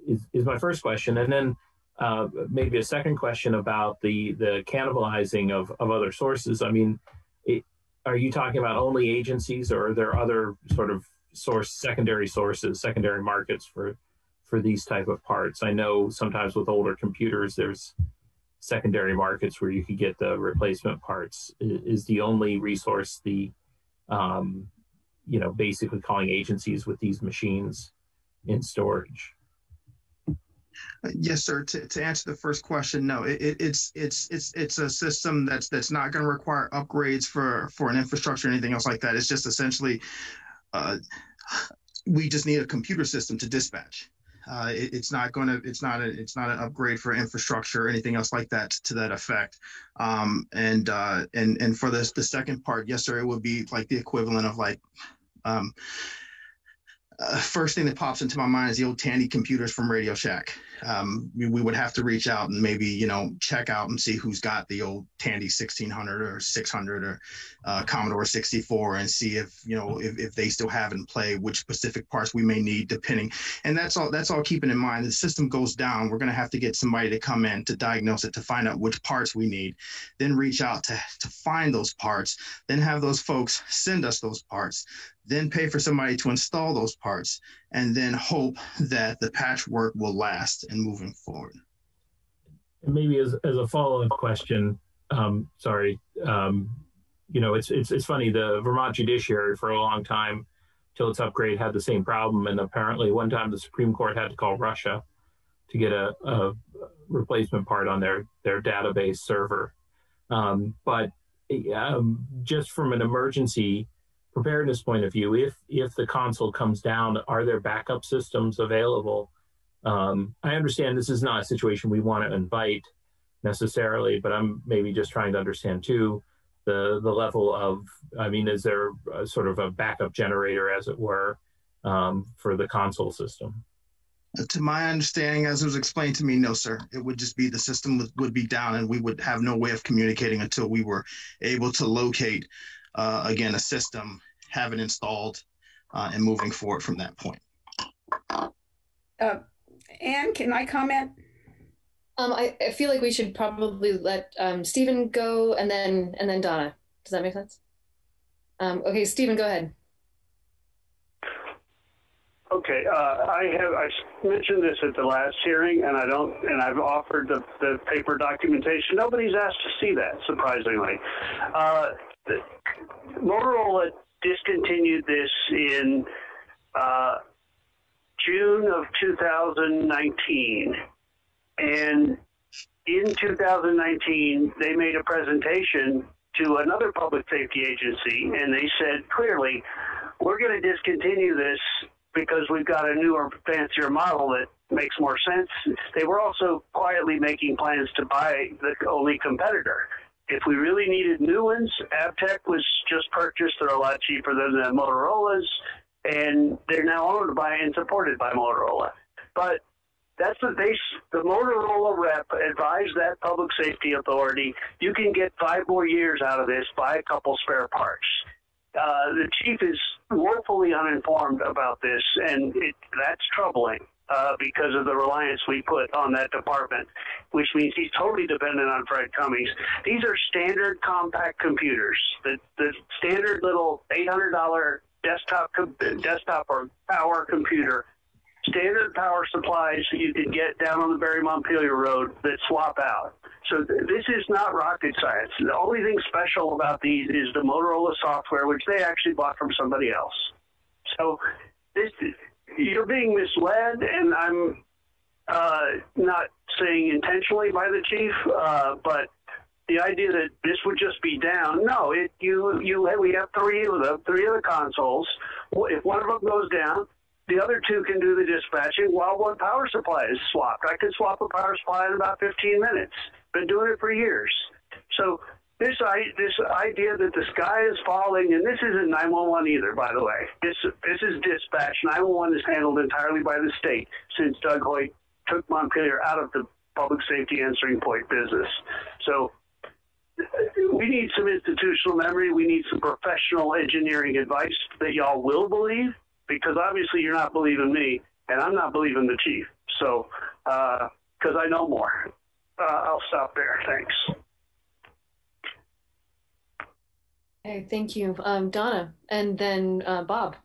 is, is my first question. And then uh, maybe a second question about the, the cannibalizing of, of other sources. I mean, it, are you talking about only agencies or are there other sort of source, secondary sources, secondary markets for, for these type of parts? I know sometimes with older computers, there's secondary markets where you could get the replacement parts is the only resource the um, you know basically calling agencies with these machines in storage. Yes sir. To, to answer the first question no it, it's it's it's it's a system that's that's not going to require upgrades for for an infrastructure or anything else like that. It's just essentially uh, we just need a computer system to dispatch uh, it, it's not going to. It's not a. It's not an upgrade for infrastructure or anything else like that to that effect. Um, and uh, and and for this the second part, yes, sir, it would be like the equivalent of like um, uh, first thing that pops into my mind is the old Tandy computers from Radio Shack. Um, we, would have to reach out and maybe you know check out and see who's got the old Tandy 1600 or 600 or uh, Commodore 64 and see if you know if, if they still have in play which specific parts we may need depending. And that's all. That's all. Keeping in mind the system goes down, we're going to have to get somebody to come in to diagnose it to find out which parts we need, then reach out to to find those parts, then have those folks send us those parts then pay for somebody to install those parts, and then hope that the patchwork will last and moving forward. Maybe as, as a follow-up question, um, sorry, um, you know, it's, it's, it's funny, the Vermont judiciary for a long time, till its upgrade, had the same problem. And apparently one time the Supreme Court had to call Russia to get a, a replacement part on their, their database server. Um, but um, just from an emergency preparedness point of view, if if the console comes down, are there backup systems available? Um, I understand this is not a situation we want to invite necessarily, but I'm maybe just trying to understand too the the level of. I mean, is there a, sort of a backup generator, as it were, um, for the console system? To my understanding, as it was explained to me, no, sir. It would just be the system would, would be down, and we would have no way of communicating until we were able to locate uh, again, a system, have it installed, uh, and moving forward from that point. Uh, Anne, can I comment? Um, I, I feel like we should probably let um, Stephen go and then and then Donna. Does that make sense? Um, okay, Stephen, go ahead. Okay, uh, I have I mentioned this at the last hearing, and I don't, and I've offered the, the paper documentation. Nobody's asked to see that, surprisingly. Uh, Motorola discontinued this in uh, June of 2019. And in 2019, they made a presentation to another public safety agency, and they said clearly, we're going to discontinue this because we've got a newer, fancier model that makes more sense. They were also quietly making plans to buy the only competitor. If we really needed new ones, Avtec was just purchased. They're a lot cheaper than the Motorola's, and they're now owned by and supported by Motorola. But that's the base. The Motorola rep advised that public safety authority, you can get five more years out of this, buy a couple spare parts. Uh, the chief is woefully uninformed about this, and it, that's troubling uh, because of the reliance we put on that department, which means he's totally dependent on Fred Cummings. These are standard compact computers, the, the standard little $800 desktop desktop or power computer standard power supplies you can get down on the Barre Montpelier Road that swap out. So th- this is not rocket science. The only thing special about these is the Motorola software, which they actually bought from somebody else. So this you're being misled, and I'm uh, not saying intentionally by the chief, uh, but the idea that this would just be down. No, it you you we have three of the three of the consoles. If one of them goes down, the other two can do the dispatching while one power supply is swapped. I can swap a power supply in about 15 minutes. Been doing it for years. So this I, this idea that the sky is falling, and this isn't 911 either, by the way. This this is dispatch. 911 is handled entirely by the state since Doug Hoyt took Montpelier out of the public safety answering point business. So we need some institutional memory. We need some professional engineering advice that y'all will believe because obviously you're not believing me and I'm not believing the chief. So, because uh, I know more. Uh, I'll stop there. Thanks. Okay, thank you, um, Donna, and then uh, Bob.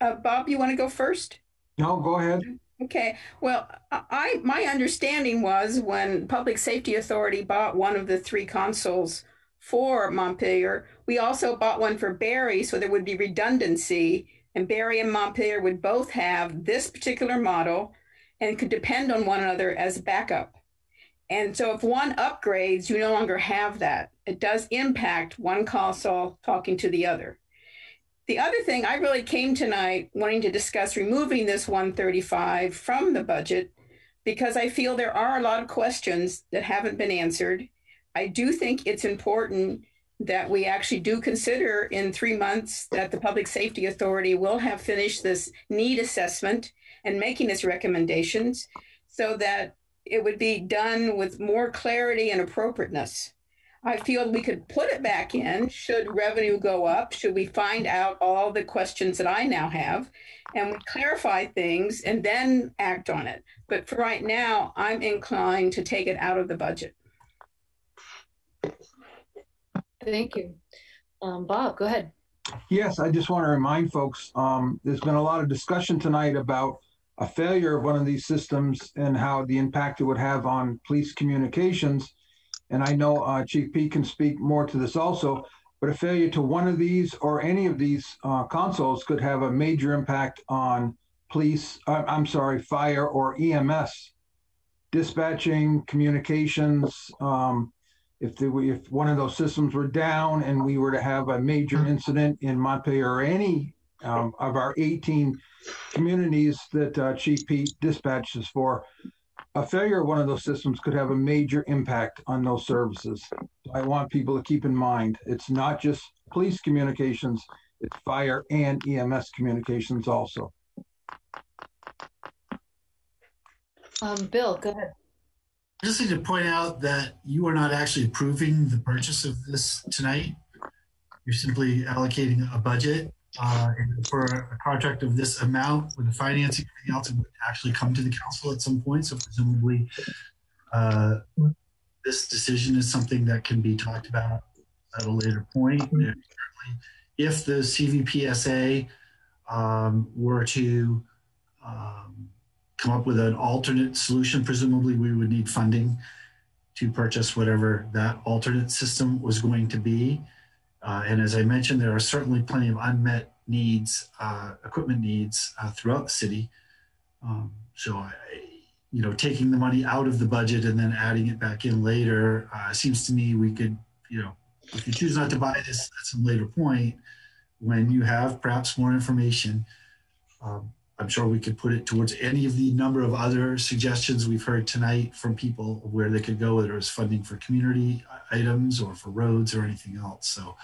Uh, Bob, you want to go first? No, go ahead. Okay. Well, I my understanding was when Public Safety Authority bought one of the three consoles for Montpelier. We also bought one for Barre, so there would be redundancy, and Barre and Montpelier would both have this particular model and could depend on one another as backup. And so if one upgrades, you no longer have that. It does impact one console talking to the other. The other thing, I really came tonight wanting to discuss removing this 135 from the budget because I feel there are a lot of questions that haven't been answered I do think it's important that we actually do consider in three months that the Public Safety Authority will have finished this need assessment and making its recommendations so that it would be done with more clarity and appropriateness. I feel we could put it back in should revenue go up, should we find out all the questions that I now have, and we clarify things and then act on it. But for right now, I'm inclined to take it out of the budget. Thank you. Um, Bob, go ahead. Yes, I just want to remind folks um, there's been a lot of discussion tonight about a failure of one of these systems and how the impact it would have on police communications. And I know uh, Chief P can speak more to this also, but a failure to one of these or any of these uh, consoles could have a major impact on police, uh, I'm sorry, fire or EMS, dispatching, communications, um, if if one of those systems were down and we were to have a major mm-hmm. incident in Montpelier or any um, of our 18 communities that uh, Chief Peete dispatches for, a failure of one of those systems could have a major impact on those services. I want people to keep in mind it's not just police communications, it's fire and EMS communications also. Um, Bill, go ahead. I just need to point out that you are not actually approving the purchase of this tonight. You're simply allocating a budget uh, and for a contract of this amount with the financing, everything else it would actually come to the council at some point. So presumably, uh, this decision is something that can be talked about at a later point. If the CVPSA um, were to um, come up with an alternate solution. Presumably, we would need funding to purchase whatever that alternate system was going to be. Uh, and as I mentioned, there are certainly plenty of unmet needs, uh, equipment needs uh, throughout the city. Um, so I, you know, taking the money out of the budget and then adding it back in later. Uh, seems to me we could, you know, if you choose not to buy this at some later point, when you have perhaps more information, um, I'm sure we could put it towards any of the number of other suggestions we've heard tonight from people where they could go, whether it's funding for community items or for roads or anything else. So,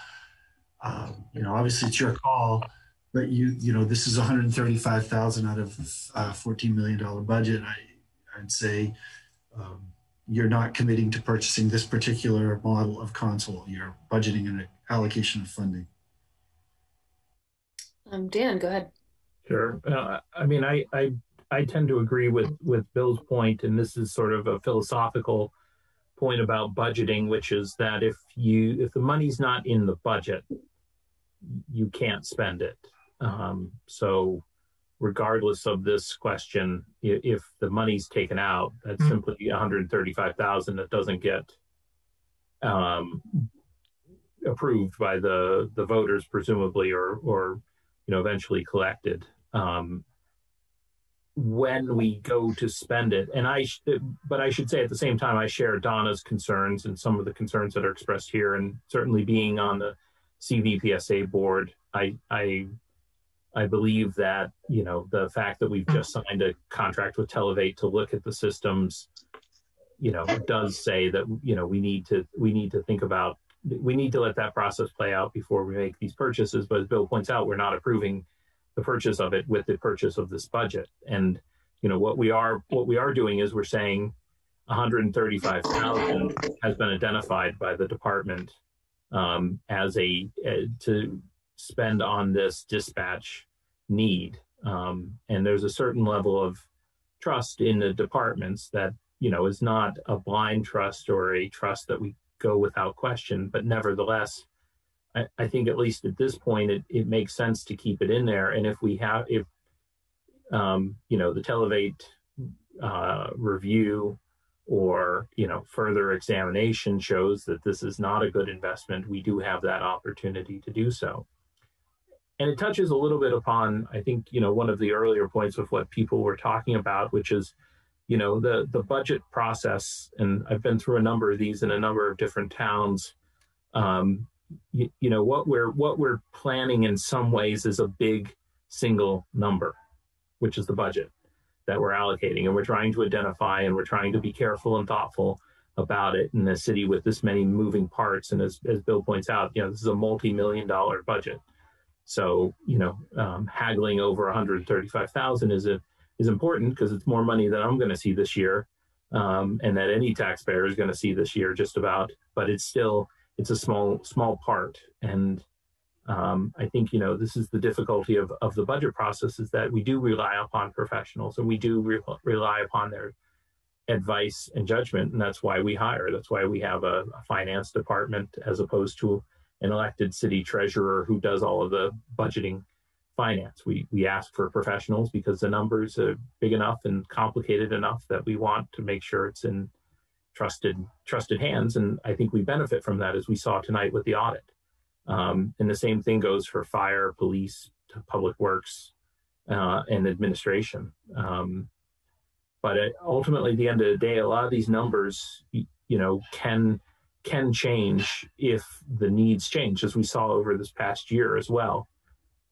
um, you know, obviously it's your call, but you, you know, this is 135,000 out of uh, 14 million dollar budget. I, I'd say um, you're not committing to purchasing this particular model of console. You're budgeting an allocation of funding. Um, Dan, go ahead. Sure. Uh, I mean, I, I I tend to agree with with Bill's point, and this is sort of a philosophical point about budgeting, which is that if you if the money's not in the budget, you can't spend it. Um, so, regardless of this question, if the money's taken out, that's mm-hmm. simply one hundred thirty-five thousand that doesn't get um, approved by the the voters, presumably, or or you know eventually collected um, when we go to spend it. And I, sh- but I should say at the same time, I share Donna's concerns and some of the concerns that are expressed here. And certainly being on the CVPSA board, I, I, I believe that you know the fact that we've just signed a contract with Televate to look at the systems, you know, does say that you know we need to we need to think about we need to let that process play out before we make these purchases. But as Bill points out, we're not approving the purchase of it with the purchase of this budget. And you know what we are what we are doing is we're saying 135,000 has been identified by the department um, as a, to spend on this dispatch need. Um, and there's a certain level of trust in the departments that you know is not a blind trust or a trust that we go without question, but nevertheless I, I think at least at this point, it, it makes sense to keep it in there. And if we have, if, um, you know, the Televate uh, review or, you know, further examination shows that this is not a good investment, we do have that opportunity to do so. And it touches a little bit upon, I think, you know, one of the earlier points of what people were talking about, which is, you know, the the budget process. And I've been through a number of these in a number of different towns. Um, you, you know what we're what we're planning in some ways is a big single number which is the budget that we're allocating. And we're trying to identify and we're trying to be careful and thoughtful about it in a city with this many moving parts. And as, as bill points out you know this is a multi-million dollar budget. So you know um, haggling over 135000 is a, is important because it's more money than i'm going to see this year um, and that any taxpayer is going to see this year just about. But it's still it's a small small part and um, I think you know this is the difficulty of, of the budget process is that we do rely upon professionals and we do re- rely upon their advice and judgment, and that's why we hire. That's why we have a, a, finance department as opposed to an elected city treasurer who does all of the budgeting finance. We we ask for professionals because the numbers are big enough and complicated enough that we want to make sure it's in trusted trusted hands, and I think we benefit from that as we saw tonight with the audit. Um, and the same thing goes for fire, police, public works, uh, and administration. Um, but it, ultimately, at the end of the day, a lot of these numbers, you, you know, can can change if the needs change, as we saw over this past year as well,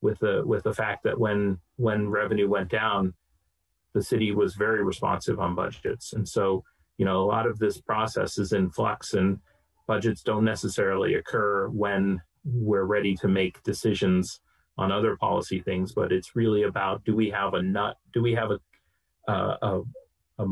with the with the fact that when when revenue went down, the city was very responsive on budgets, and so you know, a lot of this process is in flux and budgets don't necessarily occur when we're ready to make decisions on other policy things, but it's really about do we have a nut, do we have a, a, a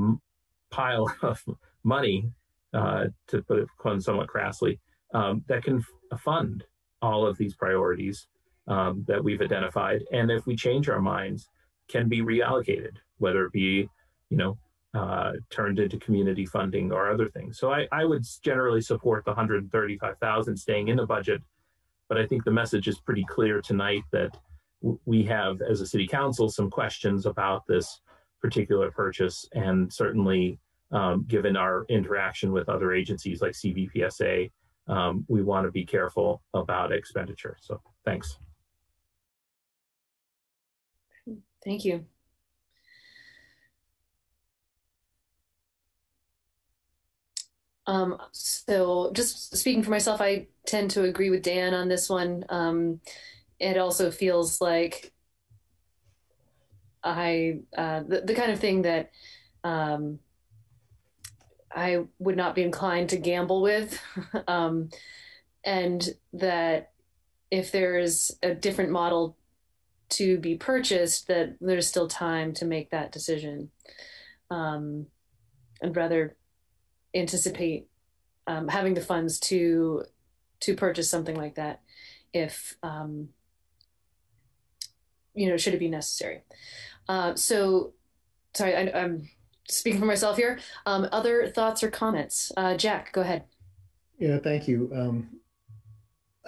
pile of money, uh, to put it somewhat crassly, um, that can fund all of these priorities um, that we've identified. And if we change our minds, can be reallocated, whether it be, you know, uh, turned into community funding or other things. So I, I would generally support the 135,000 staying in the budget, but I think the message is pretty clear tonight that we have, as a city council, some questions about this particular purchase, and certainly um, given our interaction with other agencies like CVPSA, um, we want to be careful about expenditure. So thanks. Thank you. Um, so just speaking for myself, I tend to agree with Dan on this one. Um, it also feels like I uh, the, the kind of thing that um, I would not be inclined to gamble with, um, and that if there's a different model to be purchased, that there's still time to make that decision, um, and rather anticipate um, having the funds to to purchase something like that if um, you know should it be necessary. Uh, so, sorry, I, am speaking for myself here. Um, other thoughts or comments? Uh, Jack, go ahead. Yeah, thank you. Um,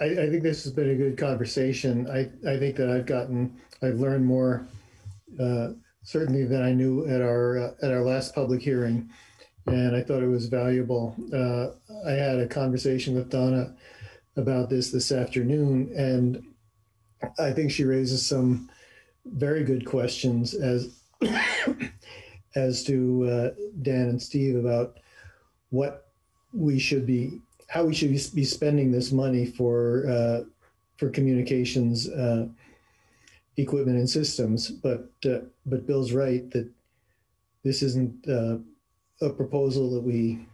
I, I, think this has been a good conversation. I, I think that I've gotten, I've learned more, uh, certainly than I knew at our uh, at our last public hearing, and I thought it was valuable. Uh, I had a conversation with Donna about this this afternoon, and I think she raises some very good questions as as to uh, Dan and Steve about what we should be, how we should be spending this money for uh, for communications uh, equipment and systems. But uh, but Bill's right that this isn't uh, a proposal that we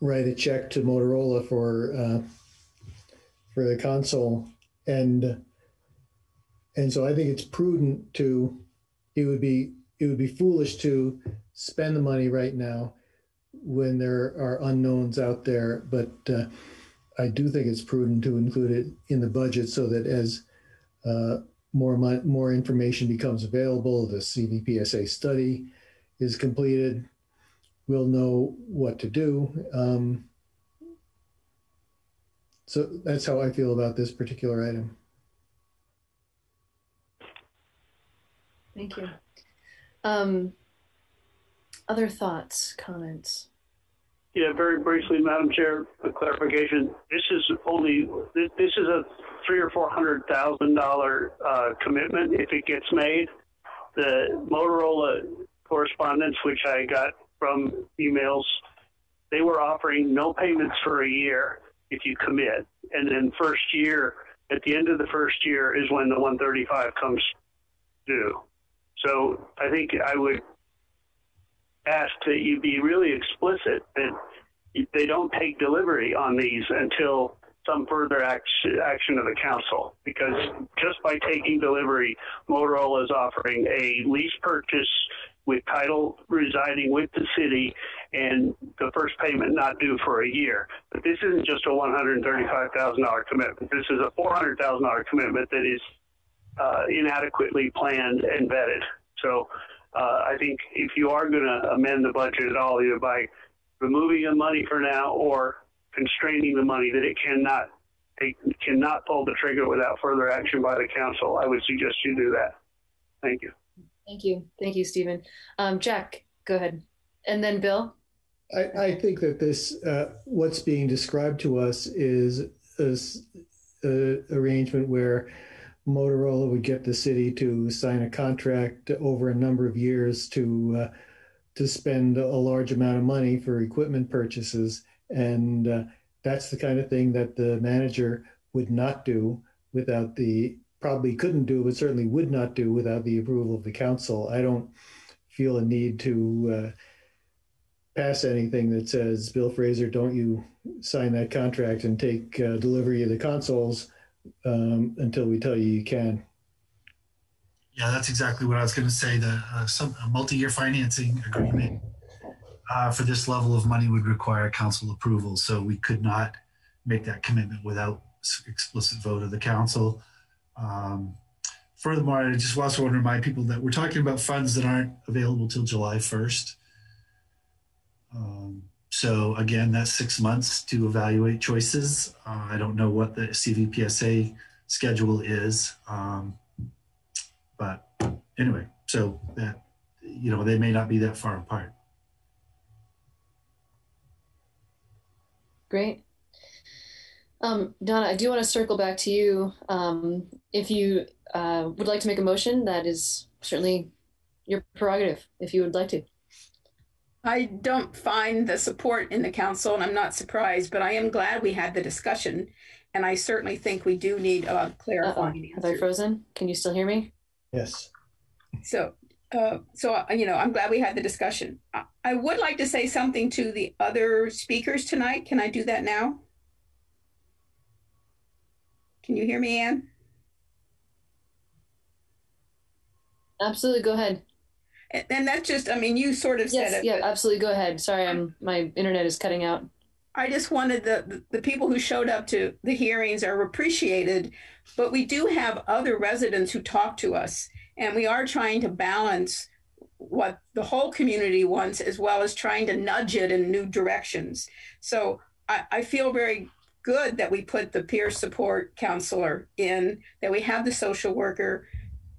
write a check to Motorola for uh, for the console and and so I think it's prudent to, it would be, it would be foolish to spend the money right now when there are unknowns out there. But uh, I do think it's prudent to include it in the budget so that as uh, more more information becomes available, the CVPSA study is completed, we'll know what to do. Um, so that's how I feel about this particular item. Thank you. Um, other thoughts, comments? Yeah, very briefly, Madam Chair, a clarification. This is only this is a three or four hundred thousand uh, dollar commitment if it gets made. The Motorola correspondence, which I got from emails, they were offering no payments for a year if you commit, and then first year at the end of the first year is when the 135 comes due. So I think I would ask that you be really explicit that they don't take delivery on these until some further action of the council because just by taking delivery, Motorola is offering a lease purchase with title residing with the city and the first payment not due for a year. But this isn't just a $135,000 commitment. This is a $400,000 commitment that is uh, inadequately planned and vetted. So uh, I think if you are going to amend the budget at all, either by removing the money for now or constraining the money that it cannot it cannot pull the trigger without further action by the council, I would suggest you do that. Thank you. Thank you. Thank you, Stephen. Um, Jack, go ahead. And then Bill. I, I think that this, uh, what's being described to us is an arrangement where Motorola would get the city to sign a contract over a number of years to uh, to spend a large amount of money for equipment purchases, and uh, that's the kind of thing that the manager would not do without the probably couldn't do, but certainly would not do without the approval of the council. I don't feel a need to uh, pass anything that says, Bill Fraser, don't you sign that contract and take uh, delivery of the consoles um, until we tell you you can. Yeah, that's exactly what I was going to say. The uh, some multi-year financing agreement uh, for this level of money would require council approval, so we could not make that commitment without explicit vote of the council. Um, furthermore, I just also want to remind people that we're talking about funds that aren't available till July 1st. Um, so again, that's six months to evaluate choices. Uh, I don't know what the CVPSA schedule is, um, but anyway, so that you know they may not be that far apart. Great. Um, Donna, I do want to circle back to you. Um, if you uh, would like to make a motion, that is certainly your prerogative, if you would like to. I don't find the support in the council, and I'm not surprised, but I am glad we had the discussion. And I certainly think we do need a clarifying. Have I frozen? Can you still hear me? Yes. So, uh, so uh, you know, I'm glad we had the discussion. I, I would like to say something to the other speakers tonight. Can I do that now? Can you hear me, Anne? Absolutely, go ahead. And, and that's just, I mean, you sort of Yes, said it. yeah, absolutely. Go ahead. Sorry, I'm my internet is cutting out. I just wanted the, the people who showed up to the hearings are appreciated, but we do have other residents who talk to us, and we are trying to balance what the whole community wants as well as trying to nudge it in new directions. So I, I feel very good that we put the peer support counselor in, that we have the social worker,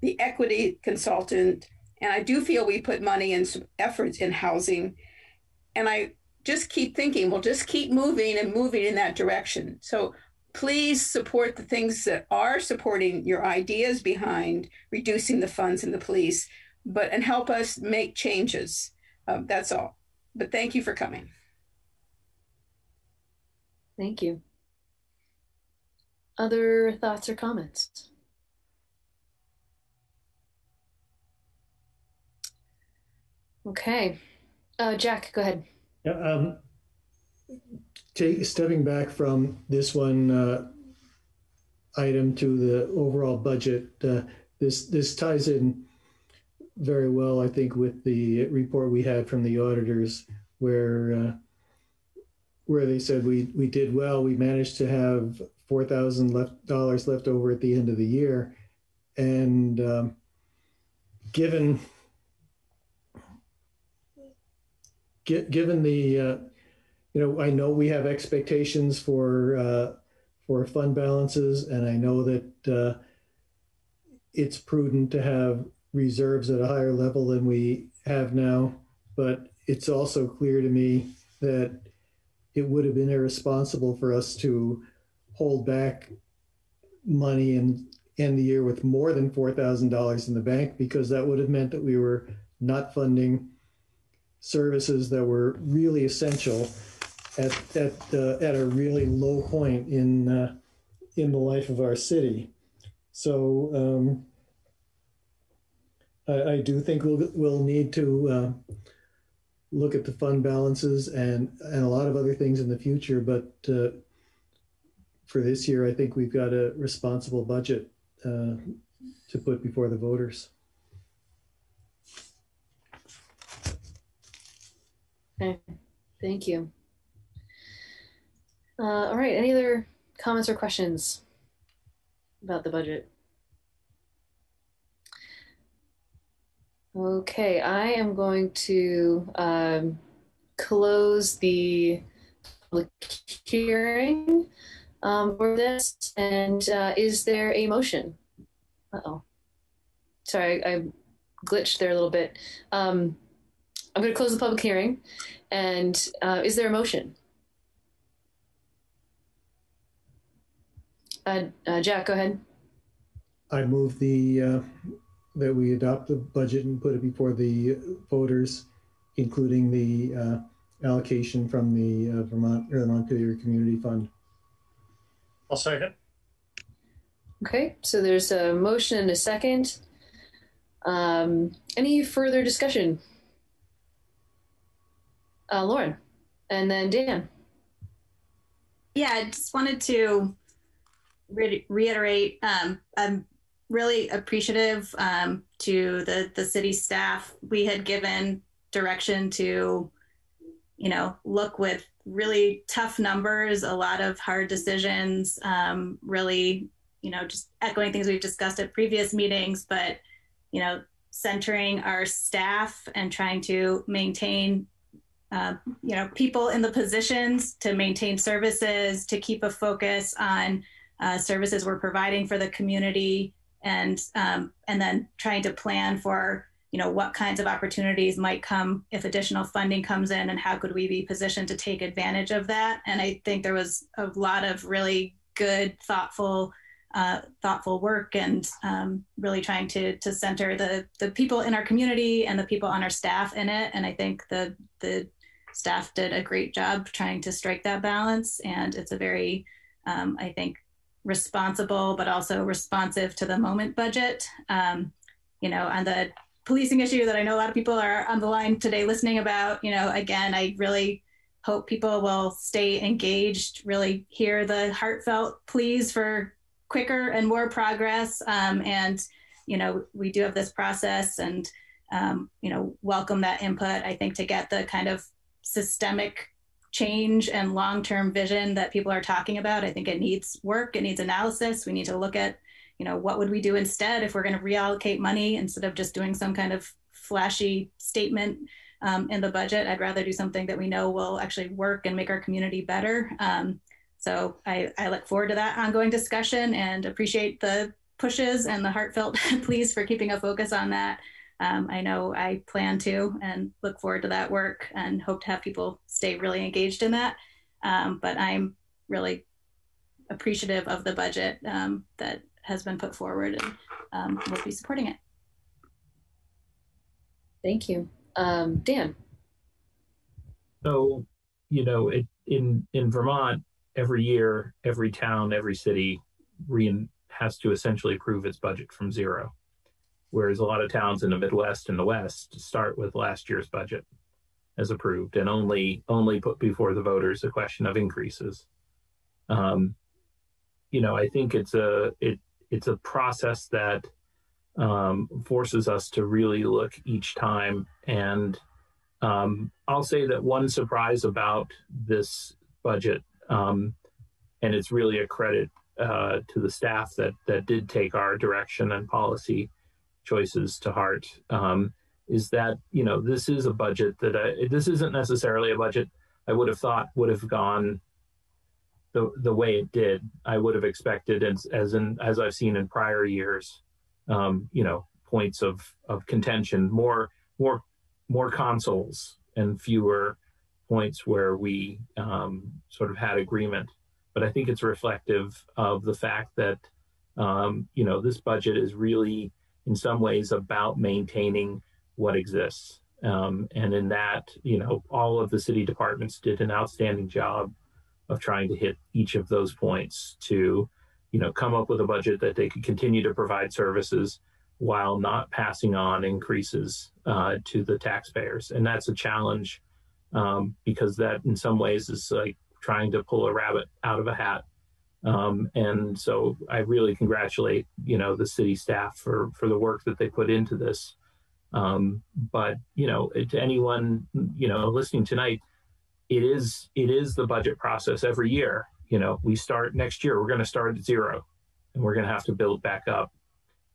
the equity consultant, and I do feel we put money and efforts in housing. And I just keep thinking, we'll just keep moving and moving in that direction. So please support the things that are supporting your ideas behind reducing the funds in the police, but and help us make changes. Um, that's all. But thank you for coming. Thank you. Other thoughts or comments? Okay. Uh, Jack, go ahead. Yeah, um, take, stepping back from this one uh, item to the overall budget, uh, this this ties in very well, I think, with the report we had from the auditors, where uh, where they said we we did well. We managed to have four thousand left dollars left over at the end of the year, and um, given gi- given the, uh, you know, I know we have expectations for uh, for fund balances, and I know that uh, it's prudent to have reserves at a higher level than we have now. But it's also clear to me that it would have been irresponsible for us to hold back money and end the year with more than four thousand dollars in the bank because that would have meant that we were not funding services that were really essential at at uh, at a really low point in uh, in the life of our city. So um, I, I, do think we'll we'll need to uh, look at the fund balances and and a lot of other things in the future. But uh, for this year, I think we've got a responsible budget uh, to put before the voters. Okay, thank you. Uh, all right, any other comments or questions about the budget? Okay, I am going to um, close the public hearing um, for this. And uh, is there a motion? Uh oh. Sorry, I, I, glitched there a little bit. Um, I'm going to close the public hearing. And uh, is there a motion? Uh, uh, Jack, go ahead. I move the uh, that we adopt the budget and put it before the voters, including the uh, allocation from the uh, Vermont or the Montpelier Community Fund. I'll second. Okay, so there's a motion and a second. Um, any further discussion? uh, Lauren, and then Dan. Yeah, I just wanted to re- reiterate. Um, I'm really appreciative um, to the the city staff. We had given direction to, you know, look with really tough numbers, a lot of hard decisions. Um, really, you know, just echoing things we've discussed at previous meetings, but you know, centering our staff and trying to maintain uh, you know people in the positions to maintain services to keep a focus on uh, services we're providing for the community and um, and then trying to plan for you know what kinds of opportunities might come if additional funding comes in and how could we be positioned to take advantage of that and i think there was a lot of really good thoughtful uh, thoughtful work and um, really trying to to center the the people in our community and the people on our staff in it. And I think the the staff did a great job trying to strike that balance. And it's a very, um, I think, responsible but also responsive to the moment budget. Um, you know, on the policing issue that I know a lot of people are on the line today listening about. You know, again, I really hope people will stay engaged, really hear the heartfelt pleas for quicker and more progress. Um, and, you know, we do have this process and, um, you know, welcome that input, I think, to get the kind of systemic change and long-term vision that people are talking about. I think it needs work, it needs analysis. We need to look at, you know, what would we do instead if we're going to reallocate money instead of just doing some kind of flashy statement um, in the budget. I'd rather do something that we know will actually work and make our community better. Um, so I, I look forward to that ongoing discussion and appreciate the pushes and the heartfelt pleas for keeping a focus on that. Um, I know I plan to and look forward to that work and hope to have people stay really engaged in that. Um, but I'm really appreciative of the budget um, that has been put forward and um, will be supporting it. Thank you. Um, Dan. So, you know, it, in in Vermont, every year, every town, every city re- has to essentially prove its budget from zero, whereas a lot of towns in the Midwest and the West start with last year's budget as approved and only only put before the voters a question of increases. Um, you know, I think it's a it it's a process that um, forces us to really look each time. And um, I'll say that one surprise about this budget, um, and it's really a credit uh, to the staff that that did take our direction and policy choices to heart, um, is that you know this is a budget that I, this isn't necessarily a budget I would have thought would have gone the the way it did. I would have expected, as as in as I've seen in prior years, um, you know, points of of contention, more more more consoles and fewer points where we um, sort of had agreement. But I think it's reflective of the fact that um, you know this budget is really, in some ways, about maintaining what exists. Um, and in that, you know, all of the city departments did an outstanding job of trying to hit each of those points to, you know, come up with a budget that they could continue to provide services while not passing on increases uh, to the taxpayers. And that's a challenge um, because that, in some ways, is like trying to pull a rabbit out of a hat. Um, and so I really congratulate, you know, the city staff for for the work that they put into this. Um, but you know, to anyone you know listening tonight, it is it is the budget process every year. You know, we start next year. We're going to start at zero, and we're going to have to build back up.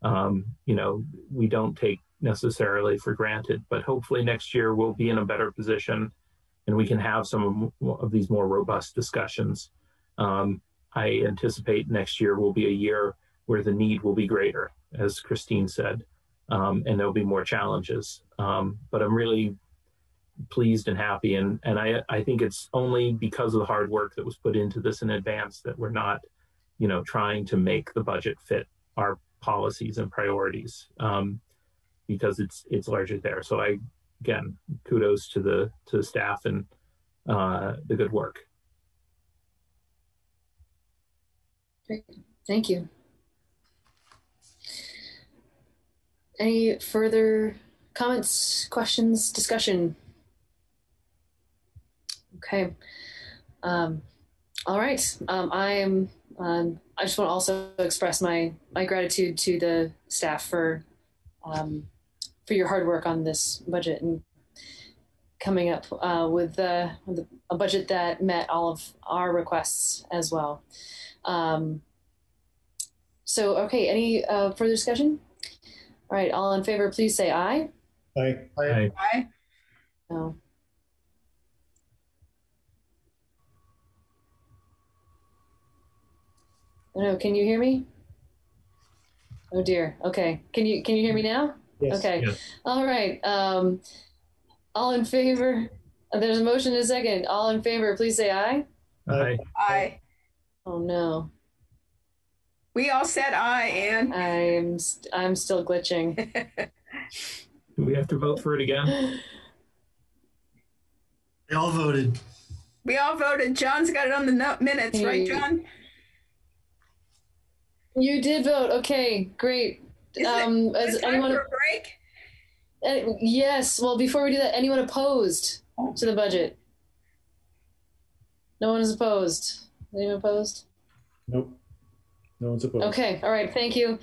Um, you know, we don't take necessarily for granted, but hopefully next year we'll be in a better position, and we can have some of these more robust discussions. Um, I anticipate next year will be a year where the need will be greater, as Christine said, um, and there'll be more challenges. Um, but I'm really pleased and happy. And, and I, I think it's only because of the hard work that was put into this in advance that we're not, you know, trying to make the budget fit our policies and priorities um, because it's it's largely there. So I again kudos to the to the staff and uh, the good work. Great, thank you. Any further comments, questions, discussion? Okay. Um, all right. Um, I am. Um, I just want to also express my my gratitude to the staff for um, for your hard work on this budget and coming up uh, with, uh, with, a budget that met all of our requests as well. Um, so, okay. Any uh, further discussion? All right. All in favor, please say aye. Aye. Aye. Aye. No. Oh, no, can you hear me? Oh dear. Okay. Can you can you hear me now? Yes. Okay. Yes. All right. Um, all in favor? There's a motion and a second. All in favor, please say aye. Aye. Aye. Oh no. We all said aye, Anne. I'm I'm still glitching. Do we have to vote for it again? They all voted. We all voted. John's got it on the no- minutes, right, John? You did vote. Okay, great. um, is as it time anyone for a break? Uh, yes. Well, before we do that, anyone opposed to the budget? No one is opposed. Anyone opposed? Nope. No one's opposed. Okay. All right. Thank you.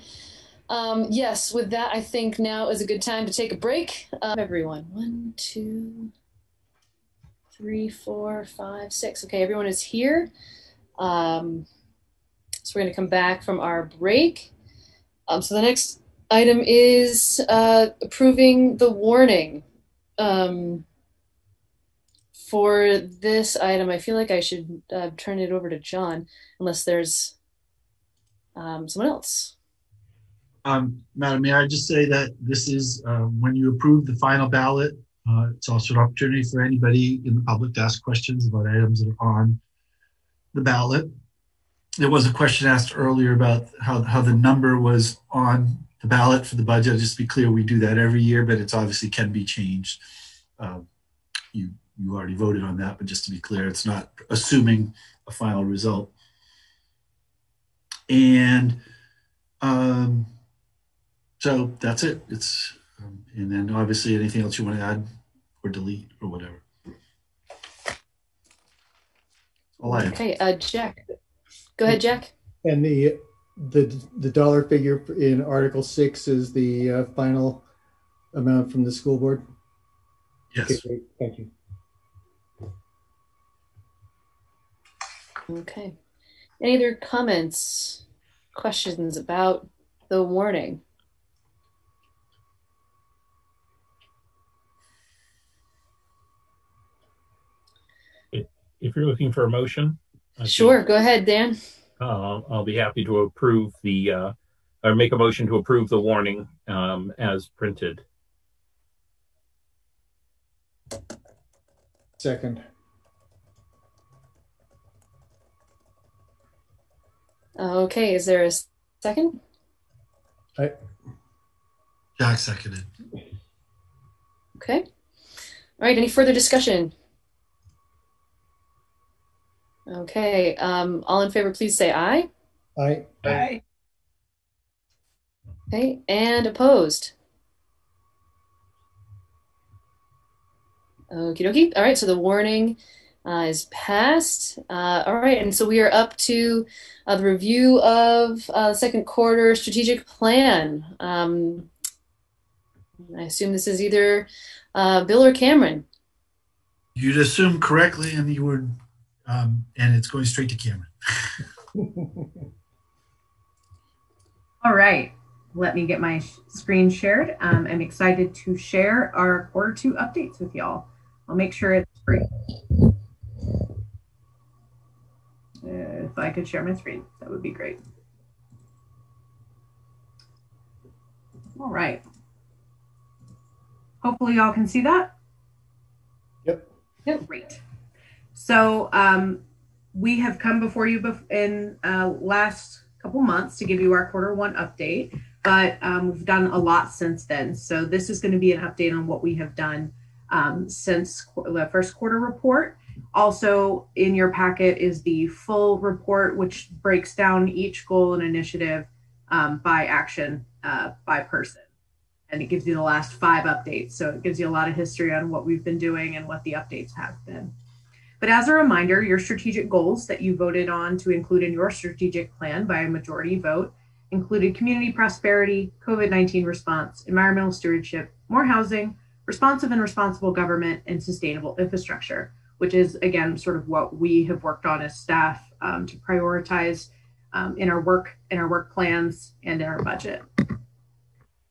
Um, yes. With that, I think now is a good time to take a break. Um, everyone, one, two, three, four, five, six. Okay, everyone is here. Um, so we're going to come back from our break. Um, so the next item is uh, approving the warning. Um, for this item, I feel like I should uh, turn it over to John, unless there's um, someone else. Um, Madam Mayor, I just say that this is uh, when you approve the final ballot. Uh, it's also an opportunity for anybody in the public to ask questions about items that are on the ballot. There was a question asked earlier about how, how the number was on the ballot for the budget. Just to be clear, we do that every year, but it's obviously can be changed. Um, you you already voted on that, but just to be clear, it's not assuming a final result. And um, so that's it. It's um, and then obviously anything else you want to add or delete or whatever. Okay, uh, Jack. Go ahead, Jack. And the the the dollar figure in Article Six is the uh, final amount from the school board. Yes. Okay, great. Thank you. Okay. Any other comments, questions about the warning? If you're looking for a motion, I Sure, go ahead, Dan. Uh, I'll be happy to approve the, uh, or make a motion to approve the warning um, as printed. Second. Okay, is there a second? I, Jack seconded. Okay. All right, any further discussion? Okay, um, all in favor, please say aye. Aye. Aye. Okay, and opposed? Okie dokie. All right, so the warning uh, is passed. Uh, all right, and so we are up to uh, the review of uh, second quarter strategic plan. Um, I assume this is either uh, Bill or Cameron. You'd assume correctly, and you would, um, and it's going straight to Cameron. All right, let me get my sh- screen shared. Um, I'm excited to share our quarter two updates with y'all. I'll make sure it's free. Uh, if I could share my screen, that would be great. All right. Hopefully y'all can see that. Yep. Yep. Great. So um, we have come before you in uh, last couple months to give you our quarter one update, but um, we've done a lot since then. So this is going to be an update on what we have done um, since the first quarter report. Also, in your packet is the full report, which breaks down each goal and initiative um, by action, uh, by person. And it gives you the last five updates. So it gives you a lot of history on what we've been doing and what the updates have been. But as a reminder, your strategic goals that you voted on to include in your strategic plan by a majority vote included community prosperity, COVID 19 response, environmental stewardship, more housing, responsive and responsible government, and sustainable infrastructure, which is, again, sort of what we have worked on as staff um, to prioritize um, in our work, in our work plans, and in our budget.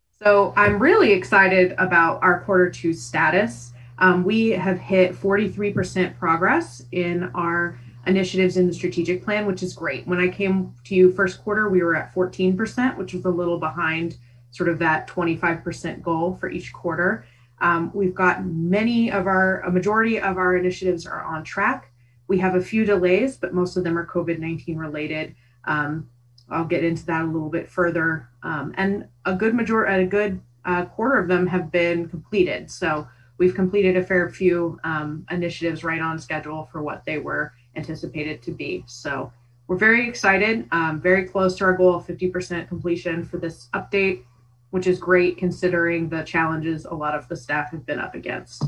So I'm really excited about our quarter two status. Um, we have hit 43% progress in our initiatives in the strategic plan, which is great. When I came to you first quarter, we were at 14%, which was a little behind sort of that 25% goal for each quarter. Um, we've got many of our, a majority of our initiatives are on track. We have a few delays, but most of them are COVID 19 related. Um, I'll get into that a little bit further. Um, and a good major, a good uh, quarter of them have been completed. So we've completed a fair few um, initiatives right on schedule for what they were anticipated to be. So we're very excited, um, very close to our goal of 50% completion for this update, which is great considering the challenges a lot of the staff have been up against.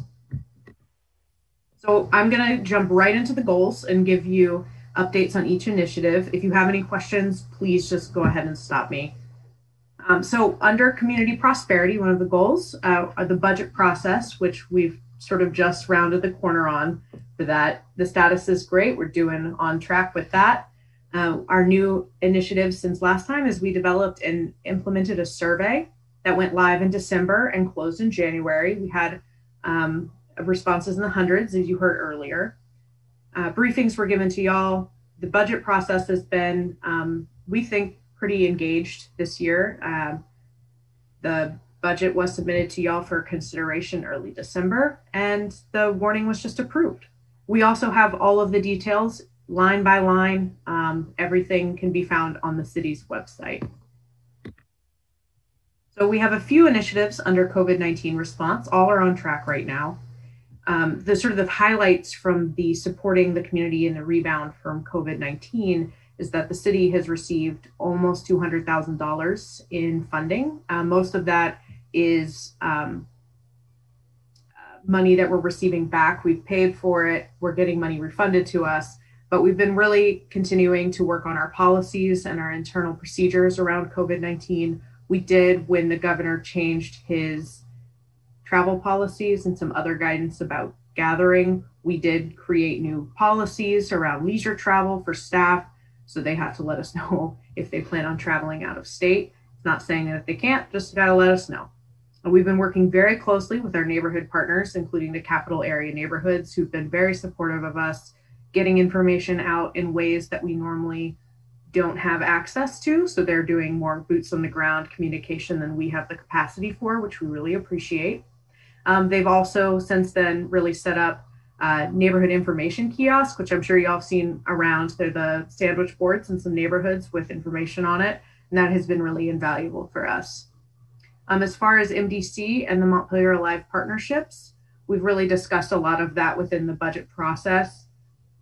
So I'm going to jump right into the goals and give you updates on each initiative. If you have any questions, please just go ahead and stop me. Um, so under community prosperity, one of the goals uh, are the budget process, which we've sort of just rounded the corner on for that. The status is great. We're doing on track with that. Uh, our new initiative since last time is we developed and implemented a survey that went live in December and closed in January. We had um, responses in the hundreds, as you heard earlier. Uh, briefings were given to y'all. The budget process has been, um, we think, pretty engaged this year. Um, the budget was submitted to y'all for consideration early December, and the warning was just approved. We also have all of the details line by line. Um, everything can be found on the city's website. So we have a few initiatives under COVID-19 response. All are on track right now. Um, the sort of the highlights from the supporting the community in the rebound from COVID-19 is that the city has received almost $200,000 in funding. Uh, most of that is um, money that we're receiving back. We've paid for it. We're getting money refunded to us, but we've been really continuing to work on our policies and our internal procedures around COVID 19. We did when the governor changed his travel policies and some other guidance about gathering. We did create new policies around leisure travel for staff so they have to let us know if they plan on traveling out of state. It's not saying that if they can't, just got to let us know. And we've been working very closely with our neighborhood partners, including the capital area neighborhoods, who've been very supportive of us getting information out in ways that we normally don't have access to. So they're doing more boots on the ground communication than we have the capacity for, which we really appreciate. Um, they've also since then really set up uh, neighborhood information kiosk, which I'm sure y'all have seen around. They're the sandwich boards in some neighborhoods with information on it, and that has been really invaluable for us. Um, as far as MDC and the Montpelier Alive partnerships, we've really discussed a lot of that within the budget process.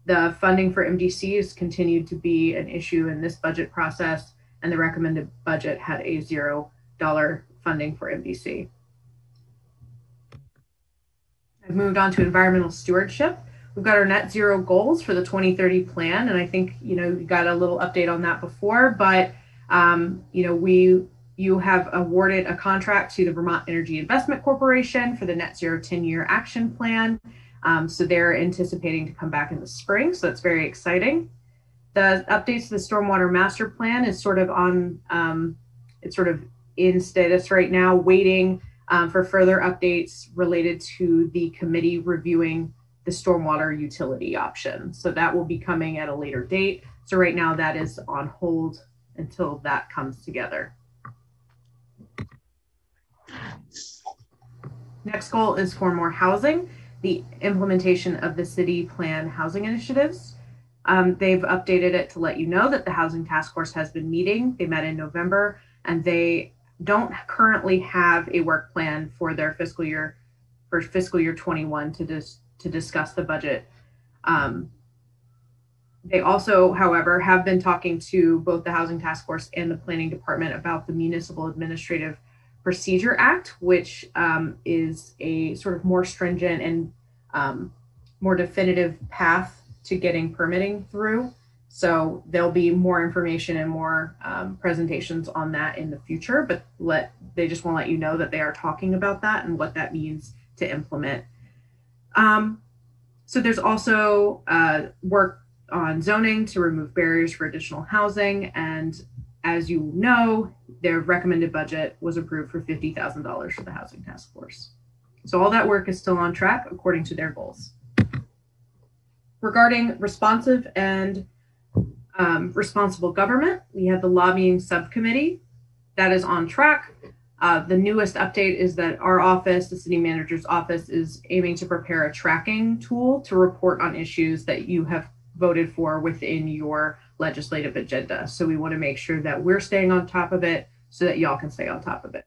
The funding for MDC has continued to be an issue in this budget process, and the recommended budget had a zero dollar funding for MDC. I've moved on to environmental stewardship. We've got our net zero goals for the 2030 plan, and I think you know you got a little update on that before. But um, you know we you have awarded a contract to the Vermont Energy Investment Corporation for the net zero 10 year action plan. Um, so they're anticipating to come back in the spring. So that's very exciting. The updates to the stormwater master plan is sort of on um, it's sort of in status right now, waiting um, for further updates related to the committee reviewing the stormwater utility option. So that will be coming at a later date. So right now that is on hold until that comes together. Next goal is for more housing, the implementation of the city plan housing initiatives. Um, they've updated it to let you know that the housing task force has been meeting. They met in November and they don't currently have a work plan for their fiscal year for fiscal year 21 to dis, to discuss the budget. Um, they also, however, have been talking to both the Housing Task Force and the Planning Department about the Municipal Administrative Procedure Act, which um, is a sort of more stringent and um, more definitive path to getting permitting through. So there'll be more information and more um, presentations on that in the future, but let they just want to let you know that they are talking about that and what that means to implement. Um, so there's also uh, work on zoning to remove barriers for additional housing. And as you know, their recommended budget was approved for $50,000 for the Housing Task Force. So all that work is still on track according to their goals. Regarding responsive and um, responsible government. We have the lobbying subcommittee that is on track. Uh, the newest update is that our office, the city manager's office, is aiming to prepare a tracking tool to report on issues that you have voted for within your legislative agenda. So we want to make sure that we're staying on top of it so that y'all can stay on top of it.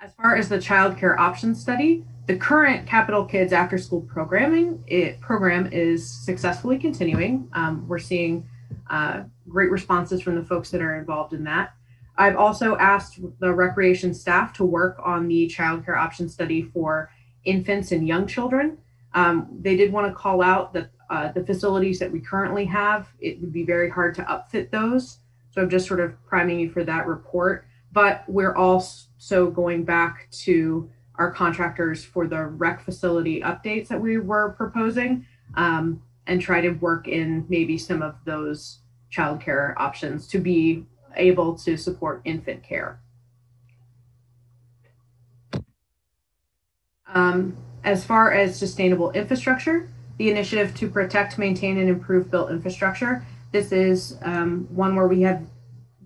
As far as the child care options study, the current Capital Kids after school programming it, program is successfully continuing. Um, we're seeing uh, great responses from the folks that are involved in that. I've also asked the recreation staff to work on the child care option study for infants and young children. Um, they did want to call out that uh, the facilities that we currently have, it would be very hard to upfit those. So I'm just sort of priming you for that report. But we're also going back to our contractors for the rec facility updates that we were proposing um, and try to work in maybe some of those childcare options to be able to support infant care. Um, as far as sustainable infrastructure, the initiative to protect, maintain, and improve built infrastructure. This is um, one where we have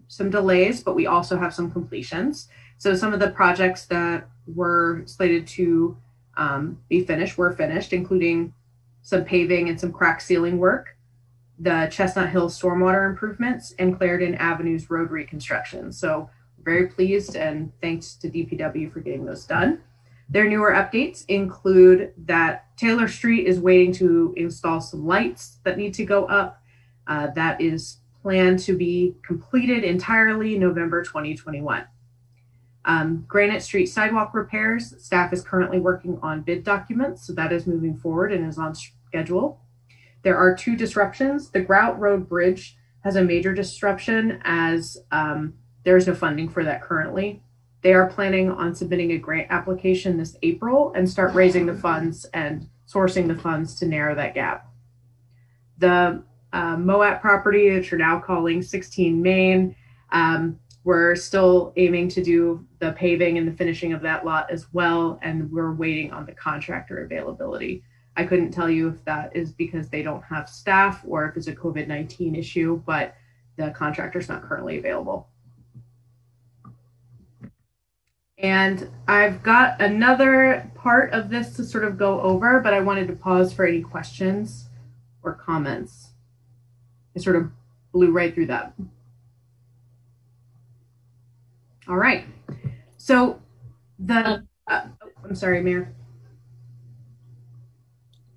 some delays, but we also have some completions. So some of the projects that were slated to um, be finished were finished, including some paving and some crack sealing work, the Chestnut Hill stormwater improvements, and Clarendon Avenue's road reconstruction. So very pleased and thanks to DPW for getting those done. Their newer updates include that Taylor Street is waiting to install some lights that need to go up. Uh, that is planned to be completed entirely November 2021. Um, Granite Street sidewalk repairs, staff is currently working on bid documents, so that is moving forward and is on schedule. There are two disruptions. The Grout Road Bridge has a major disruption as um, there is no funding for that currently. They are planning on submitting a grant application this April and start raising the funds and sourcing the funds to narrow that gap. The uh, Moat property, which are now calling 16 Main, um, we're still aiming to do the paving and the finishing of that lot as well, and we're waiting on the contractor availability. I couldn't tell you if that is because they don't have staff or if it's a COVID 19 issue, but the contractor's not currently available. And I've got another part of this to sort of go over, but I wanted to pause for any questions or comments. I sort of blew right through that. All right. So the, uh, I'm sorry, Mayor.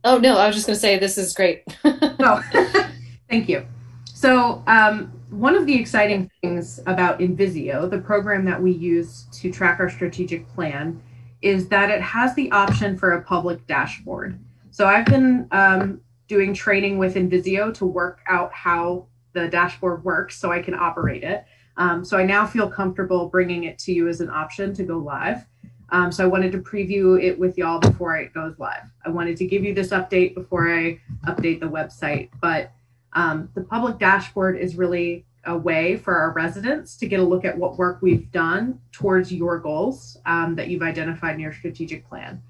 Oh, no, I was just going to say this is great. oh, thank you. So um, one of the exciting things about Envisio, the program that we use to track our strategic plan, is that it has the option for a public dashboard. So I've been um, doing training with Envisio to work out how the dashboard works so I can operate it. Um, so I now feel comfortable bringing it to you as an option to go live. Um, so I wanted to preview it with y'all before it goes live. I wanted to give you this update before I update the website, but um, the public dashboard is really a way for our residents to get a look at what work we've done towards your goals um, that you've identified in your strategic plan.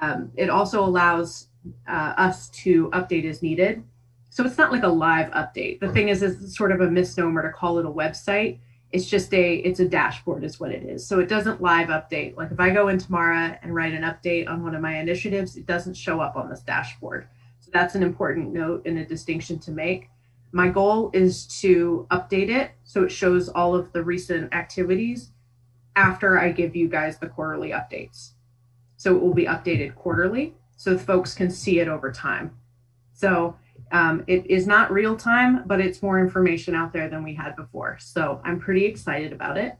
Um, it also allows uh, us to update as needed. So it's not like a live update. The thing is, it's sort of a misnomer to call it a website. It's just a it's a dashboard is what it is. So it doesn't live update. Like if I go in tomorrow and write an update on one of my initiatives, it doesn't show up on this dashboard. So that's an important note and a distinction to make. My goal is to update it so it shows all of the recent activities after I give you guys the quarterly updates. So it will be updated quarterly so folks can see it over time. So um, it is not real time, but it's more information out there than we had before. So I'm pretty excited about it.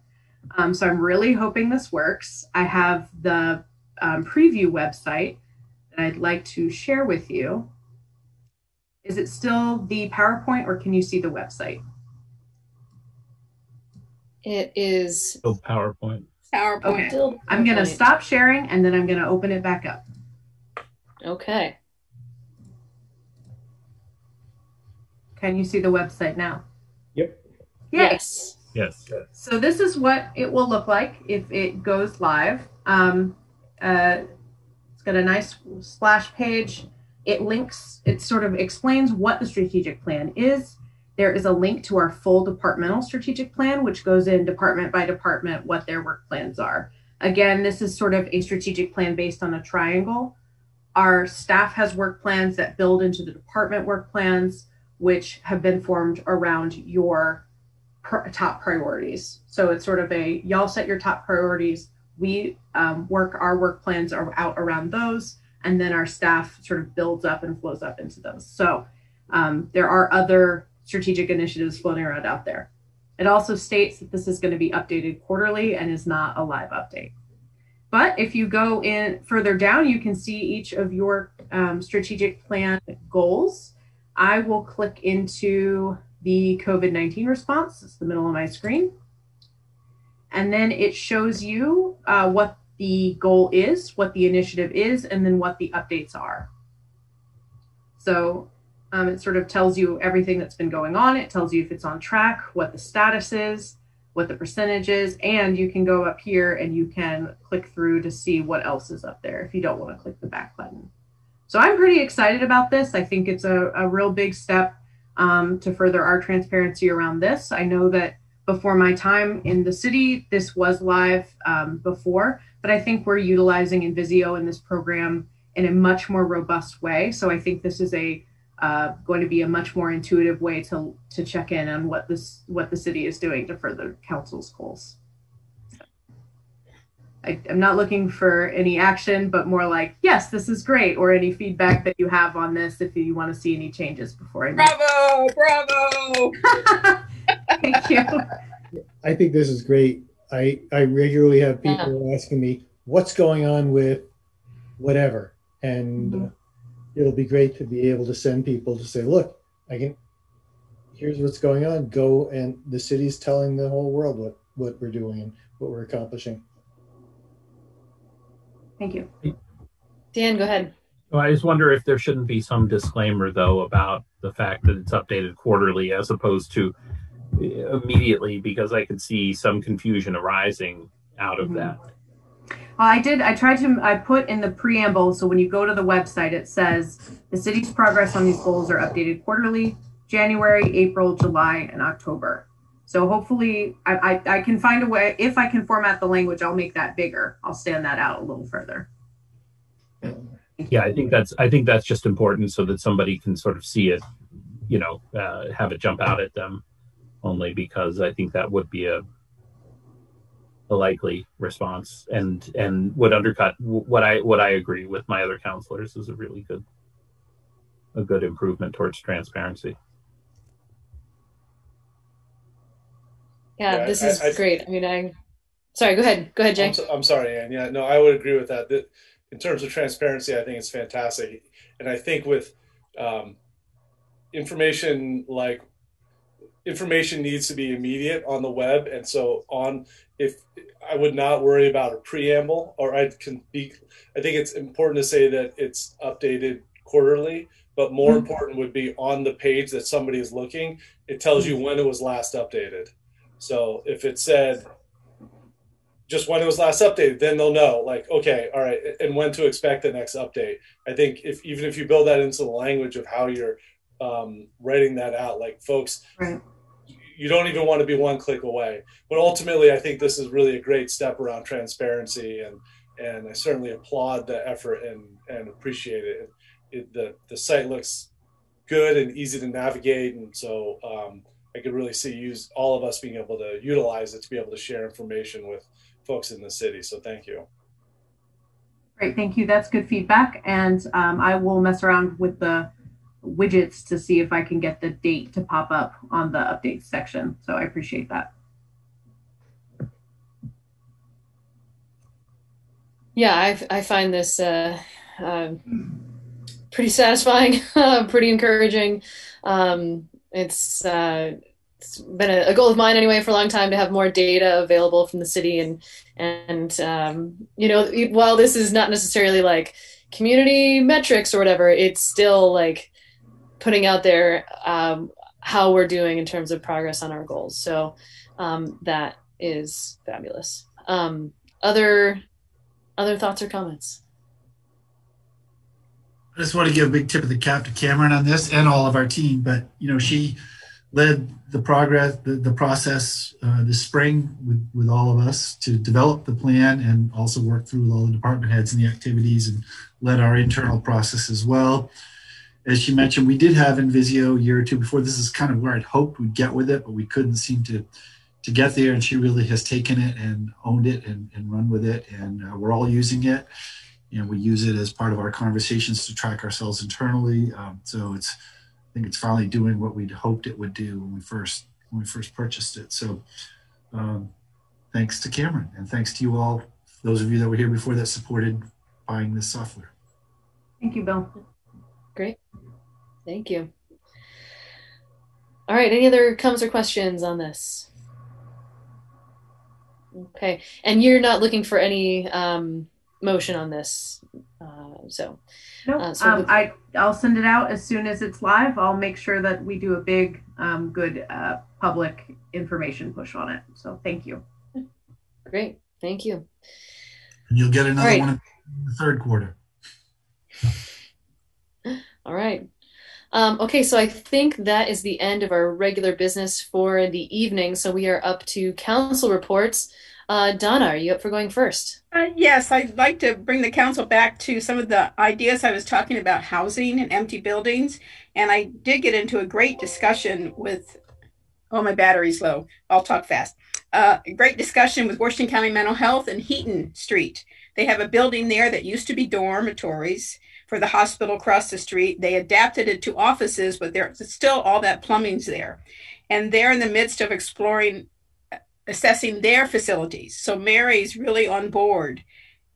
Um, so I'm really hoping this works. I have the um, preview website that I'd like to share with you. Is it still the PowerPoint or can you see the website? It is still PowerPoint. PowerPoint. Okay. I'm going to stop sharing and then I'm going to open it back up. Okay. Can you see the website now? Yep. Yes. Yes. yes. So this is what it will look like if it goes live. Um, uh, it's got a nice splash page it links, it sort of explains what the strategic plan is. There is a link to our full departmental strategic plan, which goes in department by department what their work plans are. Again, this is sort of a strategic plan based on a triangle. Our staff has work plans that build into the department work plans. Which have been formed around your pr- top priorities. So it's sort of a y'all set your top priorities. We um, work our work plans are out around those, and then our staff sort of builds up and flows up into those. So um, there are other strategic initiatives floating around out there. It also states that this is going to be updated quarterly and is not a live update. But if you go in further down, you can see each of your um, strategic plan goals. I will click into the COVID 19 response. It's the middle of my screen. And then it shows you uh, what the goal is, what the initiative is, and then what the updates are. So um, it sort of tells you everything that's been going on. It tells you if it's on track, what the status is, what the percentage is, and you can go up here and you can click through to see what else is up there if you don't want to click the back button. So I'm pretty excited about this. I think it's a, a real big step um, to further our transparency around this. I know that before my time in the city, this was live um, before, but I think we're utilizing Envisio in this program in a much more robust way. So I think this is a uh, going to be a much more intuitive way to to check in on what this what the city is doing to further council's goals. I, am not looking for any action, but more like, yes, this is great, or any feedback that you have on this if you want to see any changes before I. Bravo! Bravo! Thank you. I think this is great. I I regularly have people yeah. asking me what's going on with whatever, and mm-hmm. uh, it'll be great to be able to send people to say, look, I can. Here's what's going on. Go and the city's telling the whole world what what we're doing and what we're accomplishing. Thank you. Dan, go ahead. Well, I just wonder if there shouldn't be some disclaimer, though, about the fact that it's updated quarterly as opposed to immediately, because I could see some confusion arising out of mm-hmm. that. I did. I tried to. I put in the preamble so when you go to the website, it says the city's progress on these goals are updated quarterly, January, April, July, and October. So hopefully I, I, I, can find a way, if I can format the language, I'll make that bigger. I'll stand that out a little further. Yeah, I think that's, I think that's just important so that somebody can sort of see it, you know, uh, have it jump out at them only because I think that would be a, a likely response and, and would undercut what I, what I agree with my other councilors is a really good, a good improvement towards transparency. Yeah, yeah this is I, great. I mean, I. Sorry, go ahead. Go ahead, Jay. I'm, so, I'm, sorry, Ann. Yeah, no, I would agree with that. that. In terms of transparency, I think it's fantastic, and I think with um, information like information needs to be immediate on the web, and so on. If I would not worry about a preamble, or I can be. I think it's important to say that it's updated quarterly, but more mm-hmm. important would be on the page that somebody is looking. It tells you when it was last updated. So if it said just when it was last updated, then they'll know like, okay, all right, and when to expect the next update. I think if even if you build that into the language of how you're um, writing that out, like folks, right. you don't even want to be one click away. But ultimately, I think this is really a great step around transparency, and and I certainly applaud the effort and and appreciate it. it the the site looks good and easy to navigate, and so um, I could really see use all of us being able to utilize it to be able to share information with folks in the city. So thank you. Great, thank you. That's good feedback. And um, I will mess around with the widgets to see if I can get the date to pop up on the updates section. So I appreciate that. Yeah, I, I find this uh, uh, pretty satisfying, pretty encouraging. Um, it's uh, it's been a, a, goal of mine anyway for a long time to have more data available from the city and and um, you know while this is not necessarily like community metrics or whatever it's still like putting out there um, how we're doing in terms of progress on our goals. So um, that is fabulous. Um, other other thoughts or comments I just want to give a big tip of the cap to Cameron on this and all of our team. But you know, she led the progress, the, the process uh, this spring with, with all of us to develop the plan and also work through with all the department heads and the activities and led our internal process as well. as she mentioned, we did have Envisio a year or two before. This is kind of where I'd hoped we'd get with it, but we couldn't seem to to get there. And she really has taken it and owned it and, and run with it. And uh, we're all using it. And we use it as part of our conversations to track ourselves internally. Um, so it's, I think it's finally doing what we'd hoped it would do when we first when we first purchased it. So um, thanks to Cameron and thanks to you all, those of you that were here before that supported buying this software. Thank you, Bill. Great. Thank you. All right. Any other comments or questions on this? Okay. And you're not looking for any um, motion on this. Uh, so, no, uh, so um, with- I I'll send it out as soon as it's live. I'll make sure that we do a big, um, good uh, public information push on it. So thank you. great. Thank you. And you'll get another right. one in the third quarter. All right. Um, okay, so I think that is the end of our regular business for the evening. So we are up to council reports. Uh, Donna, are you up for going first? Uh, yes, I'd like to bring the council back to some of the ideas I was talking about housing and empty buildings. And I did get into a great discussion with, oh, my battery's low. I'll talk fast. Uh, great discussion with Washington County Mental Health and Heaton Street. They have a building there that used to be dormitories for the hospital across the street. They adapted it to offices, but there's still all that plumbing's there. And they're in the midst of exploring assessing their facilities. So Mary's really on board.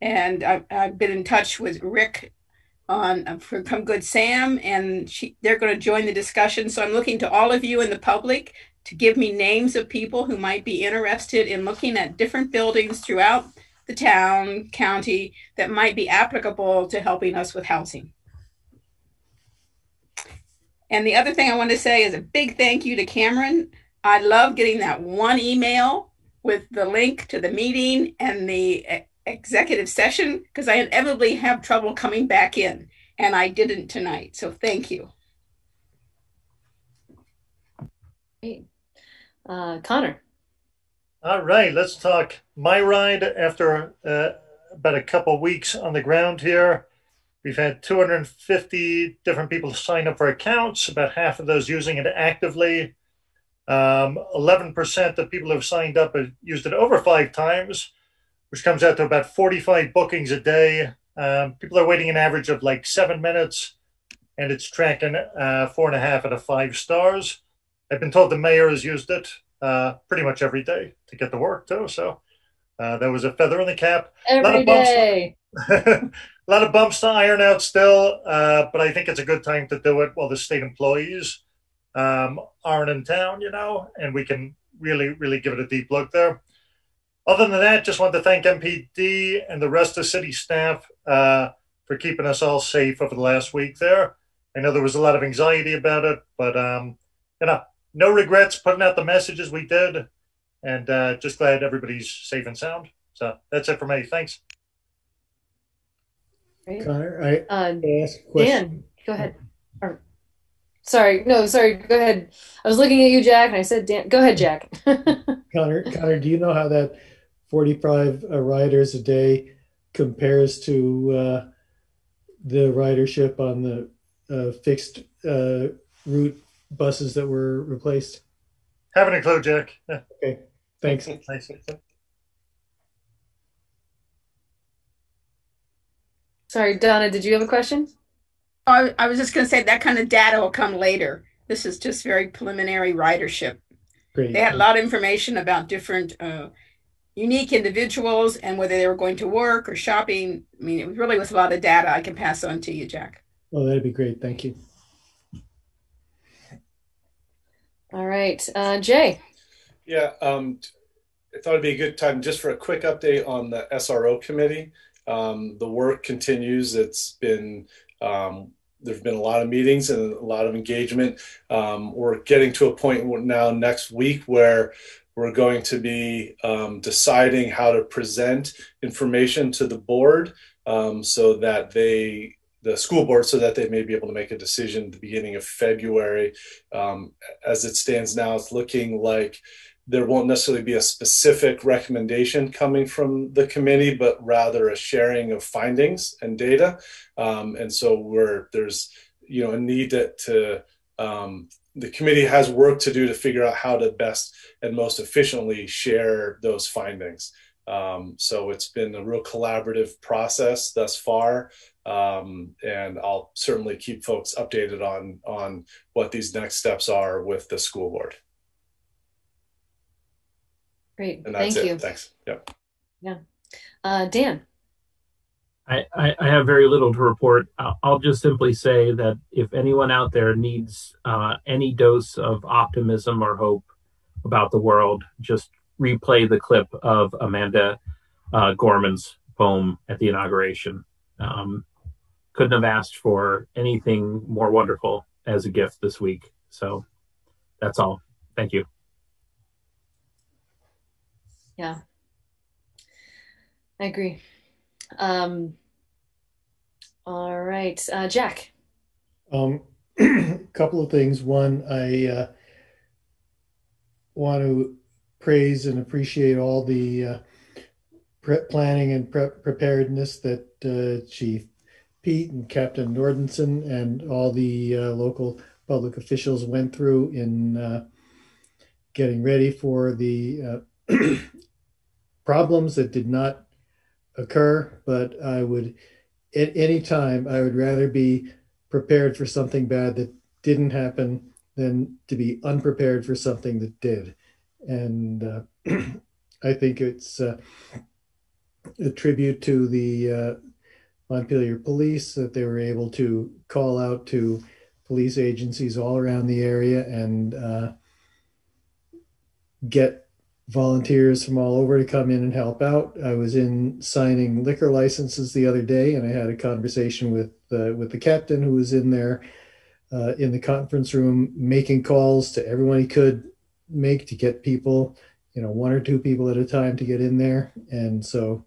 And I've, I've been in touch with Rick on for Come Good Sam, and she, they're going to join the discussion. So I'm looking to all of you in the public to give me names of people who might be interested in looking at different buildings throughout the town, county that might be applicable to helping us with housing. And the other thing I want to say is a big thank you to Cameron. I love getting that one email with the link to the meeting and the executive session because I inevitably have trouble coming back in, and I didn't tonight. So thank you. Great. Uh, Connor. All right, let's talk MyRide after uh, about a couple weeks on the ground here. We've had 250 different people sign up for accounts, about half of those using it actively. Um, 11% of people who have signed up have used it over five times, which comes out to about 45 bookings a day. Um, people are waiting an average of like seven minutes, and it's tracking uh, four and a half out of five stars. I've been told the mayor has used it uh, pretty much every day to get to work too. So uh, that was a feather in the cap. a lot Every of bumps, day. a lot of bumps to iron out still, uh, but I think it's a good time to do it while the state employees um, aren't in town, you know, and we can really, really give it a deep look there. Other than that, just want to thank MPD and the rest of city staff uh, for keeping us all safe over the last week there. I know there was a lot of anxiety about it, but um, you know, no regrets putting out the messages we did, and uh, just glad everybody's safe and sound. So that's it for me. Thanks. Great. Connor, I Uh, ask a question. Dan, go ahead. Or, sorry, no, sorry. Go ahead. I was looking at you, Jack, and I said, Dan. Go ahead, Jack. Connor, Connor, do you know how that 45 uh, riders a day compares to uh, the ridership on the uh, fixed uh, route buses that were replaced? Haven't a clue, Jack. Yeah. Okay, thanks. Thanks. sorry, Donna. Did you have a question? I, I was just going to say that kind of data will come later. This is just very preliminary ridership. Great. They had a lot of information about different uh, unique individuals and whether they were going to work or shopping. I mean, it really was a lot of data I can pass on to you, Jack. Oh, that'd be great. Thank you. All right, uh, Jay. Yeah, um, I thought it'd be a good time just for a quick update on the SRO committee. Um, the work continues. It's been um, there's been a lot of meetings and a lot of engagement. Um, we're getting to a point now next week where we're going to be um, deciding how to present information to the board um, so that they the school board so that they may be able to make a decision at the beginning of February. Um, as it stands now, it's looking like there won't necessarily be a specific recommendation coming from the committee, but rather a sharing of findings and data. Um, and so we're there's you know a need to, to um, the committee has work to do to figure out how to best and most efficiently share those findings. Um, so it's been a real collaborative process thus far, um, and I'll certainly keep folks updated on on what these next steps are with the school board. Great, And that's thank it. you. Thanks. Yep. Yeah, uh, Dan. I, I, I have very little to report. I'll, I'll just simply say that if anyone out there needs uh, any dose of optimism or hope about the world, just replay the clip of Amanda uh, Gorman's poem at the inauguration. Um, couldn't have asked for anything more wonderful as a gift this week. So that's all. Thank you. Yeah, I agree. Um, all right, uh, Jack. Um, a couple of things. One, I uh, want to praise and appreciate all the uh, pre- planning and pre- preparedness that uh, Chief Peete and Captain Nordenson and all the uh, local public officials went through in uh, getting ready for the problems that did not occur. But I would, at any time, I would rather be prepared for something bad that didn't happen than to be unprepared for something that did. And uh, I think it's uh, a tribute to the uh, Montpelier Police that they were able to call out to police agencies all around the area and uh, get volunteers from all over to come in and help out. I was in signing liquor licenses the other day, and I had a conversation with uh, with the captain who was in there uh, in the conference room, making calls to everyone he could make to get people, you know, one or two people at a time to get in there. And so,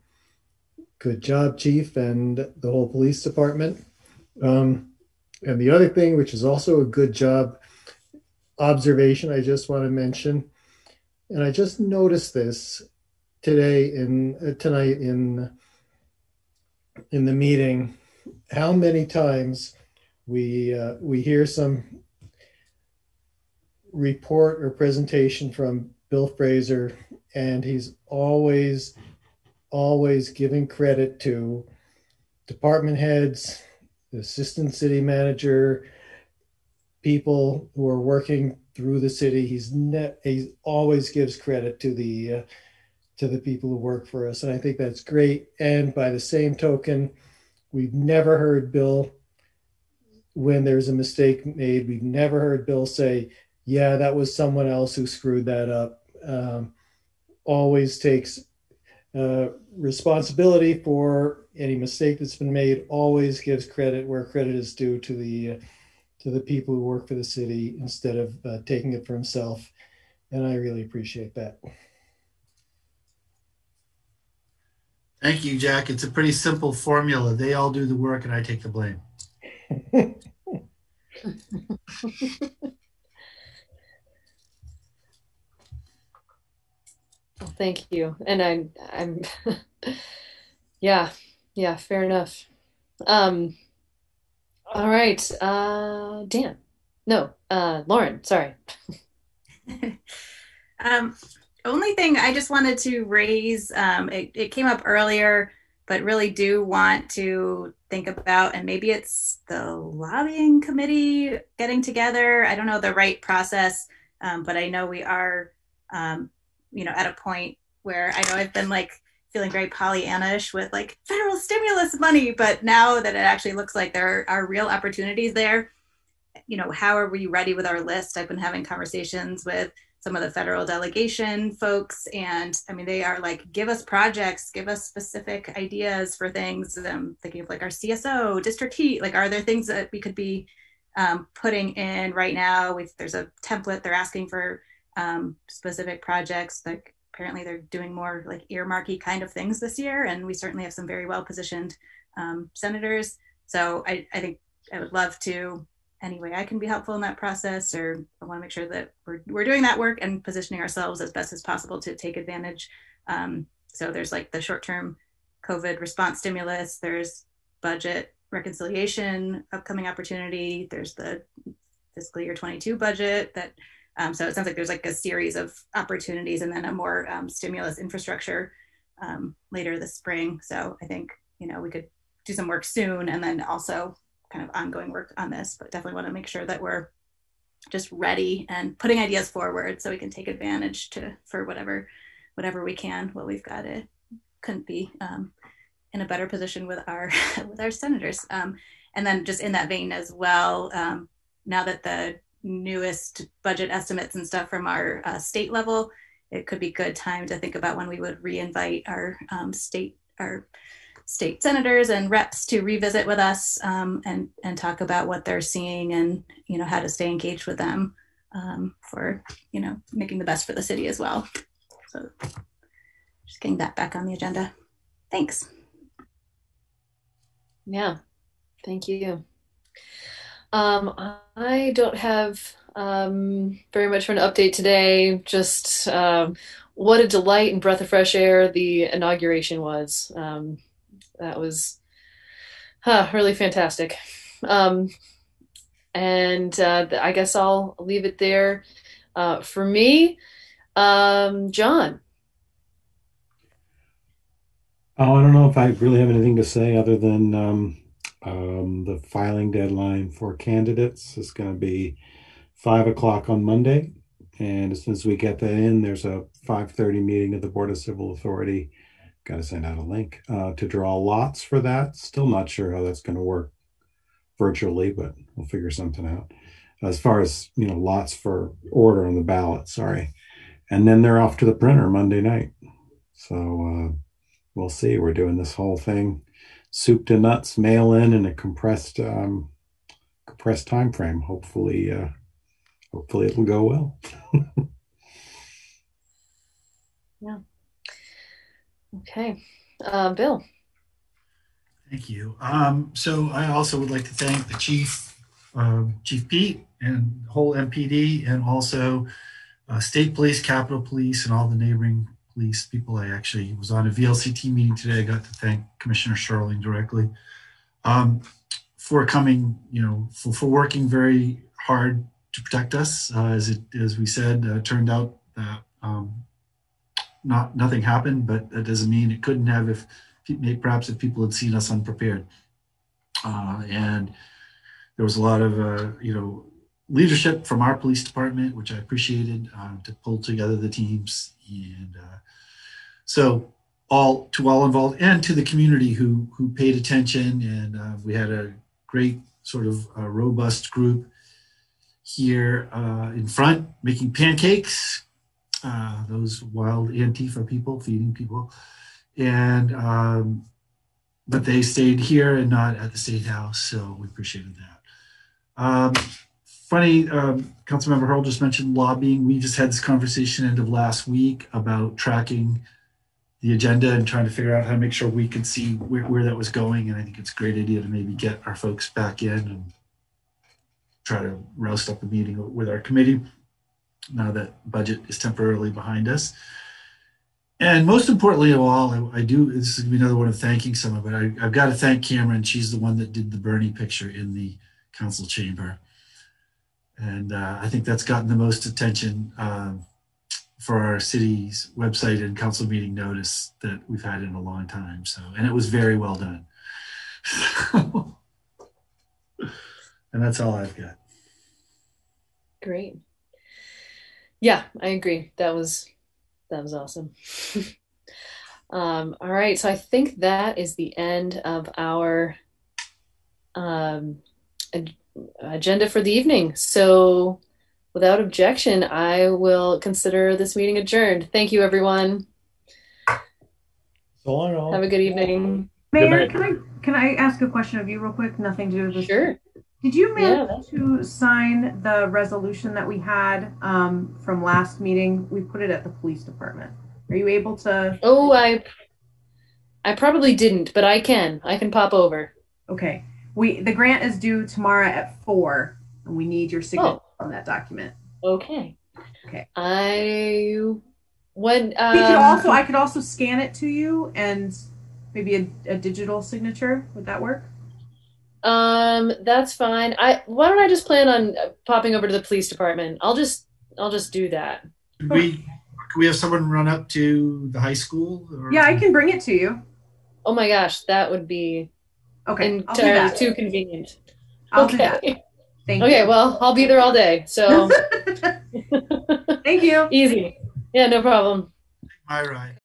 good job, chief, and the whole police department. Um, and the other thing, which is also a good job observation, I just want to mention and I just noticed this today in uh, tonight in in the meeting how many times we uh, we hear some report or presentation from Bill Fraser and he's always always giving credit to department heads assistant city manager people who are working through the city. He's ne- he always gives credit to the uh, to the people who work for us, and I think that's great. And by the same token, we've never heard Bill when there's a mistake made. We've never heard Bill say, "Yeah, that was someone else who screwed that up." Um, always takes uh, responsibility for any mistake that's been made. Always gives credit where credit is due to the uh, to the people who work for the city instead of uh, taking it for himself. And I really appreciate that. Thank you, Jack. It's a pretty simple formula. They all do the work and I take the blame. Well, thank you. And I'm, I'm, yeah, yeah, fair enough. Um, all right, uh, Dan. No, uh, Lauren. Sorry. Um, only thing I just wanted to raise, um, it, it came up earlier, but really do want to think about, and maybe it's the lobbying committee getting together. I don't know the right process, um, but I know we are, um, you know, at a point where I know I've been like feeling very Pollyannish with like federal stimulus money, but now that it actually looks like there are real opportunities there, you know, how are we ready with our list? I've been having conversations with some of the federal delegation folks, and I mean, they are like, give us projects, give us specific ideas for things. I'm thinking of like our CSO, District Heat. Like, are there things that we could be um, putting in right now? We've, there's a template they're asking for um, specific projects. Like, apparently, they're doing more like earmarky kind of things this year, and we certainly have some very well positioned um, senators. So I, I think I would love to any way I can be helpful in that process, or I want to make sure that we're, we're doing that work and positioning ourselves as best as possible to take advantage. Um, so there's like the short term COVID response stimulus, there's budget reconciliation upcoming opportunity. There's the fiscal year 22 budget that um, so it sounds like there's like a series of opportunities and then a more um, stimulus infrastructure um, later this spring. So I think, you know, we could do some work soon and then also kind of ongoing work on this, but definitely want to make sure that we're just ready and putting ideas forward so we can take advantage to for whatever whatever we can. What we've got it couldn't be um, in a better position with our with our senators. Um, and then just in that vein as well, um, now that the newest budget estimates and stuff from our uh, state level, it could be good time to think about when we would reinvite our um, state our state senators and reps to revisit with us um, and and talk about what they're seeing and you know how to stay engaged with them um, for you know making the best for the city as well. So just getting that back on the agenda. Thanks. Yeah, thank you. Um, I don't have um, very much for an update today. Just um, what a delight and breath of fresh air the inauguration was. Um, that was huh, really fantastic. Um, and uh, I guess I'll leave it there. Uh, for me, um, John. Oh, I don't know if I really have anything to say other than um, um, the filing deadline for candidates is going to be five o'clock on Monday. And as soon as we get that in, there's a 5:30 meeting of the Board of Civil Authority. Got to send out a link uh, to draw lots for that. Still not sure how that's going to work virtually, but we'll figure something out. As far as you know, lots for order on the ballot. Sorry, and then they're off to the printer Monday night. So uh, we'll see. We're doing this whole thing soup to nuts mail in in a compressed um, compressed time frame. Hopefully, uh, hopefully it'll go well. yeah. Okay, uh, Bill. Thank you. Um, so I also would like to thank the chief, uh, Chief Peete, and whole MPD, and also uh, State Police, Capitol Police, and all the neighboring police people. I actually was on a VLCT meeting today. I got to thank Commissioner Schirling directly um, for coming, you know, for, for working very hard to protect us. Uh, as it as we said, uh, turned out that um, not nothing happened, but that doesn't mean it couldn't have if perhaps if people had seen us unprepared. Uh, and there was a lot of uh, you know leadership from our police department, which I appreciated uh, to pull together the teams and uh, so all to all involved and to the community who who paid attention. And uh, we had a great sort of uh, robust group here uh, in front making pancakes uh, those wild antifa people feeding people. And um, but they stayed here and not at the state house so we appreciated that. Um, funny, um, Councilmember Hierl just mentioned lobbying. We just had this conversation end of last week about tracking the agenda and trying to figure out how to make sure we could see where, where that was going. And I think it's a great idea to maybe get our folks back in and try to roust up a meeting with our committee now that budget is temporarily behind us. And most importantly of all, I, I do, this is another one of thanking someone, but I, I've got to thank Cameron. She's the one that did the Bernie picture in the council chamber and uh, I think that's gotten the most attention um, for our city's website and council meeting notice that we've had in a long time. So, and it was very well done. and that's all I've got. Great. Yeah, I agree. That was that was awesome. um, all right, so I think that is the end of our um, agenda for the evening. So, without objection, I will consider this meeting adjourned. Thank you, everyone. So long. Have a good evening. Mayor, can I can I ask a question of you real quick? Nothing to do with this. Sure. Did you manage yeah. to sign the resolution that we had um, from last meeting? We put it at the police department. Are you able to? Oh, I I probably didn't, but I can. I can pop over. Okay we the grant is due tomorrow at four, and we need your signature oh. on that document. Okay. Okay. I would. Um, we could um, also I could also scan it to you and maybe a, a digital signature. Would that work? Um, that's fine. I why don't I just plan on popping over to the police department? I'll just I'll just do that. We can we have someone run up to the high school? Or? Yeah, I can bring it to you. Oh my gosh, that would be Okay. And too convenient. I'll okay. Thank okay, you. well, I'll be there all day. So Thank you. Easy. Yeah, no problem. All right.